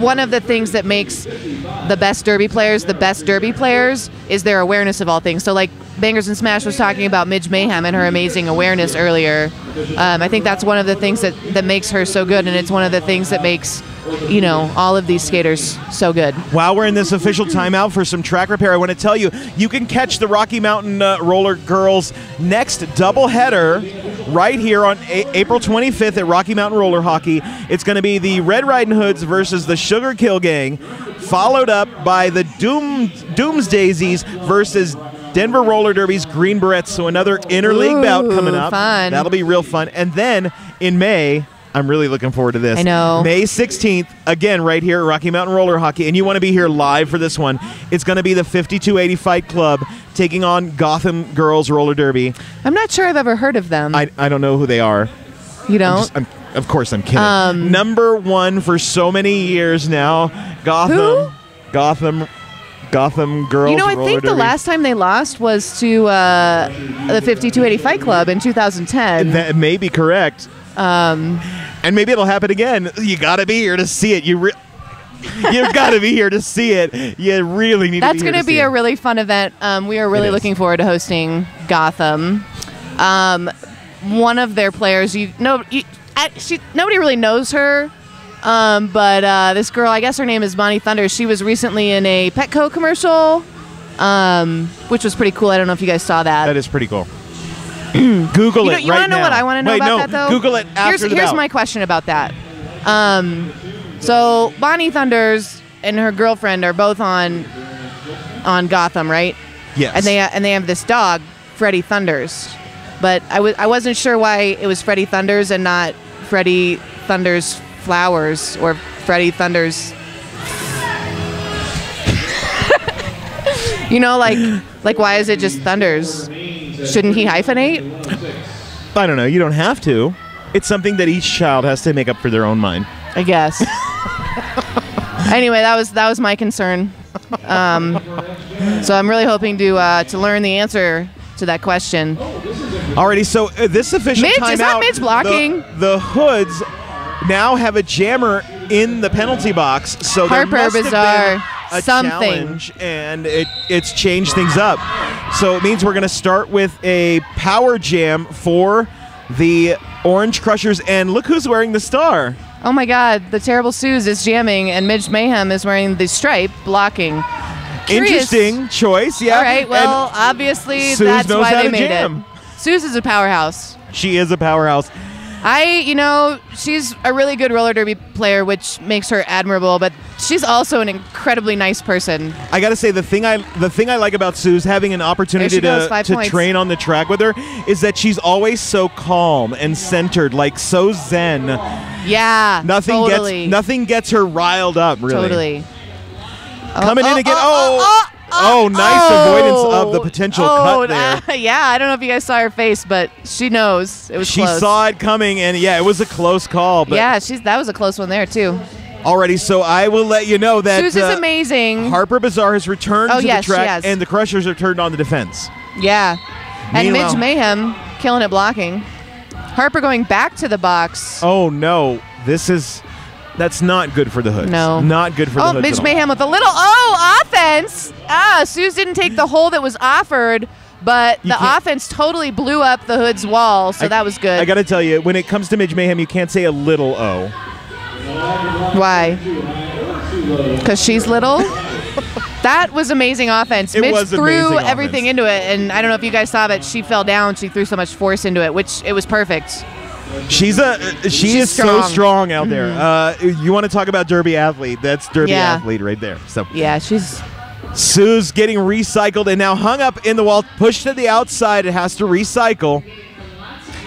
one of the things that makes the best derby players the best derby players is their awareness of all things. So like Bangers and Smash was talking about Midge Mayhem and her amazing awareness earlier. Um, I think that's one of the things that that makes her so good, and it's one of the things that makes you know all of these skaters so good. While we're in this official timeout for some track repair, I want to tell you you can catch the Rocky Mountain uh, Rollergirls next doubleheader right here on a- April 25th at Rocky Mountain Roller Hockey. It's going to be the Red Riding Hoods versus the Sugar Kill Gang, followed up by the Doom Doomsdaisies versus Denver Roller Derby's Green Berets. So another interleague bout coming up. fun. That'll be real fun. And then in May. I'm really looking forward to this. I know. May 16th, again, right here at Rocky Mountain Roller Hockey, and you want to be here live for this one. It's going to be the 5280 Fight Club taking on Gotham Girls Roller Derby. I'm not sure I've ever heard of them. I, I don't know who they are. you I'm don't? just- I'm- of course, I'm kidding. Um, Number one for so many years now. Gotham. Who? Gotham. Gotham Girls you know, I think the last time they lost was to uh, the 5280 Fight Club in 2010. That may be correct. Um, and maybe it'll happen again. You got to be here to see it. You re- You've got to be here to see it. You really need That's to be here going to to be a it. really fun event. Um, we are really looking forward to hosting Gotham. Um, one of their players, you know, you, I, she nobody really knows her. Um, but uh, this girl, I guess her name is Bonnie Thunder. She was recently in a Petco commercial, um, which was pretty cool. I don't know if you guys saw that. That is pretty cool. Google you know, it you right want to know now. what I want to know Wait, about no, that though? Google it after here's, Here's my question about that. Um, so Bonnie Thunders and her girlfriend are both on on Gotham, right? Yes. And they and they have this dog, Freddie Thunders. But I was I wasn't sure why it was Freddie Thunders and not Freddie Thunders Flowers or Freddie Thunders. you know, like like why is it just Thunders? Shouldn't he hyphenate? I don't know. You don't have to. It's something that each child has to make up for their own mind. I guess. anyway, that was that was my concern. Um, so I'm really hoping to uh, to learn the answer to that question. Alrighty, so uh, this official Midge, timeout. is that Midge blocking? The, the Hoods now have a jammer in the penalty box. So Harper there must Bazaar, have been a something. challenge, and it, it's changed things up. So it means we're going to start with a power jam for the Orange Crushers, and look who's wearing the star. Oh my God, the Terrible Suze is jamming, and Midge Mayhem is wearing the stripe blocking. Curious. Interesting choice, yeah. All right, well, And obviously Suze that's knows why how they to made jam. it. Suze is a powerhouse. she is a powerhouse. I, you know, she's a really good roller derby player, which makes her admirable. But she's also an incredibly nice person. I gotta say the thing I the thing I like about Suze having an opportunity she goes, to, to points. train on the track with her is that she's always so calm and centered, like so zen. Yeah, Nothing totally, gets nothing gets her riled up. Really, totally. Uh, coming in uh, uh, oh, again. oh, Oh, oh, nice oh. avoidance of the potential oh, cut there. uh, yeah, I don't know if you guys saw her face, but she knows it was She close. saw it coming, and yeah, it was a close call. But yeah, she's that was a close one there too. already, so I will let you know that Suze is uh, amazing. Harper Bazaar has returned Oh, to yes, the track, and the Crushers have turned on the defense. Yeah. And Meanwhile- Midge Mayhem killing it blocking. Harper going back to the box. Oh no, this is that's not good for the Hoods. No. not good for the Hoods. Oh. Midge. Mayhem with a little oh offense. Ah, Suze didn't take the hole that was offered, but You the offense totally blew up the Hood's wall, so I- that was good. I got to tell you, when it comes to Midge Mayhem, you can't say a little O. Why? Because she's little. that was amazing offense. It Midge threw everything offense. into it, and I don't know if you guys saw, but she fell down. She threw so much force into it, which it was perfect. She's a she She's is so strong. Mm-hmm. strong out there. Uh, you want to talk about Derby athlete? That's Derby Yeah. athlete right there. So Yeah, she's Suze getting recycled and now hung up in the wall, pushed to the outside. It has to recycle.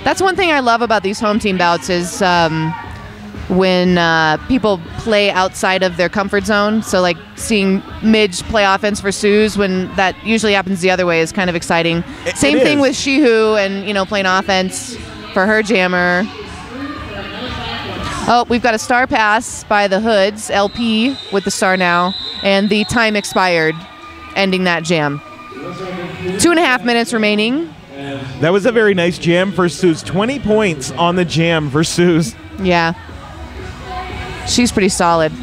That's one thing I love about these home team bouts is um, when uh, people play outside of their comfort zone. So like seeing Midge play offense for Suze when that usually happens the other way is kind of exciting. It- Same it thing with She Who and you know playing offense for her jammer. Oh, we've got a star pass by the Hoods LP with the star now, and the time expired, ending that jam. Two and a half minutes remaining. That was a very nice jam for Suze. 20 points on the jam for Suze. Yeah. She's pretty solid.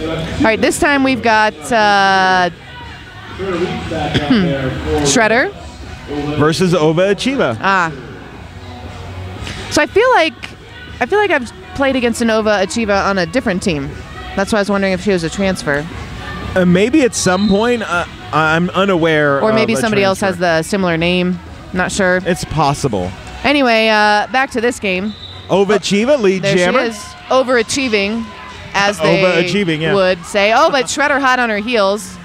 All right, this time we've got uh, Shredder. versus Ova Achieva. Ah. So I feel like I feel like I've played against a Nova Achieva on a different team. That's why I was wondering if she was a transfer, Uh, maybe at some point, uh, I'm unaware. or maybe somebody else has the similar name. Not sure. It's possible. Anyway, uh, back to this game. Ova Achieva, lead There jammer. she is, overachieving, as they Overachieving, yeah. would say. Oh, but Shredder hot on her heels.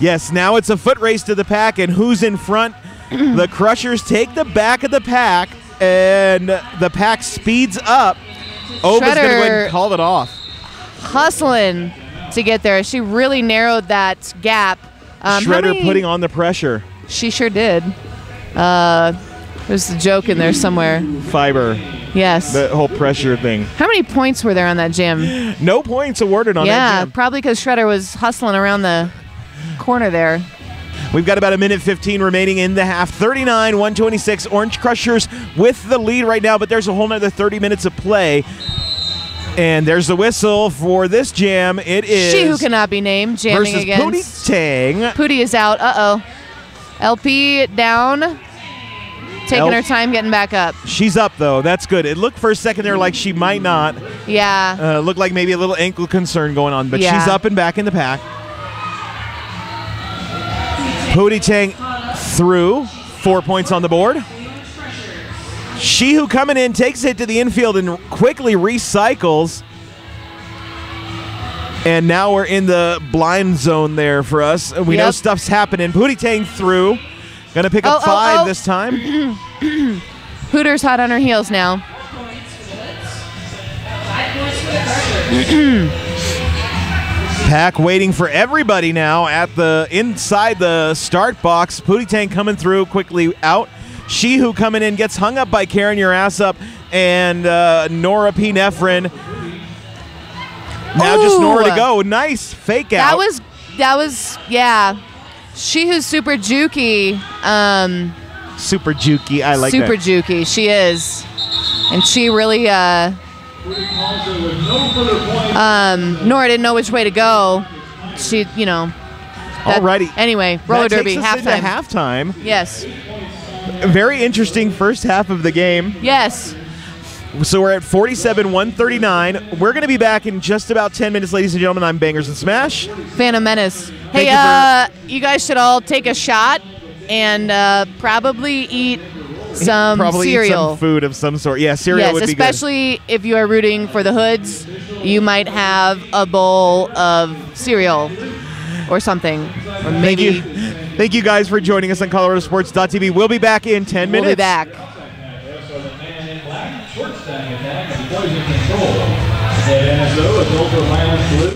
Yes, now it's a foot race to the pack, and who's in front? the Crushers take the back of the pack, and the pack speeds up. Ova's going to go ahead and call it off. hustling to get there. She really narrowed that gap. Um, Shredder many- putting on the pressure. She sure did. Uh, there's a joke in there somewhere. Fiber, Yes. the whole pressure thing. how many points were there on that gym? No points awarded on yeah, that Yeah, probably because Shredder was hustling around the corner there. We've got about a minute 15 remaining in the half. 39, 126. Orange Crushers with the lead right now, but there's a whole nother 30 minutes of play. And there's the whistle for this jam. It is She who cannot be named jamming versus against. Pootie Tang. Pootie is out. Uh oh. LP down. Taking her time getting back up. She's up though. That's good. It looked for a second there like she might not. Yeah. Uh, looked like maybe a little ankle concern going on, but Yeah. she's up and back in the pack. Pootie Tang through. Four points on the board. She who coming in takes it to the infield and quickly recycles. And now we're in the blind zone there for us. We know stuff's happening. Pootie Tang through. Gonna pick up Oh, oh, five oh. this time. Hooters hot on her heels now. Pack waiting for everybody now at the inside the start box. Pootie Tang coming through quickly out. She who coming in gets hung up by Karen Your Ass Up and uh, Nora P. Nefrin. Now just Ooh. Nora to go. Nice fake out. That was that was yeah. She who's super jukey. Um, super jukey. I like super that. jukey. She is, and she really uh, Um, Nora didn't know which way to go. She, you know. that- Alrighty. Anyway, roller That derby takes us into halftime. halftime. Yes. Very interesting first half of the game. Yes. So we're at 47 139. We're going to be back in just about 10 minutes, ladies and gentlemen. I'm Bangers and Smash. Phantom Menace. Hey, you uh, you guys should all take a shot and uh, probably eat some Probably eat cereal. some food of some sort. Yeah, cereal yes, would be good. especially if you are rooting for the Hoods, you might have a bowl of cereal or something, or Thank you. Thank you guys for joining us on ColoradoSports.tv. We'll be back in 10 minutes. we'll be back. Man in black, short standing attack, and boys in control. And NSO is ultraviolet blue.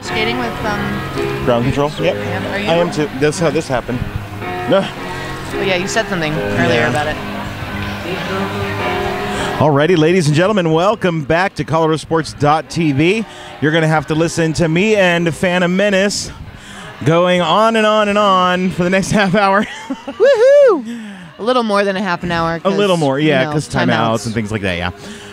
Skating with um. Ground control. Yep. Are you? I am too. That's how this happened. No. Oh yeah, you said something earlier Yeah. about it. Alrighty, ladies and gentlemen, welcome back to ColoradoSports.tv. You're going to have to listen to me and Phantom Menace going on and on and on for the next half hour. Woohoo! A little more than a half an hour. A little more, you yeah, know, because timeouts and things like that, yeah.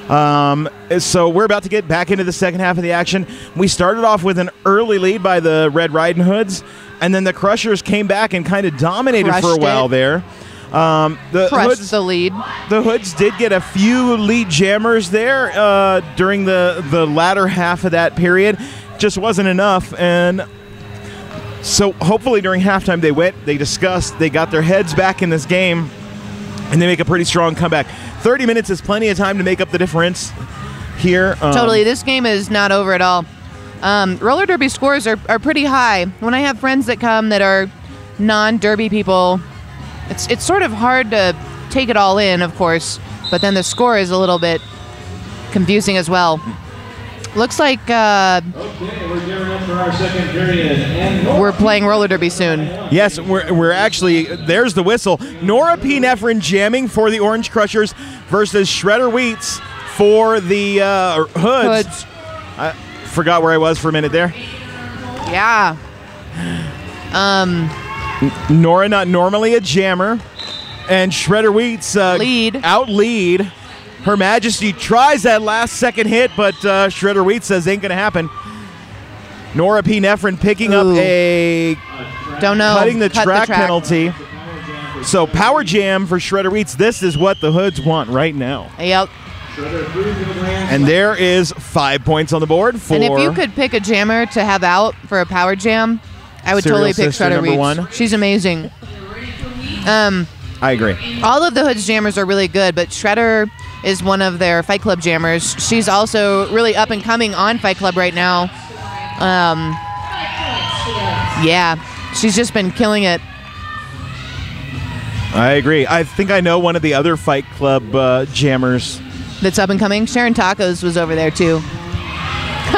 Um, so we're about to get back into the second half of the action. We started off with an early lead by the Red Riding Hoods, and then the Crushers came back and kind of dominated for a while it. there. Um, the Crushed Hoods, the lead. the Hoods did get a few lead jammers there uh, during the the latter half of that period. Just wasn't enough, and so hopefully during halftime they went, they discussed, they got their heads back in this game, and they make a pretty strong comeback. Thirty minutes is plenty of time to make up the difference here. Um, Totally. This game is not over at all. Um, roller derby scores are, are pretty high. When I have friends that come that are non derby people, it's it's sort of hard to take it all in, of course. But then the score is a little bit confusing as well. Looks like uh, Okay, we're gearing up for our second period. And we're playing roller derby soon. Yes, we're, we're actually, there's the whistle. Nora P. Nefrin jamming for the Orange Crushers versus Shredder Wheats for the uh, Hoods. Hoods. I forgot where I was for a minute there. Yeah. Um, Nora, not normally a jammer, and Shredder Wheats uh, Lead. out lead. Her Majesty tries that last second hit, but uh, Shredder Wheats says ain't gonna happen. Nora P. Nefrin picking up a don't know. cutting the Cut track, penalty. So power jam for Shredder Wheats. This is what the Hoods want right now. Yep. And there is five points on the board for And if you could pick a jammer to have out for a power jam, I would totally pick Shredder Reach. one. She's amazing. Um, I agree. all of the Hood's jammers are really good, but Shredder is one of their Fight Club jammers. She's also really up and coming on Fight Club right now. Um, yeah, she's just been killing it. I agree. I think I know one of the other Fight Club uh, jammers. That's up and coming. Sharon Tacos was over there too.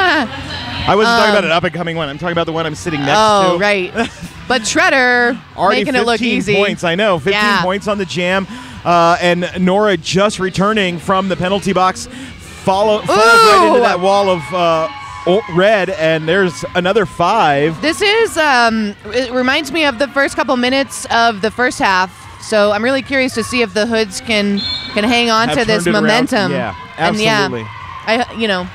I wasn't talking about an up and coming one. I'm talking about the one I'm sitting next to. Um, oh, right. But Shredder Already making 15 it look easy. points. I know. 15 Yeah. points on the jam. Uh, and Nora just returning from the penalty box. Follow, follows right into that wall of uh, red, and there's another five. This is um, it reminds me of the first couple minutes of the first half. So I'm really curious to see if the hoods can can hang on Have to this it around. momentum. Yeah, And absolutely. yeah, I you know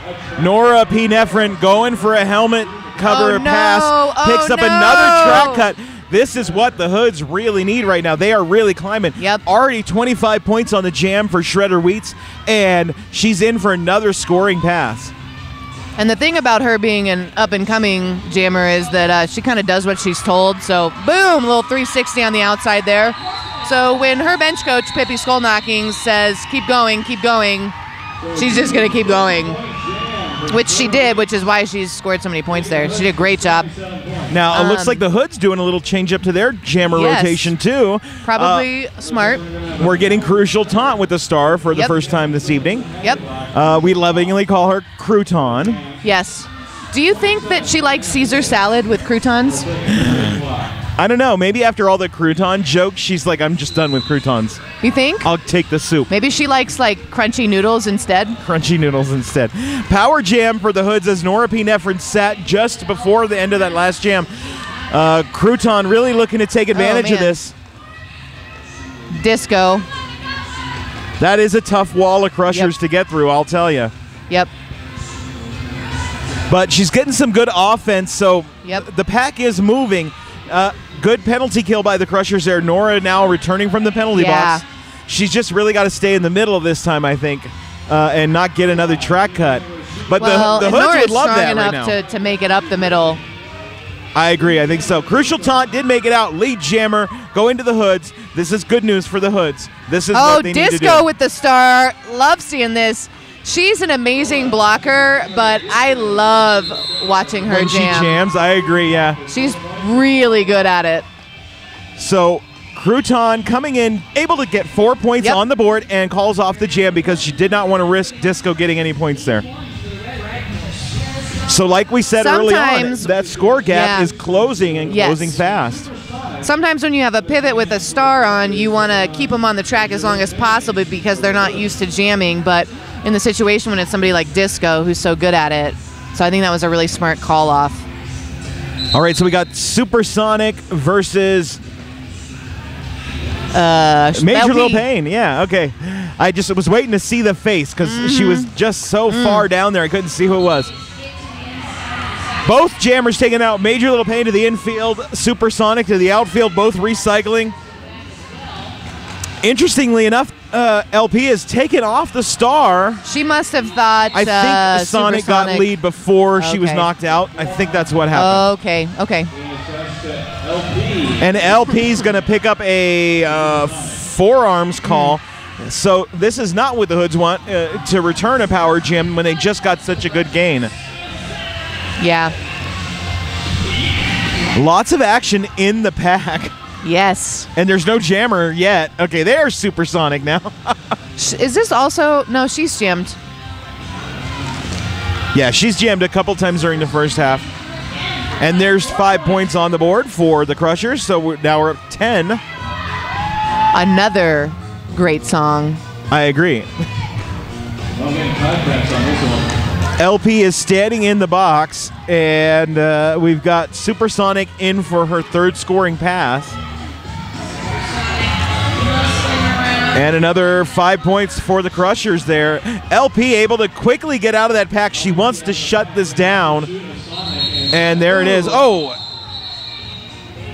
Nora P. Nefrin going for a helmet cover Oh, no. pass. Oh, Picks up no. another track cut. This is what the Hoods really need right now. They are really climbing. Yep. Already 25 points on the jam for Shredder Wheats, and she's in for another scoring pass. And the thing about her being an up and coming jammer is that uh, she kind of does what she's told. So, boom, little 360 on the outside there. So, when her bench coach, Pippi Skullknockings, says, keep going, keep going, she's just going to keep going. Which she did, which is why she's scored so many points there. She did a great job. Now, it looks Um, like the Hood's doing a little change up to their jammer Yes. rotation, too. Probably smart. Uh, we're getting Crucial Taunt with the star for the Yep. first time this evening. Yep. Uh, we lovingly call her Crouton. Yes. Do you think that she likes Caesar salad with croutons? I don't know. Maybe after all the crouton jokes, she's like, I'm just done with croutons. You think? I'll take the soup. Maybe she likes like crunchy noodles instead. Crunchy noodles instead. Power jam for the Hoods as Nora P. Nefrin sat just before the end of that last jam. Uh, crouton really looking to take advantage of this. Disco. That is a tough wall of crushers Yep. to get through, I'll tell you. Yep. But she's getting some good offense, so Yep. the pack is moving. Uh, good penalty kill by the Crushers there. Nora now returning from the penalty Yeah. box. She's just really got to stay in the middle this time, I think, uh, and not get another track cut. But Well, the, the Hoods Nora's would love strong that enough right now. to, to make it up the middle. I agree. I think so. Crucial Taunt did make it out. Lead Jammer going to the Hoods. This is good news for the Hoods. This is Oh, what they need to Disco with the star. Love seeing this. She's an amazing blocker, but I love watching her when she jams, I agree. Yeah. She's really good at it. So Crouton coming in, able to get four points Yep. on the board and calls off the jam because she did not want to risk Disco getting any points there. So, like we said early on, that score gap Yeah. is closing and Yes. closing fast. Sometimes when you have a pivot with a star on, you want to keep them on the track as long as possible because they're not used to jamming. But in the situation when it's somebody like Disco who's so good at it, so I think that was a really smart call off. All right, so we got Supersonic versus Uh, Major. Lil Pain. Yeah, okay. I just was waiting to see the face because she was Mm-hmm. just so Mm. far down there, I couldn't see who it was. Both jammers taking out Major Little Pain to the infield, Supersonic to the outfield, both recycling. Interestingly enough, uh, LP has taken off the star. She must have thought. I think uh, Sonic got lead before she was knocked out. I think that's what happened. Okay, okay. And LP's going to pick up a uh, forearms call. So this is not what the Hoods want uh, to return a power jam when they just got such a good gain. Yeah. Lots of action in the pack, Yes. and there's no jammer yet. Okay, they're supersonic now. Is this also? No, she's jammed. yeah, she's jammed a couple times during the first half. And there's five points on the board for the Crushers. So we're, now we're up 10. Another great song. I agree. Well, getting contracts on this one. LP is standing in the box, and uh, we've got Supersonic in for her third scoring pass. And another five points for the Crushers there. LP able to quickly get out of that pack. She wants to shut this down. And there it is. Oh!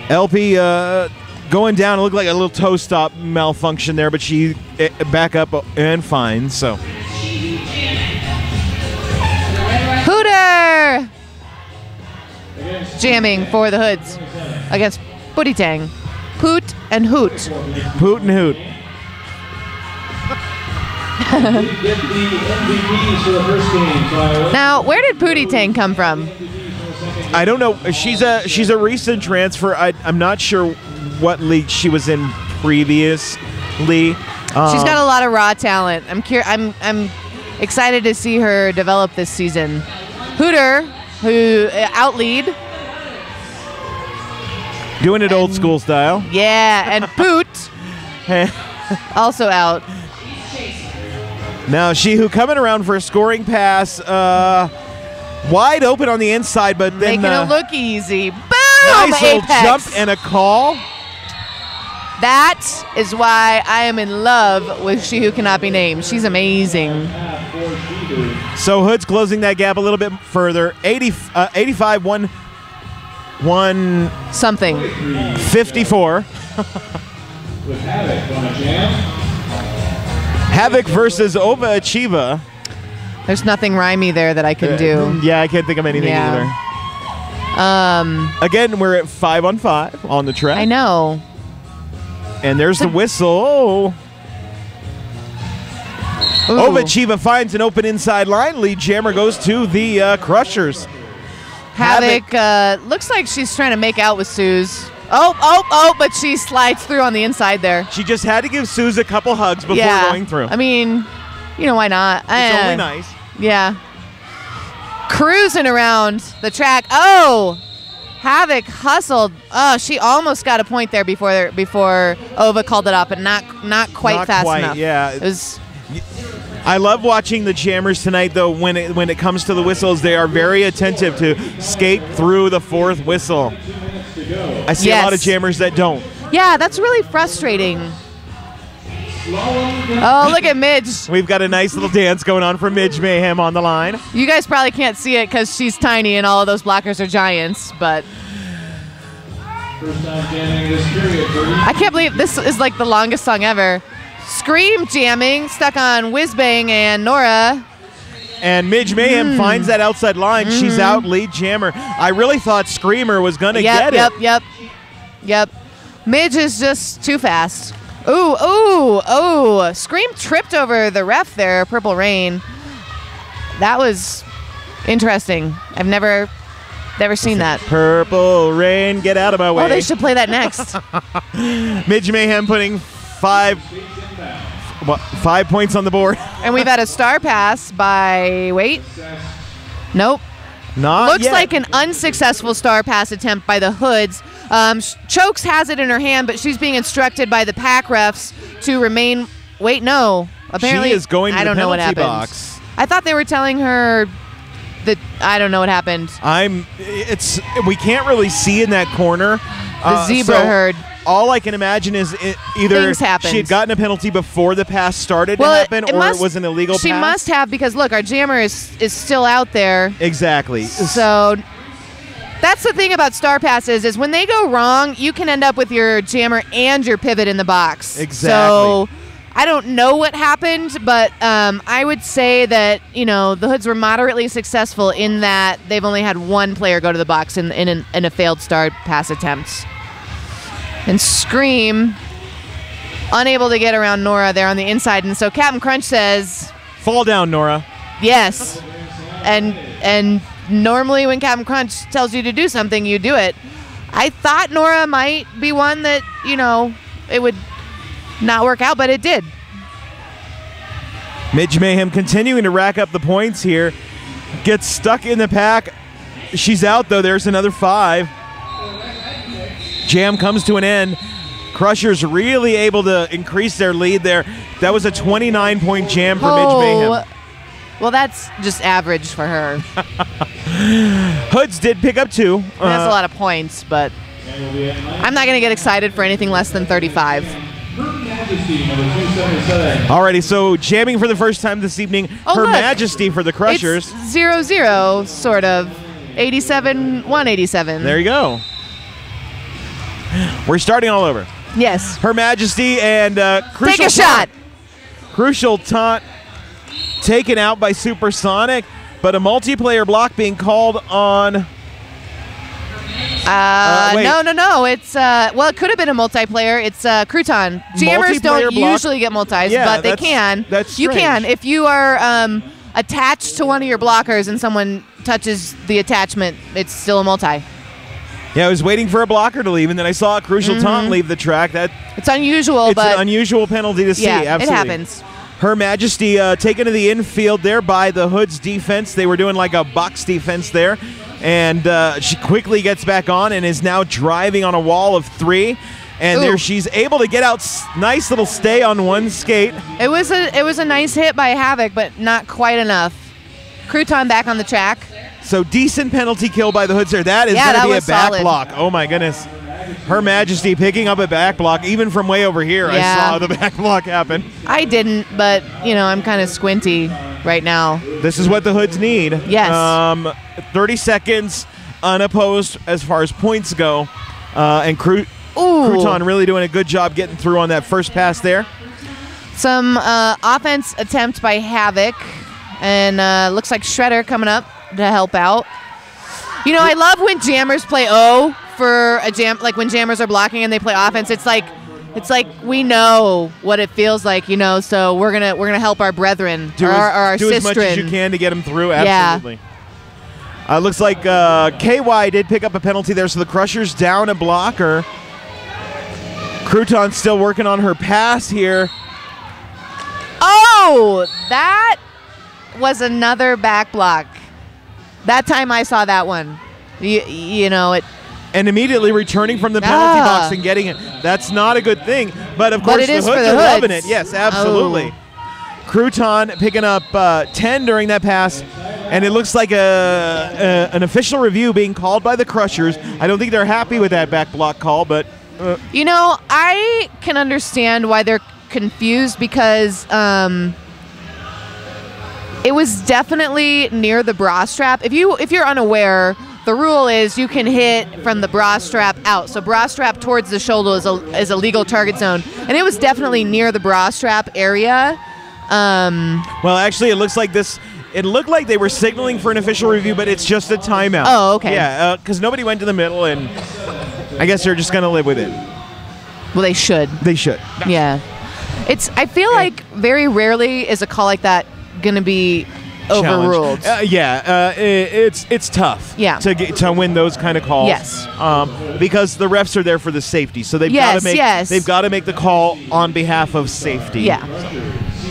LP uh, going down. It looked like a little toe stop malfunction there, but she eh, back up and fine. So. Hooter! Jamming for the Hoods against Pootie Tang. Poot and Hoot. Poot and hoot. Now, where did Pootie Tang come from? I don't know. She's a she's a recent transfer. I, I'm not sure what league she was in previously. Um, She's got a lot of raw talent. I'm cur- I'm I'm excited to see her develop this season. Hooter, who uh, outlead, doing it old school style. yeah, and Poot also out. Now she who coming around for a scoring pass, uh, wide open on the inside, but then Making uh, it look easy. Boom! nice little jump and a call. That is why I am in love with She Who Cannot Be Named. She's amazing. So Hood's closing that gap a little bit further. 80, uh, 85, 1, 154. Something. with Havoc on a jam. Havoc versus Ova Achieva. There's nothing rhymey there that I can do. Yeah, I can't think of anything Yeah. either. Um, Again, we're at five on five on the track. I know. And there's the whistle. Ooh. Ova Achieva finds an open inside line. Lead jammer goes to the uh, Crushers. Havoc uh, looks like she's trying to make out with Suze. Oh, oh, oh, but she slides through on the inside there. She just had to give Suze a couple hugs before yeah. going through. I mean, you know, why not? it's Eh, only nice. Yeah. Cruising around the track. Oh, Havoc hustled. Oh, she almost got a point there before before Ova called it up, but not not quite Not fast quite, enough. yeah. It was I love watching the jammers tonight, though. When it when it comes to the whistles, they are very attentive to skate through the fourth whistle. I see a lot of jammers that don't. Yeah, that's really frustrating. Oh, look at Midge. We've got a nice little dance going on for Midge Mayhem on the line. You guys probably can't see it because she's tiny and all of those blockers are giants, but First time jamming this period for each I can't believe this is like the longest song ever. Scream jamming, stuck on Whiz Bang and Nora. And Midge Mayhem Hmm. finds that outside line. She's Mm-hmm. out lead jammer. I really thought Screamer was going to Yep, get yep, it. yep, yep. Yep. Midge is just too fast. Ooh, ooh, ooh. Scream tripped over the ref there, Purple Rain. That was interesting. I've never never seen that. Purple Rain, get out of my way. Oh, they should play that next. Midge Mayhem putting five, what, five points on the board. and we've had a star pass by wait. Nope. Not Looks yet. like an unsuccessful star pass attempt by the Hoods. Um, Chokes has it in her hand, but she's being instructed by the pack refs to remain. Wait, no. Apparently, is going to I don't know what penalty happened. box. I thought they were telling her that I don't know what happened. I'm. It's we can't really see in that corner. The zebra herd. All I can imagine is it, either she had gotten a penalty before the pass started Well, to it- happen, it or must- it was an illegal She pass. must have because look, our jammer is is still out there. exactly. So that's the thing about star passes is when they go wrong, you can end up with your jammer and your pivot in the box. Exactly. So I don't know what happened, but um, I would say that you know the Hoods were moderately successful in that they've only had one player go to the box in in, in a failed star pass attempt. And Scream unable to get around Nora there on the inside, and so Captain Crunch says Fall down, Nora. Yes. And and normally when Captain Crunch tells you to do something, you do it. I thought Nora might be one that, you know, it would not work out, but it did. Midge Mayhem continuing to rack up the points here. Gets stuck in the pack. She's out though. There's another five. Jam comes to an end. Crushers really able to increase their lead there. That was a 29 point jam for Midge Mayhem. well, that's just average for her. Hoods did pick up two. That's Uh, a lot of points, but I'm not going to get excited for anything less than 35. Majesty, number 277. Alrighty, so jamming for the first time this evening. Oh, Her look. Majesty for the Crushers. It's 0 0, sort of. 87 187. There you go. We're starting all over. Yes. Her Majesty and uh, crucial Take a shot. Taunt, crucial taunt taken out by Supersonic, but a multiplayer block being called on. Uh, wait. no, no, no. It's uh, well, it could have been a multiplayer. It's uh, Crouton. Jammers don't block? usually get multis, Yeah, but they can. that's you can if you are um, attached to one of your blockers and someone touches the attachment. It's still a multi. Yeah, I was waiting for a blocker to leave, and then I saw a crucial taunt leave the track. That It's unusual, it's Mm-hmm. but an unusual penalty to see. yeah, Absolutely. it happens. Her Majesty uh, taken to the infield there by the Hood's defense. They were doing like a box defense there. And uh, she quickly gets back on and is now driving on a wall of three. And Ooh. there she's able to get out. s- Nice little stay on one skate. It was a it was a nice hit by Havoc, but not quite enough. Crouton back on the track. So decent penalty kill by the Hoods there. That is Yeah, going to be a back solid. block. Oh my goodness. Her Majesty picking up a back block, even from way over here. I saw the back block happen. I didn't, but you know I'm kind of squinty right now. This is what the Hoods need. Yes. Um, 30 seconds unopposed as far as points go. Uh, and Cru- Crouton really doing a good job getting through on that first pass there. Some uh, offense attempt by Havoc, and uh, looks like Shredder coming up to help out. You know, I love when jammers play O for a jam, like when jammers are blocking and they play offense. It's like, it's like we know what it feels like, you know. So we're gonna we're gonna help our brethren Do, or, as, our, or our do as much as you can to get them through. Yeah. Absolutely. Uh, looks like uh, KY did pick up a penalty there, so the Crushers down a blocker. Crouton still working on her pass here. Oh, that was another back block. That time I saw that one. You, you know it. and immediately returning from the penalty Ah. box and getting it. That's not a good thing. But of But course, it the is Hoods the are loving it. Yes, absolutely. Crouton picking up uh, 10 during that pass. And it looks like a, a an official review being called by the Crushers. I don't think they're happy with that back block call, but uh, You know, I can understand why they're confused because um, it was definitely near the bra strap. If you if you're unaware, the rule is you can hit from the bra strap out. So bra strap towards the shoulder is a is a legal target zone, and it was definitely near the bra strap area. Um, well, actually, it looks like this. It looked like they were signaling for an official review, but it's just a timeout. Oh, okay. Yeah, because nobody went to the middle, and I guess they're just going to live with it. well, they should. They should. Yeah. It's. I feel like very rarely is a call like that going to be overruled. Uh, yeah, uh, i it's it's tough. Yeah. To get to win those kind of calls. Yes. Um, because the refs are there for the safety, so they've got Yes, to make yes. they've got to make the call on behalf of safety. yeah.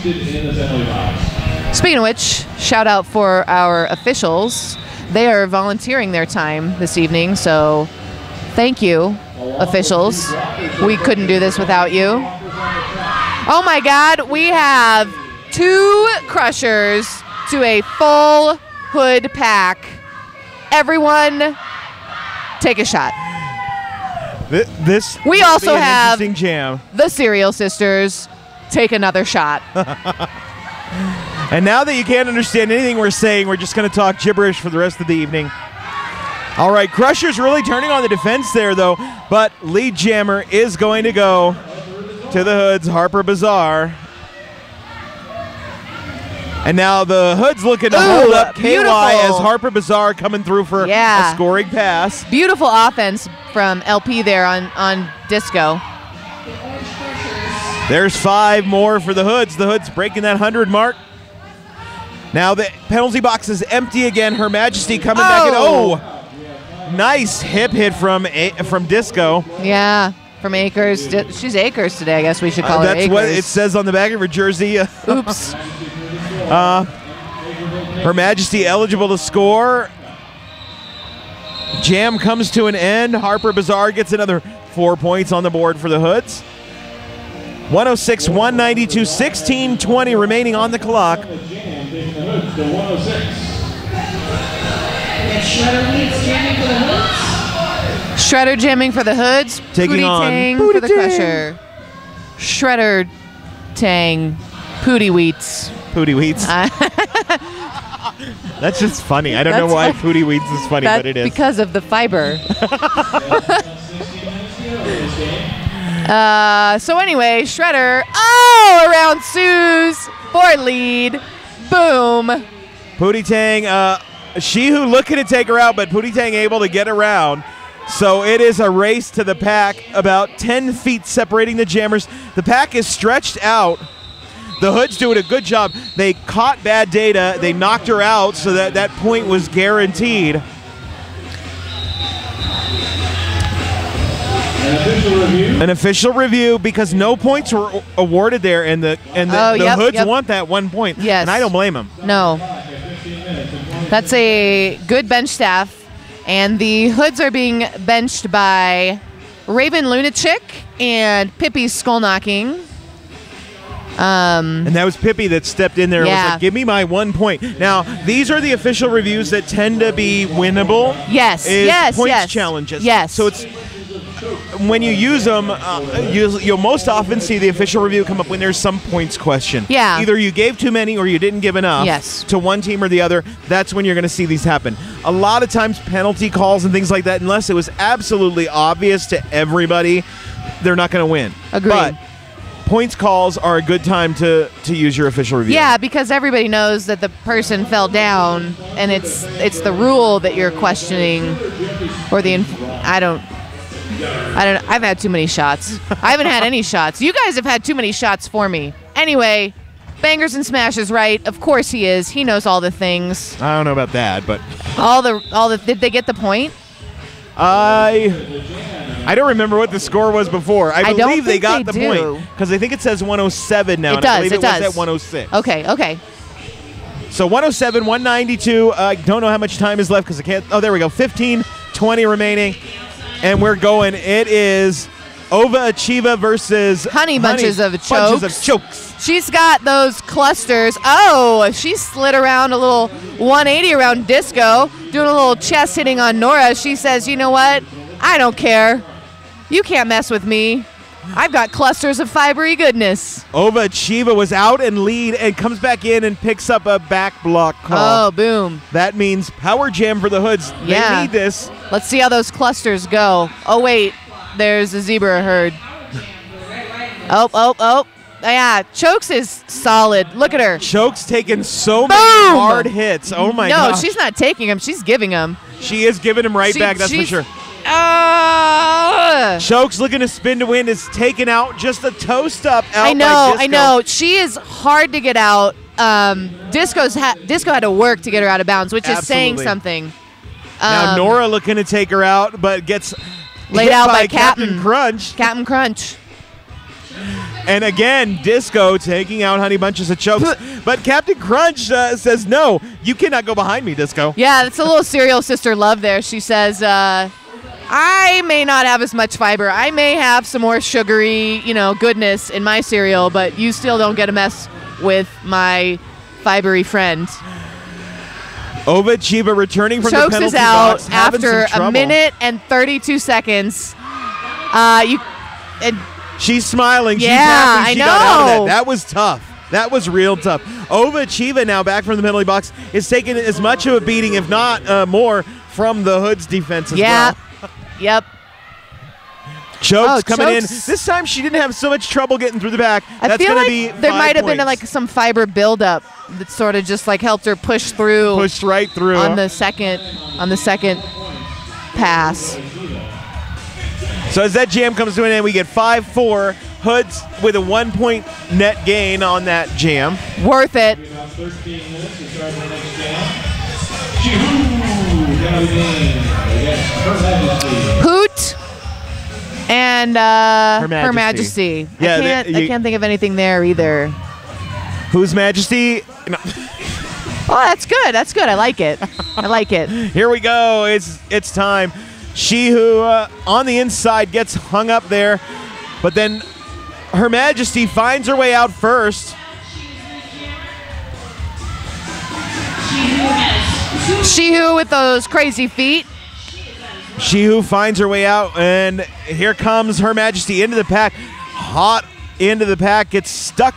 Seated in the penalty box. Speaking of which, shout out for our officials. they are volunteering their time this evening. So thank you, officials. We couldn't do this without you. Oh my God, we have two crushers to a full hood pack. Everyone, take a shot. Th- This We also have- jam. The Cereal Sisters, take another shot. And now that you can't understand anything we're saying, we're just going to talk gibberish for the rest of the evening. All right, Crusher's really turning on the defense there, though, but lead jammer is going to go to the Hoods, Harper Bazaar. And now the Hoods looking to Ooh, hold up KY beautiful. as Harper Bazaar coming through for Yeah. a scoring pass. Beautiful offense from LP there on, on Disco. There's five more for the Hoods. The Hoods breaking that 100 mark. Now the penalty box is empty again. Her Majesty coming back in. Oh. Oh, nice hip hit from A- from Disco. Yeah, from Acres. She's Acres today, I guess we should call Uh, her that's Acres. what it says on the back of her jersey. Oops. Uh, Her Majesty eligible to score. Jam comes to an end. Harper Bazaar gets another four points on the board for the Hoods. 106, 192, 16 20 remaining on the clock. The 106. Shredder leads jamming for the hoods. Shredder jamming for the Hoods. Taking Pootie on Tang Pootie for the Tang. Crusher. Shredder Tang. Pootie Wheats. Pootie Weeds. That's just funny. I don't know why Pootie Weeds is funny, That's but it is. because of the fiber. uh, so anyway, Shredder. Oh, around Suze for lead. Boom. Pootie Tang, uh, she who looking to take her out, but Pootie Tang able to get around. So it is a race to the pack, about 10 feet separating the jammers. The pack is stretched out. The Hood's doing a good job. They caught bad data. They knocked her out, so that that point was guaranteed. An official review. An official review because no points were awarded there, and the and the, Oh, the yep, Hoods yep. want that one point. Yes. and I don't blame them. No. That's a good bench staff. And the hoods are being benched by Raven Lunatic and Pippi Skull Knocking. Um, And that was Pippi that stepped in there and was Yeah. like, give me my one point. Now, these are the official reviews that tend to be winnable. Yes, yes, points yes. challenges. Yes. So it's when you use them, uh, you, you'll most often see the official review come up when there's some points question. Yeah. Either you gave too many or you didn't give enough Yes. to one team or the other. That's when you're going to see these happen. A lot of times, penalty calls and things like that, unless it was absolutely obvious to everybody, they're not going to win. Agreed. But points calls are a good time to to use your official review. yeah, because everybody knows that the person fell down, and it's it's the rule that you're questioning, or the inf- I don't. I don't. I've had too many shots. I haven't had any shots. You guys have had too many shots for me. Anyway, bangers and smashes, right? Of course he is. He knows all the things. I don't know about that, but All the all the. Did they get the point? I I don't remember what the score was before. I I believe they got they the do. point because I think it says 107 now. It does, I believe it it, does. was at 106. Okay. Okay. So 107, 192. Uh, I don't know how much time is left because I can't. Oh, there we go. 15, 20 remaining, and we're going. It is Ova Achieva versus Honey Bunches of Bunches of Chokes. chokes. She's got those clusters. Oh, she slid around a little 180 around disco, doing a little chest hitting on Nora. She says, You know what? I don't care. You can't mess with me. I've got clusters of fibery goodness. Ova Achieva was out and lead and comes back in and picks up a back block call. Oh, boom. That means power jam for the hoods. Yeah. They need this. Let's see how those clusters go. Oh, wait. There's a zebra herd. Oh, oh, oh. Yeah, Chokes is solid. Look at her. Chokes taking so Boom! many hard hits. Oh my no, god. she's not taking them. She's giving them. She is giving him right She- back, that's for sure. Ah! Chokes looking to spin to win is taken out just a toast up out I know. I know. She is hard to get out. Um, Disco's ha- Disco had to work to get her out of bounds, which is saying Absolutely. something. Now Um, Nora looking to take her out, but gets Laid out by, by Captain Captain. Crunch. Captain Crunch. And again, Disco taking out Honey Bunches of chokes. but Captain Crunch uh, says, no, you cannot go behind me, Disco. Yeah, it's a little cereal sister love there. She says, uh, I may not have as much fiber. I may have some more sugary, you know, goodness in my cereal, but you still don't get a mess with my fibery friend. Ova Achieva returning from the Chokes penalty is out box, after a minute and 32 seconds. Uh, you, and She's smiling. She's Yeah, happy I she got out of know. that. That was tough. That was real tough. Ova Achieva now back from the penalty box is taking as much of a beating, if not uh, more, from the Hood's defense as yeah, well. Yep. Chokes Oh, coming in. This time she didn't have so much trouble getting through the back. I That's feel gonna like be there might have been points. like some fiber buildup that sort of just like helped her push through pushed right through. on the second on the second pass. So as that jam comes to an end, we get five four. Hoods with a one point net gain on that jam. Worth it. About 13 minutes to start the next jam. Shihoo coming in against Her Majesty. Hoot and uh, Her Majesty. Majesty. Yeah, I can't. I you- can't think of anything there either. Whose Majesty? No. Oh, that's good. That's good. I like it. I like it. Here we go. It's it's time. She who uh, on the inside gets hung up there, but then Her Majesty finds her way out first. She who with those crazy feet. She who finds her way out, and here comes Her Majesty into the pack. Hot into the pack, gets stuck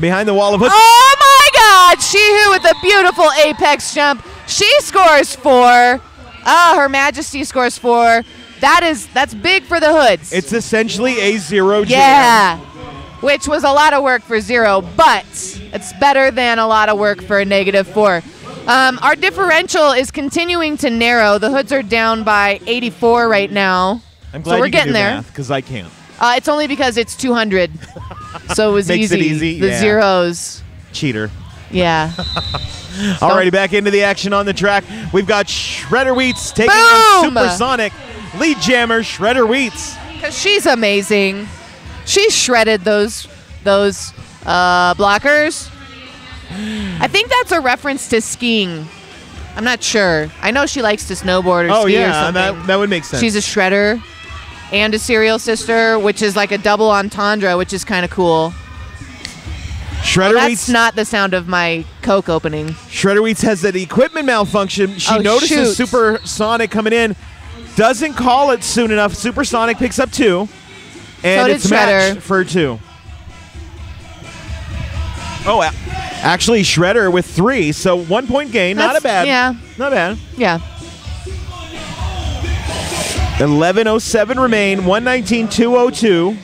behind the wall of hoods. Oh my God! She Who with a beautiful apex jump. She scores four. Ah, Her Majesty scores four. That is that's big for the hoods. It's essentially a zero jam. yeah, which was a lot of work for zero, but it's better than a lot of work for a negative four. Um, our differential is continuing to narrow. The hoods are down by 84 right now. I'm glad so we're getting there. because I can't. Uh, it's only because it's 200, so it was Makes easy. it easy, The yeah. zeros, Cheater. yeah. Alrighty, back into the action on the track. We've got Shredder Wheats taking on Supersonic. Lead jammer Shredder Wheats. Because she's amazing. She shredded those those uh, blockers. I think that's a reference to skiing. I'm not sure. I know she likes to snowboard or Oh ski or yeah, something. that that would make sense. She's a shredder and a cereal sister, which is like a double entendre, which is kind of cool. Shredder That's Wheats. not the sound of my Coke opening. Shredder Wheats has an equipment malfunction. She Oh, notices shoot. Supersonic coming in, doesn't call it soon enough. Supersonic picks up two, and So it's matched Shredder. for two. Oh, actually, Shredder with three, so one point gain. not a bad. yeah. not bad. Yeah. 1107 remain, 119-202.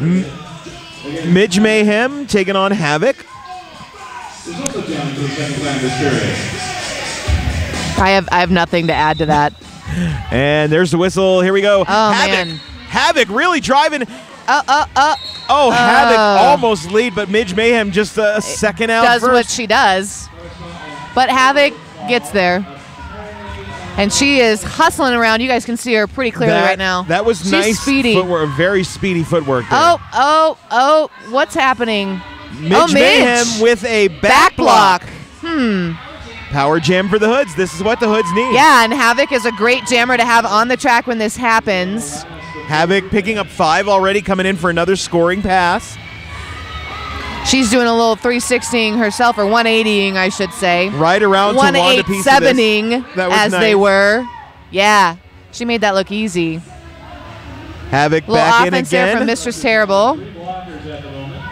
M- Midge Mayhem taking on Havoc. Is also down for the second time this period. I have I have nothing to add to that. And there's the whistle. Here we go. Oh, Havoc. man. Havoc really driving. Uh uh uh Oh, Havoc Oh. almost lead, but Midge Mayhem just a second out does first. what she does. But Havoc gets there. And she is hustling around. You guys can see her pretty clearly that, right now. That was She's nice speedy. footwork, very speedy footwork. There. Oh, oh, oh, what's happening? Midge oh, Midge. Mayhem with a back, Back block. block. Power jam for the hoods. This is what the hoods need. Yeah, and Havoc is a great jammer to have on the track when this happens. Havoc picking up five already, coming in for another scoring pass. She's doing a little 360ing herself, or 180ing, I should say. Right around to Wanda piece of this. That was as nice. they were. Yeah, she made that look easy. Havoc little back in offense there again. from Mistress Terrible. Blockers at the moment.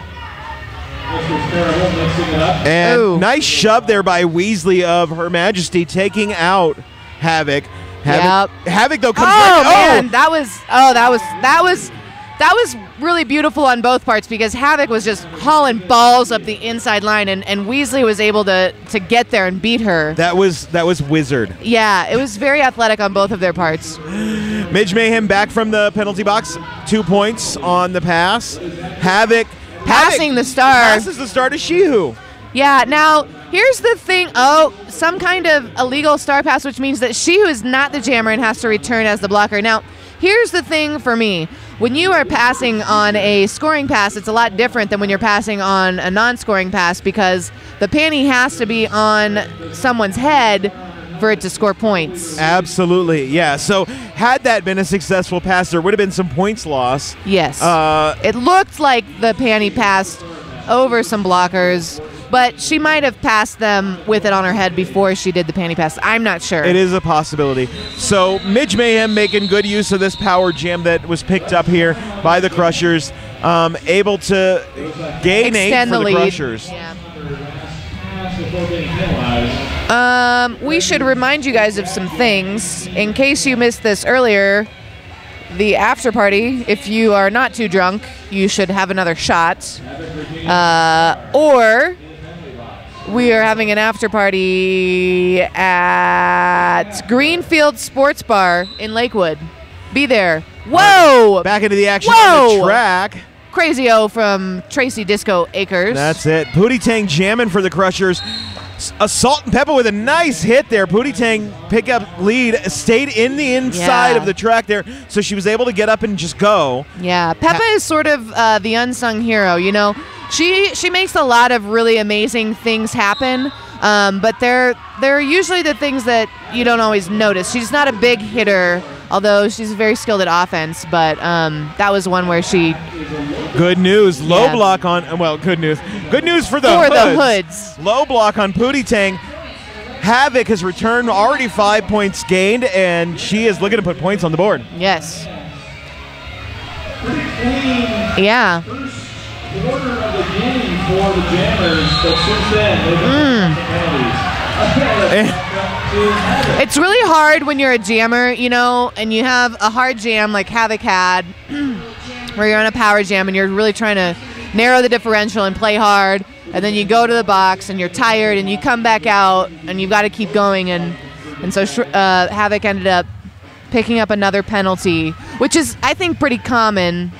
Mr. Terrible mixing it up. And Ooh. nice shove there by Weasley of Her Majesty taking out Havoc. Havoc, Havoc though comes oh, back. Oh right. man, that was oh that was that was that was really beautiful on both parts because Havoc was just hauling balls up the inside line and, and Weasley was able to to get there and beat her. That was that was wizard. yeah, it was very athletic on both of their parts. Midge Mayhem back from the penalty box, two points on the pass. Havoc Passing Havoc the star. passes the star to She Who. Yeah, now here's the thing. Oh, some kind of illegal star pass, which means that She Who is not the jammer and has to return as the blocker. Now, here's the thing for me. when you are passing on a scoring pass, it's a lot different than when you're passing on a non-scoring pass because the panty has to be on someone's head for it to score points. Absolutely, yeah. So had that been a successful pass, there would have been some points lost. Yes. Uh, it looked like the panty passed over some blockers, but she might have passed them with it on her head before she did the panty pass. I'm not sure. It is a possibility. So Midge Mayhem making good use of this power jam that was picked up here by the Crushers, um, able to gain eight Extend for the the. Crushers. Yeah. Um, we should remind you guys of some things in case you missed this earlier. The after party, if you are not too drunk, you should have another shot. Uh, or we are having an after party at Greenfield Sports Bar in Lakewood. Be there. Whoa! Back into the action on the track. Crazy O from Tracy Disco Acres. That's it. Pootie Tang jamming for the Crushers. S- Assault and Peppa with a nice hit there. Pootie Tang pick up lead, stayed in the inside Yeah. of the track there, so she was able to get up and just go. Yeah, Peppa is sort of uh, the unsung hero. You know, she she makes a lot of really amazing things happen, um, but they're they're usually the things that you don't always notice. She's not a big hitter, although she's very skilled at offense. But um, that was one where she Good news. Low Yeah. block on. Well, good news. Good news for the For hoods. the hoods. Low block on Pootie Tang. Havoc has returned already five points gained, and she is looking to put points on the board. yes, yeah. Quarter of the game for the Jammers, but since then they've been. Eh, It's really hard when you're a jammer, you know, and you have a hard jam like Havoc had, where you're on a power jam and you're really trying to narrow the differential and play hard, and then you go to the box and you're tired and you come back out and you've got to keep going, and and so uh, Havoc ended up picking up another penalty, which is I think pretty common.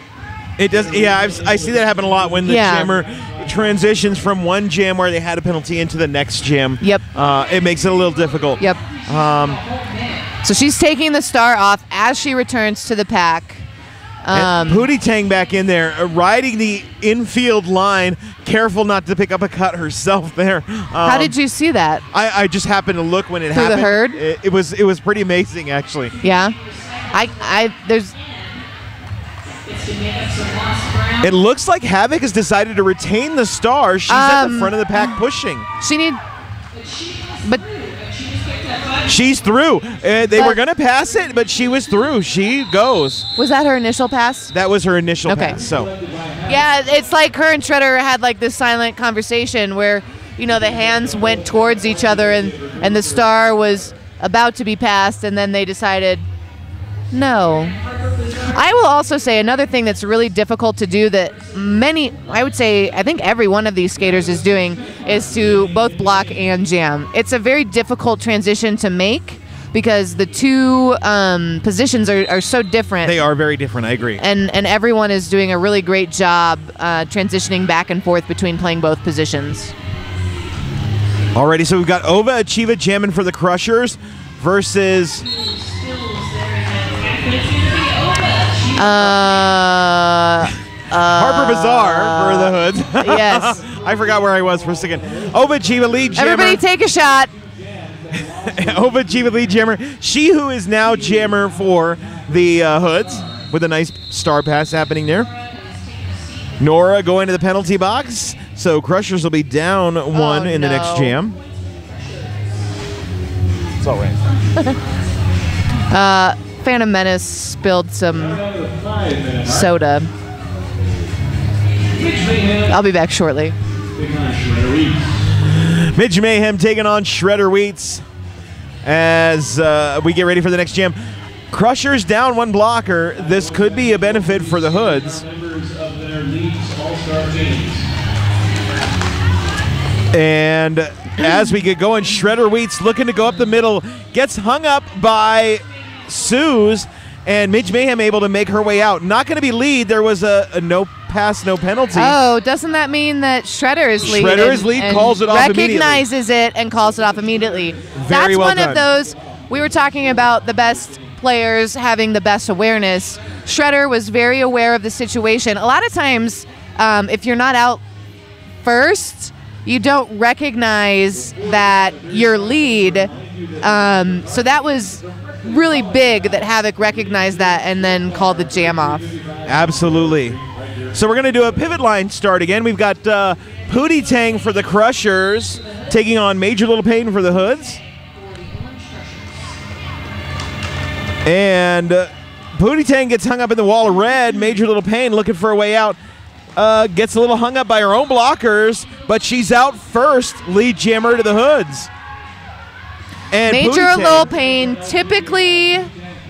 It does. Yeah, I've, I see that happen a lot when the Yeah. jammer transitions from one jam where they had a penalty into the next jam. Yep. Uh, it makes it a little difficult. Yep. Um, So she's taking the star off as she returns to the pack. Um, Pootie Tang back in there, uh, riding the infield line, careful not to pick up a cut herself there. Um, how did you see that? I, I just happened to look when it Through the happened. herd? It, it was it was pretty amazing actually. Yeah. I I there's It looks like Havoc has decided to retain the star. She's at the Um, front of the pack pushing. she need but She's through. Uh, they were going to pass it, but she was through. She goes. Was that her initial pass? That was her initial Okay. pass. So Yeah, it's like her and Shredder had like this silent conversation where, you know, the hands went towards each other and and the star was about to be passed and then they decided no. I will also say another thing that's really difficult to do that many I would say I think every one of these skaters is doing is to both block and jam. It's a very difficult transition to make because the two um, positions are, are so different they are very different. I agree. and and everyone is doing a really great job uh, transitioning back and forth between playing both positions. Alrighty, so we've got Ova Achieva jamming for the Crushers versus Uh, Harper Bazaar for the Hoods. yes. I forgot where I was for a second. Ova Achieva lead jammer. Everybody take a shot. Ova Achieva lead jammer. She Who is now jammer for the uh, Hoods with a nice star pass happening there. Nora going to the penalty box. So Crushers will be down one Oh, in the next jam. It's all right. Phantom Menace spilled some soda. I'll be back shortly. Midge Mayhem taking on Shredder Wheats as uh, we get ready for the next jam. Crushers down one blocker. This could be a benefit for the Hoods. And as we get going, Shredder Wheats looking to go up the middle, gets hung up by Suze, and Midge Mayhem able to make her way out. Not going to be lead. There was a, a no pass, no penalty. Oh, doesn't that mean that Shredder is lead? Shredder is lead, calls it off immediately. recognizes it and calls it off immediately. That's well one done. of those. We were talking about the best players having the best awareness. Shredder was very aware of the situation. A lot of times, um, if you're not out first, you don't recognize that your lead. Um, so that was really big that Havoc recognized that and then called the jam off. Absolutely. So we're going to do a pivot line start again. We've got uh, Pootie Tang for the Crushers taking on Major Lil Pain for the Hoods. And uh, Pootie Tang gets hung up in the wall of red. Major Lil Pain looking for a way out. Uh, gets a little hung up by her own blockers, but she's out first. Lead jammer to the Hoods. And Major Lil Pain typically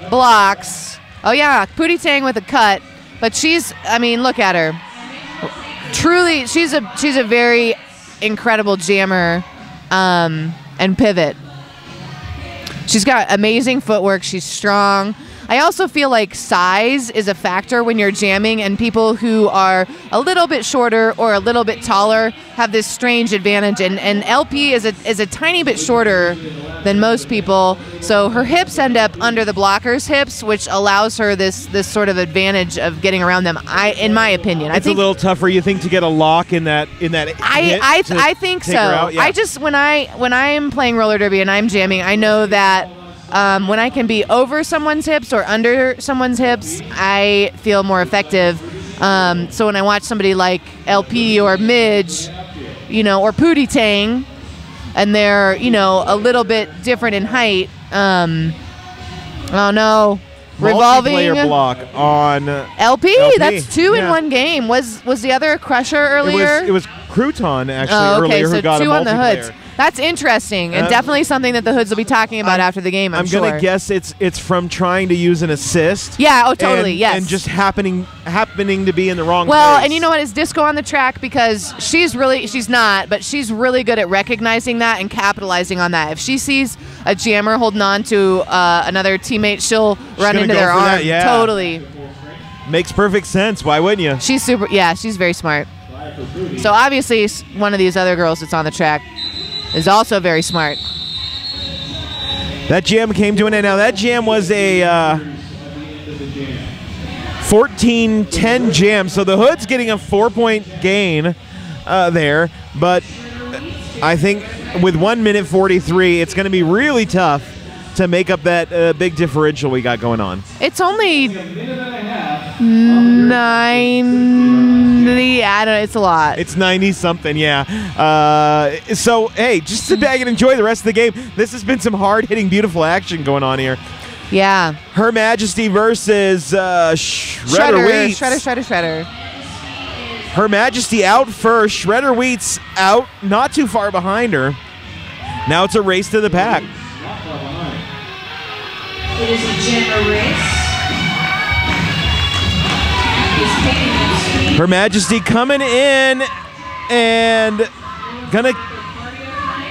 blocks. Oh yeah, Pootie Tang with a cut, but she's. I mean, look at her. Truly, she's a she's a very incredible jammer um, and pivot. She's got amazing footwork. She's strong. I also feel like size is a factor when you're jamming, and people who are a little bit shorter or a little bit taller have this strange advantage. And, and LP is a, is a tiny bit shorter than most people, so her hips end up under the blocker's hips, which allows her this this sort of advantage of getting around them. I, in my opinion, I It's think a little tougher, you think, to get a lock in that in that. I I, I think so. Yeah. I just when I when I'm playing roller derby and I'm jamming, I know that um, when I can be over someone's hips or under someone's hips, I feel more effective. Um, so when I watch somebody like LP or Midge, you know, or Pootie Tang, and they're you know a little bit different in height. Um, oh no, revolving Multiplayer block on. LP, LP, That's two in one game. Was was the other a Crusher It earlier? was, it was Crouton actually Oh, okay, earlier so who got two a on the multiplayer. hoods. That's interesting, and Uh, definitely something that the hoods will be talking about I'm- after the game. I'm, I'm sure. gonna guess it's it's from trying to use an assist. Yeah, oh, totally, and, yes. And just happening happening to be in the wrong Well, place. and you know what? Is Disco on the track because she's really she's not, but she's really good at recognizing that and capitalizing on that. If she sees a jammer holding on to uh, another teammate, she'll run gonna into go their for arm. that, yeah. Totally. Makes perfect sense. Why wouldn't you? She's super. Yeah, she's very smart. So obviously, one of these other girls that's on the track is also very smart. That jam came to an end. Now that jam was a uh, 14-10 jam, so the Hood's getting a four-point gain uh, there. But I think with one minute 43, it's going to be really tough to make up that uh, big differential we got going on. It's only ninety. I don't. know. It's a lot. It's 90 something, yeah. Uh, so, hey, just sit back and enjoy the rest of the game. This has been some hard hitting, beautiful action going on here. yeah. Her Majesty versus uh, Shredder, Shredder, Wheats. shredder, shredder, shredder. Her Majesty out first. Shredder Wheats out, not too far behind her. Now it's a race to the pack. It is a jammer race. He's taking the speed. Her Majesty coming in and gonna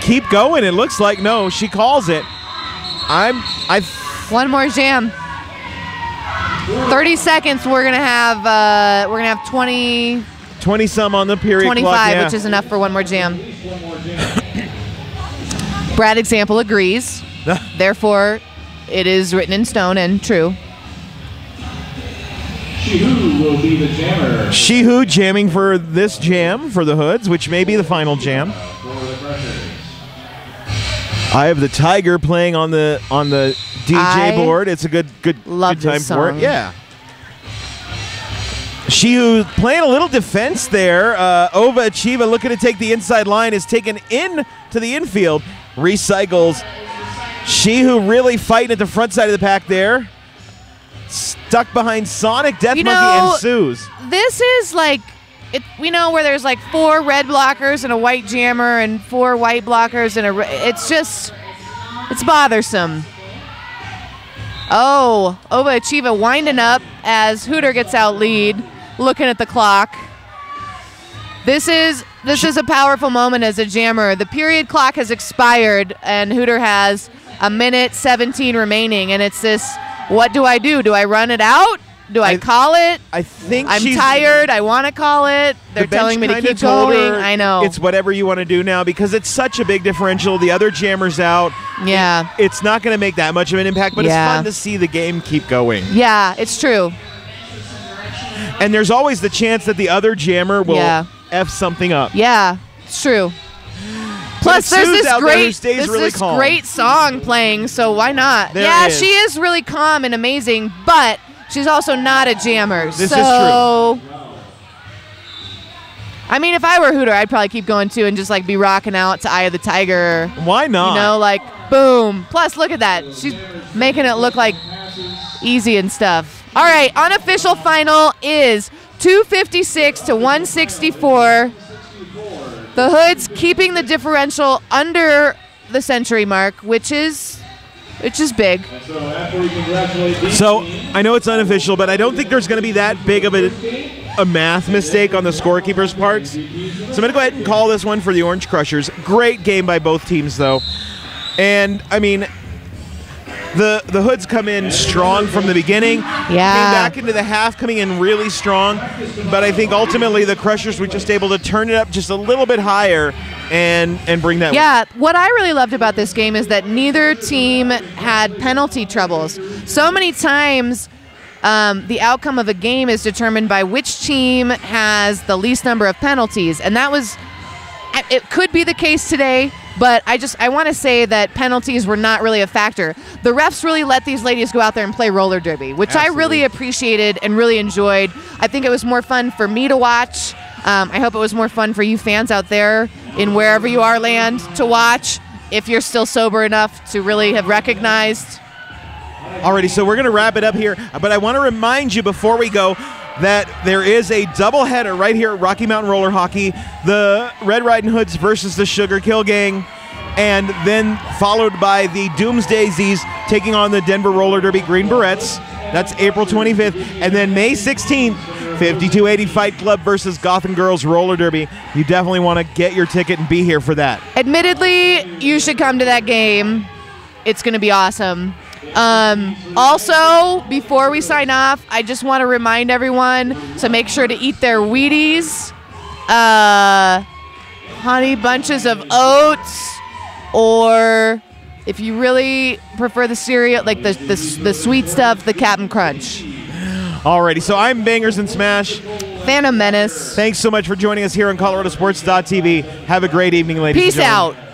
keep going. It looks like no, she calls it. I'm I One more jam. Thirty seconds. We're gonna have. Uh, we're gonna have 20, 20 some on the period 25, clock. Yeah. which is enough for one more jam. Brad example agrees. Therefore, it is written in stone and true. She Who will be the jammer. She Who jamming for this jam for the Hoods, which may be the final jam. I have the Tiger playing on the on the DJ I board. It's a good good, love good time this for song. it. Yeah. She Who playing a little defense there. Uh, Ova Achieva looking to take the inside line is taken in to the infield. Recycles. She Who really fighting at the front side of the pack there. Stuck behind Sonic. Death You Monkey know- ensues. This is like. It, we know where there's like four red blockers and a white jammer and four white blockers and a. It's just, it's bothersome. Oh, Ova Achieva winding up as Hooter gets out lead, looking at the clock. This is this is a powerful moment as a jammer. The period clock has expired and Hooter has a minute 17 remaining, and it's this: what do I do? Do I run it out Do I, I- call it? I think I'm tired. I want to call it. They're the telling me to keep going. I know. It's whatever you want to do now because it's such a big differential. The other jammers out. yeah. It's not going to make that much of an impact, but Yeah. it's fun to see the game keep going. Yeah, it's true. And there's always the chance that the other jammer will Yeah. f something up. Yeah, it's true. Plus, there's this great, there's really this calm. great song playing, so why not? There yeah, is. she is really calm and amazing, but she's also not a jammer. This is so, I mean, if I were Hooter, I'd probably keep going too and just like be rocking out to Eye of the Tiger. Why not? You know, like boom. Plus, look at that. She's making it look like easy and stuff. All right, unofficial final is 256 to 164. The Hoods keeping the differential under the century mark, which is which is big. So I know it's unofficial, but I don't think there's going to be that big of a, a math mistake on the scorekeeper's parts. So I'm going to go ahead and call this one for the Orange Crushers. Great game by both teams, though. And I mean, the the Hoods come in strong from the beginning. Yeah. Came back into the half, coming in really strong. But I think ultimately the Crushers were just able to turn it up just a little bit higher and and bring that. Yeah, what I really loved about this game is that neither team had penalty troubles. So many times, um, the outcome of a game is determined by which team has the least number of penalties, and that was. It could be the case today, but I just I want to say that penalties were not really a factor. The refs really let these ladies go out there and play roller derby, which I really appreciated and really enjoyed. I think it was more fun for me to watch. Um, I hope it was more fun for you fans out there in wherever you are land to watch. If you're still sober enough to really have recognized. Alrighty, so we're going to wrap it up here, but I want to remind you before we go that there is a doubleheader right here at Rocky Mountain Roller Hockey, the Red Riding Hoods versus the Sugar Kill Gang, and then followed by the Doomsdaisies taking on the Denver Roller Derby Green Berets. That's April 25th, and then May 16th, 5280 Fight Club versus Gotham Girls Roller Derby. You definitely want to get your ticket and be here for that. Admittedly, you should come to that game. It's going to be awesome. Um, also, before we sign off, I just want to remind everyone to make sure to eat their Wheaties, uh, honey bunches of oats, or if you really prefer the cereal, like the, the, the sweet stuff, the Captain Crunch. Alrighty, so I'm Bangers and Smash. Phantom Menace. Thanks so much for joining us here on ColoradoSports.tv. Have a great evening, ladies Peace and gentlemen. out.